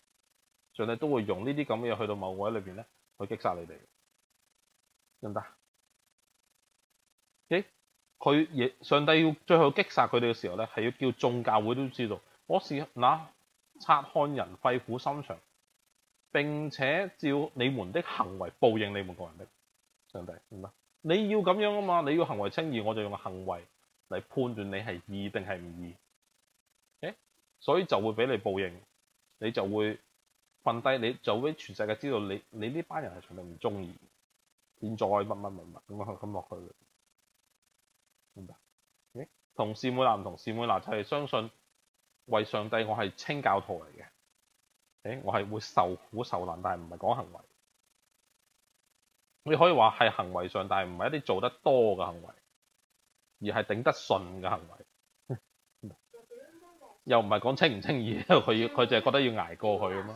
上帝都會用呢啲咁嘅嘢去到某個位裏邊咧，去擊殺你哋，得唔得？诶，佢亦上帝要最後擊殺佢哋嘅時候咧，係要叫眾教會都知道，我是那察看人肺腑心腸，並且照你們的行為報應你們個人的。上帝，得唔得？你要咁樣啊嘛，你要行為稱義，我就用行為嚟判斷你係義定係唔義。誒，所以就會俾你報應，你就會。瞓低你就會全世界知道你你呢班人係從來唔中意，現在乜乜乜乜咁咁落去，明白？同事妹男同事妹男就係相信為上帝，我係清教徒嚟嘅。誒，我係會受苦受難，但係唔係講行為。你可以話係行為上，但係唔係一啲做得多嘅行為，而係頂得順嘅行為。又唔係講清唔清義，佢要佢就係覺得要捱過去咁咯。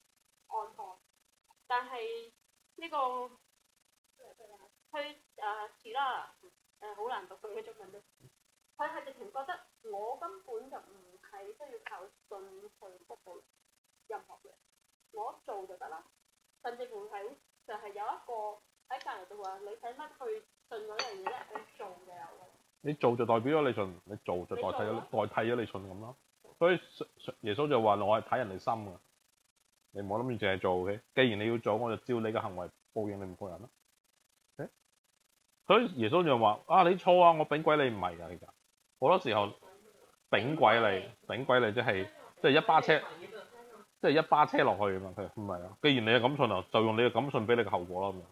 安康。但係呢、個佢誒遲啦，誒好難讀佢嘅中文都。佢係直情覺得我根本就唔係需要靠信去服務任何嘅，我做就得啦。甚至乎係就係有一個喺隔離度話：你使乜去信嗰樣嘢咧？你做就有㗎。你做就代表咗你信，你做就代替咗代替咗你信咁咯。所以耶穌就話：我係睇人哋心㗎，你唔好諗住淨係做嘅。既然你要做，我就照你嘅行為報應你唔個人啦。OK？所以耶穌就話：啊，你錯啊！我炳鬼你唔係㗎，其實好多時候炳鬼你，炳鬼你即係即係一巴車，即係一巴車落去啊嘛。佢唔係啊，既然你嘅感信啊，就用你嘅感信俾你嘅後果啦咁樣。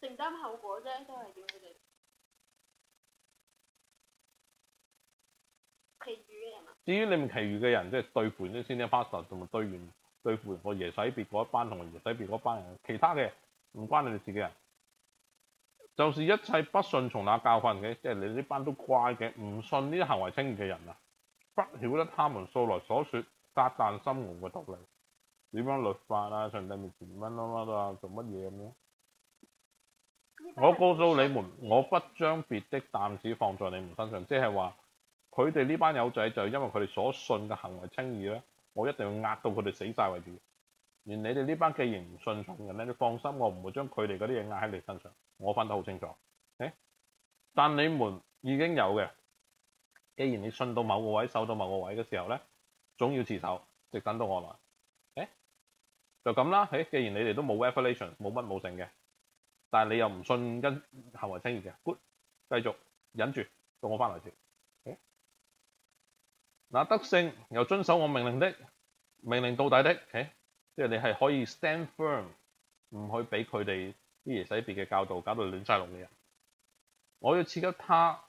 承擔後果啫，都係要佢哋。其餘嘅人啊，至於你唔其餘嘅人，即係對付啲先 e n i o r pastor 同埋對完對付我耶洗別嗰一班同埋耶洗別嗰班人，其他嘅唔關你哋自己人，就是一切不順從那教訓嘅，即係你呢班都乖嘅，唔信呢啲行為清義嘅人啊，不曉得他們素來所說撒旦心門嘅道理，點樣律法啊，上帝面前乜乜乜啊，做乜嘢咁樣？我告訴你們，我不將別的擔子放在你們身上，即係話佢哋呢班友仔就因為佢哋所信嘅行為清義咧，我一定要壓到佢哋死晒為止。而你哋呢班既然唔信從嘅咧，你放心，我唔會將佢哋嗰啲嘢壓喺你身上，我分得好清楚。誒，但你們已經有嘅，既然你信到某個位，守到某個位嘅時候咧，總要自首，直等到我來。誒，就咁啦。誒，既然你哋都冇 revelation，冇乜冇剩嘅。但系你又唔信跟行為稱義嘅，good，繼續忍住到我翻嚟先。嗱，得勝又遵守我命令的，命令到底的，即係你係可以 stand firm，唔去俾佢哋啲耶洗別嘅教導搞到亂晒龍嘅人。我要賜給他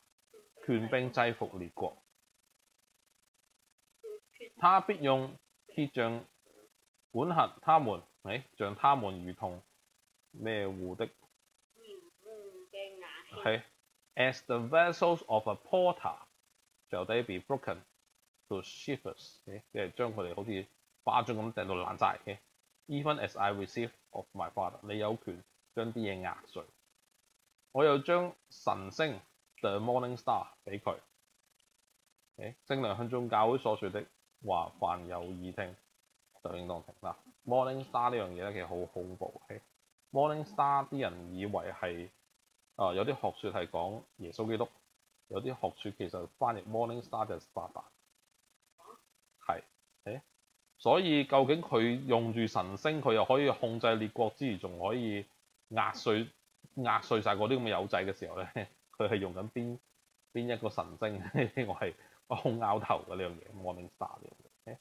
權柄制服列國，他必用鐵杖管轄他們，誒，像他們如同咩戶的。嗯嘅牙器。係，as the vessels of a porter shall they be broken to shivers，即係將佢哋好似花樽咁掟到爛晒。Even as I receive of my father，你有權將啲嘢壓碎。我又將神星 the morning star 俾佢。誒，正良向眾教會所說的話，凡有耳聽就應當聽嗱。Morning star 呢樣嘢咧，其實好恐怖。嘅 Morning star 啲人以為係啊、有啲學説係講耶穌基督，有啲學説其實翻譯 Morning Star 就係撒旦，誒，所以究竟佢用住神星，佢又可以控制列國之餘，仲可以壓碎壓碎晒嗰啲咁嘅友仔嘅時候咧，佢係用緊邊邊一個神星？我係好拗頭嘅呢樣嘢，Morning Star 呢樣嘢。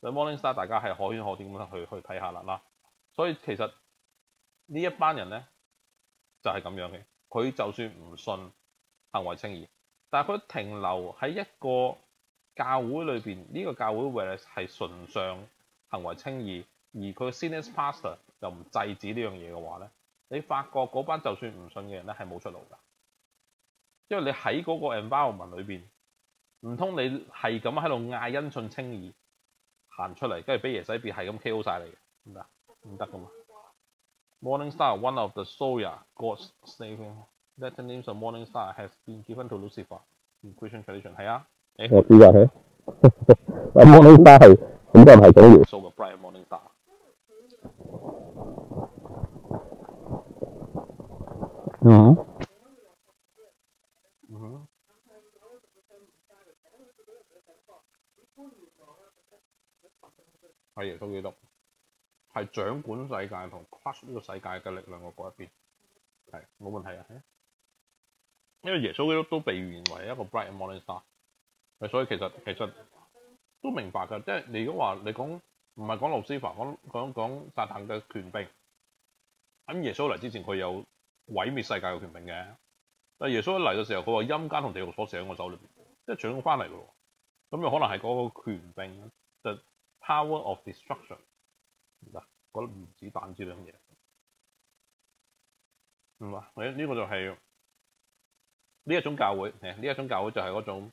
所以 Morning Star 大家係可圈可點咁去去睇下啦啦。所以其實呢一班人咧就係、是、咁樣嘅。佢就算唔信行為清義，但係佢停留喺一個教會裏邊，呢、這個教會為係純上行為清義，而佢 senior pastor 又唔制止呢樣嘢嘅話咧，你發覺嗰班就算唔信嘅人咧係冇出路㗎，因為你喺嗰個 environment 裏邊，唔通你係咁喺度嗌恩信清義行出嚟，跟住俾耶洗別係咁 KO 晒你嘅，唔得，唔得㗎嘛。Morning Star, one of the Soya gods saving. That name of Morning Star has been given to Lucifer in Christian tradition。係啊，我知㗎，係。咁 Morning Star 係咁多人係講耶數個 bright Morning Star。嗯。嗯哼。係耶穌基督，係掌管世界同 crush 呢個世界嘅力量嘅嗰一邊，係冇問題啊！因為耶穌基督都被譽為一個 bright morning star，所以其實其實都明白㗎，即係你如果話你講唔係講路斯法，講講講撒旦嘅權柄，咁耶穌嚟之前佢有毀滅世界嘅權柄嘅，但耶穌一嚟嘅時候，佢話陰間同地獄鎖匙喺我手裏邊，即係搶翻嚟嘅喎。咁又可能係嗰個權柄，就 power of destruction 嗱，嗰粒原子彈之類嘅嘢。唔啊，呢呢個就係呢一種教會，呢一種教會就係嗰種